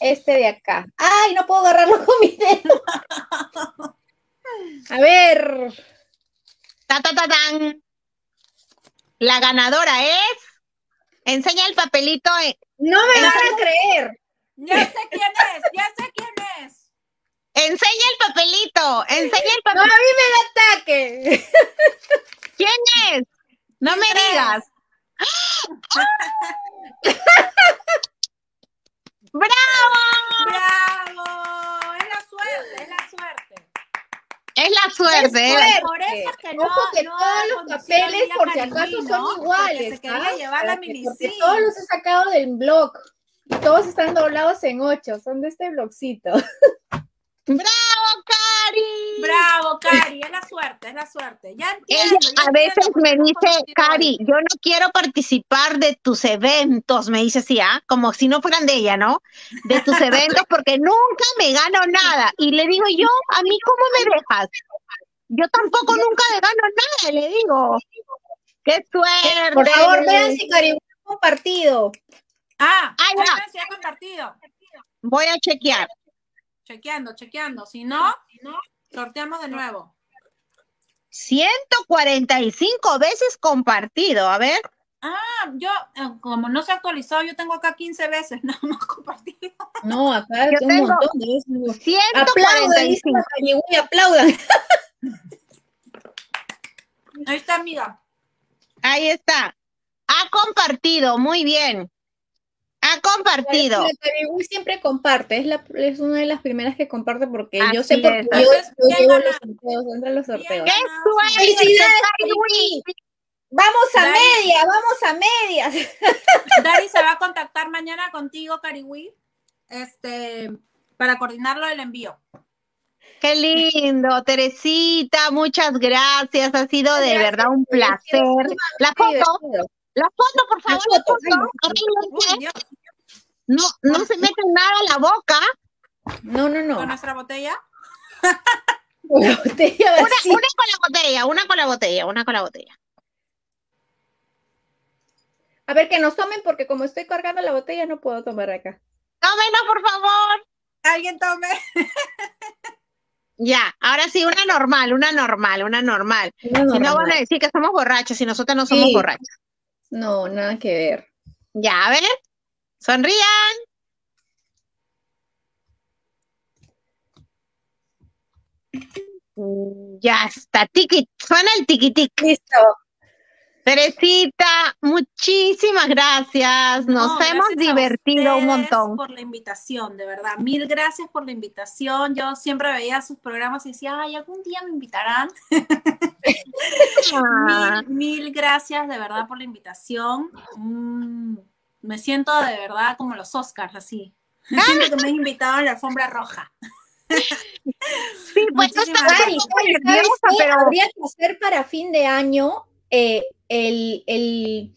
Este de acá. ¡Ay, no puedo agarrarlo con mi dedo! A ver. Ta, ta, ta, tan. La ganadora es. Enseña el papelito. No me van a creer. Ya sé quién es, ya sé quién es. Enseña el papelito, enseña el papelito. No, a mí me da ataque. ¿Quién es? No me digas. ¡Bravo! ¡Bravo! Es la suerte, es la suerte. Es la suerte. Es Por eso es que no, Ojo que todos los papeles, por si acaso, son iguales. Se quería llevar la mini porque todos los he sacado del blog. Y todos están doblados en ocho, son de este blogcito. ¡Bravo, Cari! Bravo, Cari, es la suerte, es la suerte. Ya entiendo, Ella a veces me dice, Cari, yo no quiero participar de tus eventos, me dice así, ¿ah? Como si no fueran de ella, ¿no? De tus eventos, porque nunca me gano nada. Y le digo yo, ¿a mí cómo me dejas? Yo tampoco nunca me gano nada, le digo. ¡Qué suerte! Por favor, vean si Cari un partido. Ah, ahí va. compartido. Voy a chequear. Chequeando, chequeando. Si no, sorteamos de nuevo. 145 veces compartido, a ver. Ah, yo, eh, como no se ha actualizado, yo tengo acá 15 veces no hemos compartido. No, acá yo un tengo montón de veces. 145. Aplaudan, aplaudan. Ahí está, amiga. Ahí está. Ha compartido, muy bien. Ha compartido. La siempre comparte, es, la, es una de las primeras que comparte porque yo sé por qué yo, llevo los sorteos, entre los sorteos. ¡Qué suerte! ¡Felicidades, Vamos a media, vamos a medias. Dari se va a contactar mañana contigo, Cariwi, este, para coordinarlo el envío. Qué lindo, Teresita, muchas gracias, ha sido de verdad un placer. La foto, la foto, por favor. No, no se mete nada a la boca. No, no, no. ¿Con nuestra botella? una, botella una, una con la botella, una con la botella, una con la botella. A ver, que nos tomen porque como estoy cargando la botella no puedo tomar acá. Tómenos, por favor. Alguien tome. ya, ahora sí, una normal, una normal, una normal. Si no van a decir que somos borrachos y nosotros no somos borrachos. No, nada que ver. Ya, a ver. Sonrían. Ya está, tiki, suena el tiki Listo. Teresita, muchísimas gracias. Nos hemos divertido un montón. por la invitación, de verdad. Mil gracias por la invitación. Yo siempre veía sus programas y decía, ay, algún día me invitarán. Mil, gracias de verdad por la invitación. Mm, me siento de verdad como los Oscars, así. Me siento que me han invitado a la alfombra roja. sí, pues no está nerviosa, pero habría que hacer para fin de año eh, el, el,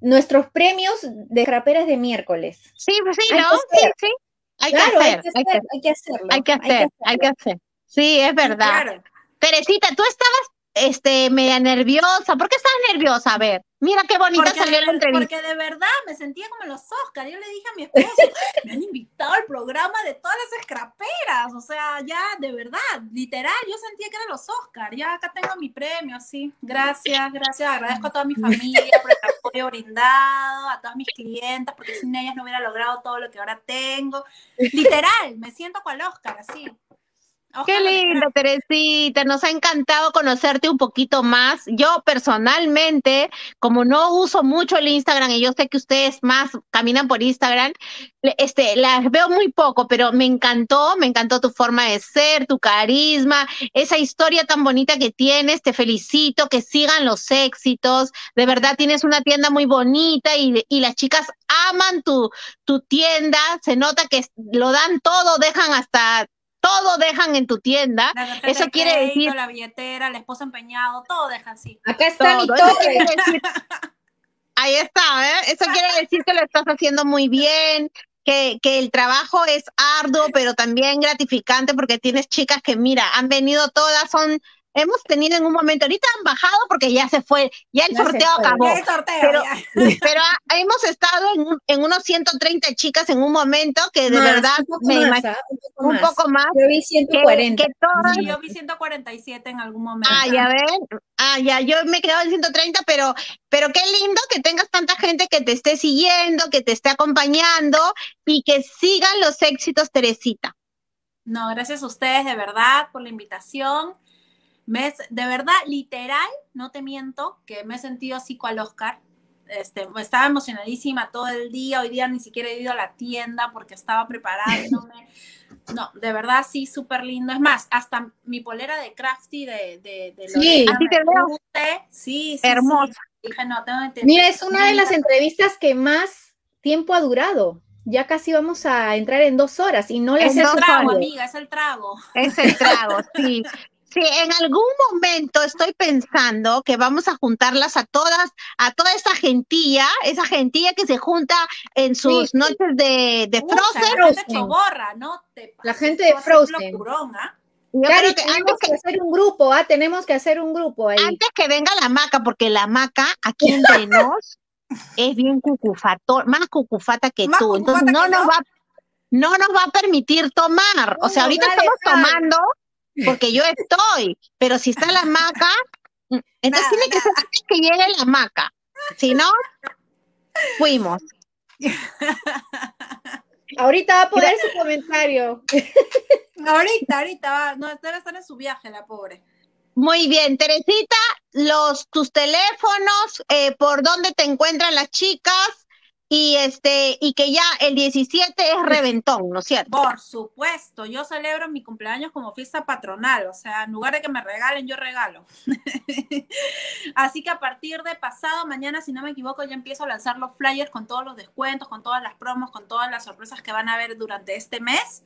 nuestros premios de raperas de miércoles. Sí, pues sí, ¿no? Sí, sí. Hay, que hacer, hay, que hacer, hay, que hacerlo. Hay que hacer, hay que hacer. Sí, es verdad. Teresita, tú estabas este, media nerviosa. ¿Por qué estás nerviosa? A ver, mira qué bonita salió la entrevista. Porque de verdad me sentía como en los Oscars. Yo le dije a mi esposo, me han invitado al programa de todas las escraperas. O sea, ya, de verdad, literal, yo sentía que era los Oscars. Ya acá tengo mi premio, sí. Gracias, gracias. Agradezco a toda mi familia por el apoyo brindado, a todas mis clientes, porque sin ellas no hubiera logrado todo lo que ahora tengo. Literal, me siento cual Oscar, así. Qué lindo, Teresita. Nos ha encantado conocerte un poquito más. Yo personalmente, como no uso mucho el Instagram y yo sé que ustedes más caminan por Instagram, este, las veo muy poco, pero me encantó, me encantó tu forma de ser, tu carisma, esa historia tan bonita que tienes. Te felicito, que sigan los éxitos. De verdad, tienes una tienda muy bonita y, y las chicas aman tu, tu tienda. Se nota que lo dan todo, dejan hasta todo dejan en tu tienda. Eso quiere decir. La billetera, el esposo empeñado, todo deja así. Acá está mi torre. Ahí está, ¿eh? Eso quiere decir que lo estás haciendo muy bien, que, que, el trabajo es arduo, pero también gratificante porque tienes chicas que, mira, han venido todas, son hemos tenido en un momento, ahorita han bajado porque ya se fue, ya el sorteo acabó. pero, pero hemos estado en, en, unos 130 chicas en un momento que de verdad me imagino un, poco más. Yo vi 140. sí, yo vi 147 en algún momento. Ah, ya ven. Ah, ya, yo me he quedado en 130, pero, pero qué lindo que tengas tanta gente que te esté siguiendo, que te esté acompañando y que sigan los éxitos, Teresita. No, gracias a ustedes de verdad por la invitación de verdad, literal, no te miento, que me he sentido así cual Oscar. Este, estaba emocionadísima todo el día. Hoy día ni siquiera he ido a la tienda porque estaba preparándome. No, de verdad sí, súper lindo. Es más, hasta mi polera de Crafty de, de, de Sí, así te veo. Sí, sí, Hermosa. Dije, no, tengo que Mira, es una de las entrevistas que más tiempo ha durado. Ya casi vamos a entrar en dos horas y no es el trago, amiga, es el trago. Es el trago, sí. Sí, en algún momento estoy pensando que vamos a juntarlas a todas, a toda esa gentilla, esa gentilla que se junta en sus noches de, de Frozen. La gente ¿no? la gente de Frozen. ¿ah? Cari, tenemos que, hacer un grupo, ¿ah? Tenemos que hacer un grupo ahí. Antes que venga la maca, porque la maca aquí entre nos es bien cucufato, más cucufata que tú. Entonces no nos va no nos va a permitir tomar. o sea, ahorita estamos tomando porque yo estoy, pero si está la maca, mm, entonces tiene que ser que llegue la maca. Si no, fuimos. Ahorita va a poner su comentario. ahorita, ahorita va, no, debe estar en su viaje la pobre. Muy bien, Teresita, los tus teléfonos, eh, por dónde te encuentran las chicas, y este y que ya el 17 es reventón, ¿no es cierto? Por supuesto, yo celebro mi cumpleaños como fiesta patronal, o sea, en lugar de que me regalen, yo regalo. Así que a partir de pasado mañana, si no me equivoco, ya empiezo a lanzar los flyers con todos los descuentos, con todas las promos, con todas las sorpresas que van a haber durante este mes.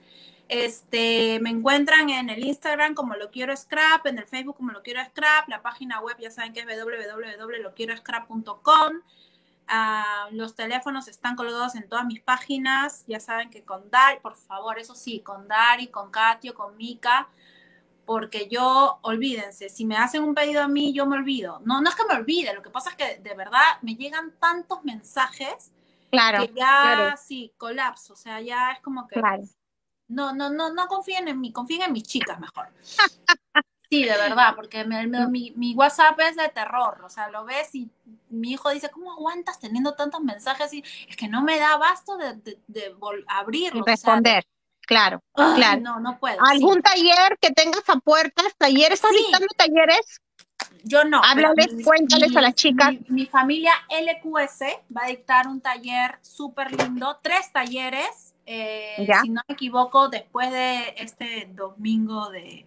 Este, me encuentran en el Instagram como lo quiero scrap, en el Facebook como lo quiero scrap, la página web ya saben que es www.loquieroscrap.com. Ah, los teléfonos están colgados en todas mis páginas. Ya saben que con Dari, por favor, eso sí, con Dari, con Katio, con Mika, porque yo, olvídense, si me hacen un pedido a mí, yo me olvido. No, no es que me olvide, lo que pasa es que de verdad me llegan tantos mensajes claro, que ya sí, colapso. O sea, ya es como que. No, no, no, no confíen en mí, confíen en mis chicas mejor. Sí, de verdad, porque mi, mi, WhatsApp es de terror, o sea, lo ves y mi hijo dice, ¿cómo aguantas teniendo tantos mensajes? Y es que no me da abasto de, de, de abrirlo. Responder, claro, claro. No, no puedo. ¿Algún taller que tengas a puertas? ¿Talleres? ¿Estás dictando talleres? Yo no. Háblales, cuéntales a las chicas. Mi, familia LQS va a dictar un taller súper lindo, tres talleres, eh, si no me equivoco, después de este domingo de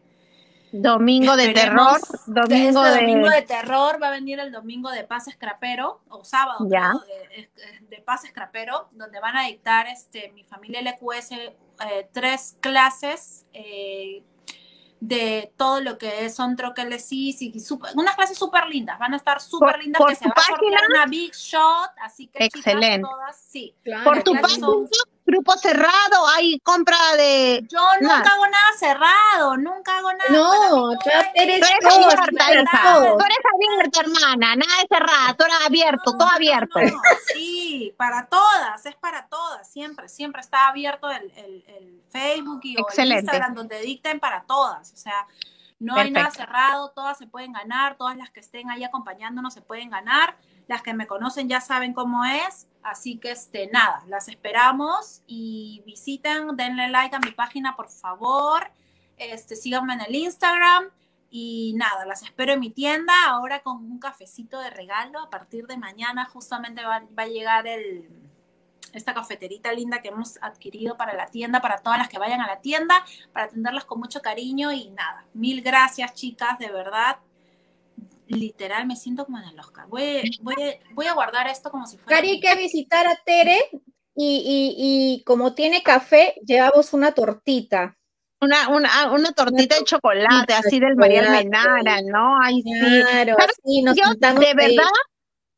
Domingo de terror, domingo este de... domingo de terror va a venir el domingo de paz escrapero, o sábado Ya. creo, de, de paz escrapero, donde van a dictar este, mi familia LQS eh, tres clases eh, de todo lo que son troquelesis y super- unas clases súper lindas, van a estar súper lindas por que se va a sortear una big shot, así que Excelente. chicas todas, sí. Por tu página, son- grupo cerrado, hay compra de... Yo nunca hago nada cerrado, nunca hago nada. No, tú eres Tú eres todo, abierta. Tú eres abierta, hermana. Nada de cerrada. Tú eres abierto, No, todo abierto. no, sí, para todas, es para todas, siempre, siempre está abierto el, el- el Facebook y o el. Instagram donde dicten para todas, o sea, no hay nada cerrado, todas se pueden ganar, todas las que estén ahí acompañándonos se pueden ganar, las que me conocen ya saben cómo es, así que este, nada, las esperamos y visiten, denle like a mi página por favor, este, síganme en el Instagram. Y nada, las espero en mi tienda ahora con un cafecito de regalo. A partir de mañana justamente va, a llegar el, esta cafeterita linda que hemos adquirido para la tienda, para todas las que vayan a la tienda, para atenderlas con mucho cariño y nada. Mil gracias chicas, de verdad. Literal, me siento como en el Oscar. Voy, voy, voy a guardar esto como si fuera... Cari, que visitar a Tere y, y, y como tiene café, llevamos una tortita. Una, una, una tortita de chocolate, así del María. Almenara, ¿no? Ay, sí. Claro, sí, nos Yo de verdad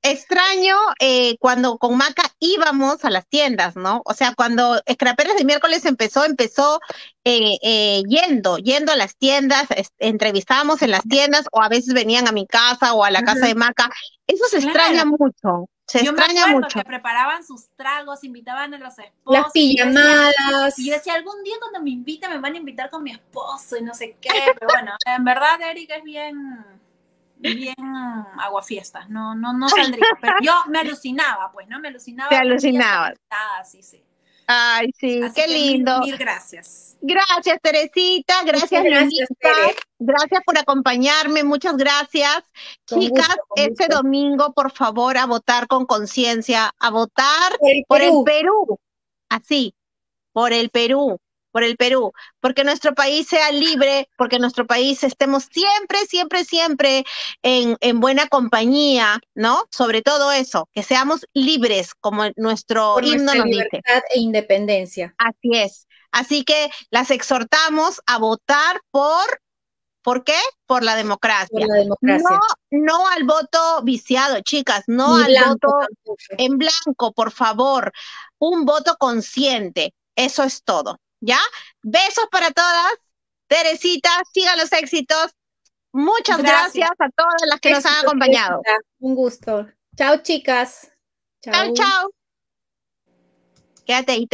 extraño eh, cuando con Maca íbamos a las tiendas, ¿no? O sea, cuando Scraperas de miércoles empezó, empezó eh, eh, yendo, yendo a las tiendas, entrevistábamos en las tiendas o a veces venían a mi casa o a la casa de Maca. Eso se Claro. extraña mucho, se Yo me extraña acuerdo mucho. que preparaban sus tragos, invitaban a los esposos. Las pijamadas. Y yo decía, algún día cuando me inviten me van a invitar con mi esposo y no sé qué, pero bueno, en verdad Erika es bien, bien aguafiestas, no, no, no saldría, pero yo me alucinaba, pues, ¿no? Me alucinaba. Te conectadas, sí, sí. Ay, sí, Así qué mil- lindo. Mil, gracias. Gracias, Teresita. Gracias, gracias. Tere. Gracias por acompañarme. Muchas gracias. Con Chicas, gusto, este gusto. domingo, por favor, a votar con conciencia, a votar Por el por el Perú. Perú. Así, por el Perú, por el Perú. Porque nuestro país sea libre, porque nuestro país estemos siempre, siempre, siempre en, en buena compañía, ¿no? Sobre todo eso, que seamos libres, como nuestro por himno nos dice. libertad e independencia. Así es. Así que las exhortamos a votar por, ¿por qué? Por la Por democracia. la democracia. No, no al voto viciado, chicas, no Ni al blanco voto tampoco. en blanco, por favor. Un voto consciente. Eso es todo. ¿Ya? Besos para todas. Teresita, sigan los éxitos. Muchas gracias, Gracias. a todas las que nos han acompañado. Teresita. Un gusto. Chao, chicas. Chao, chao. Quédate ahí.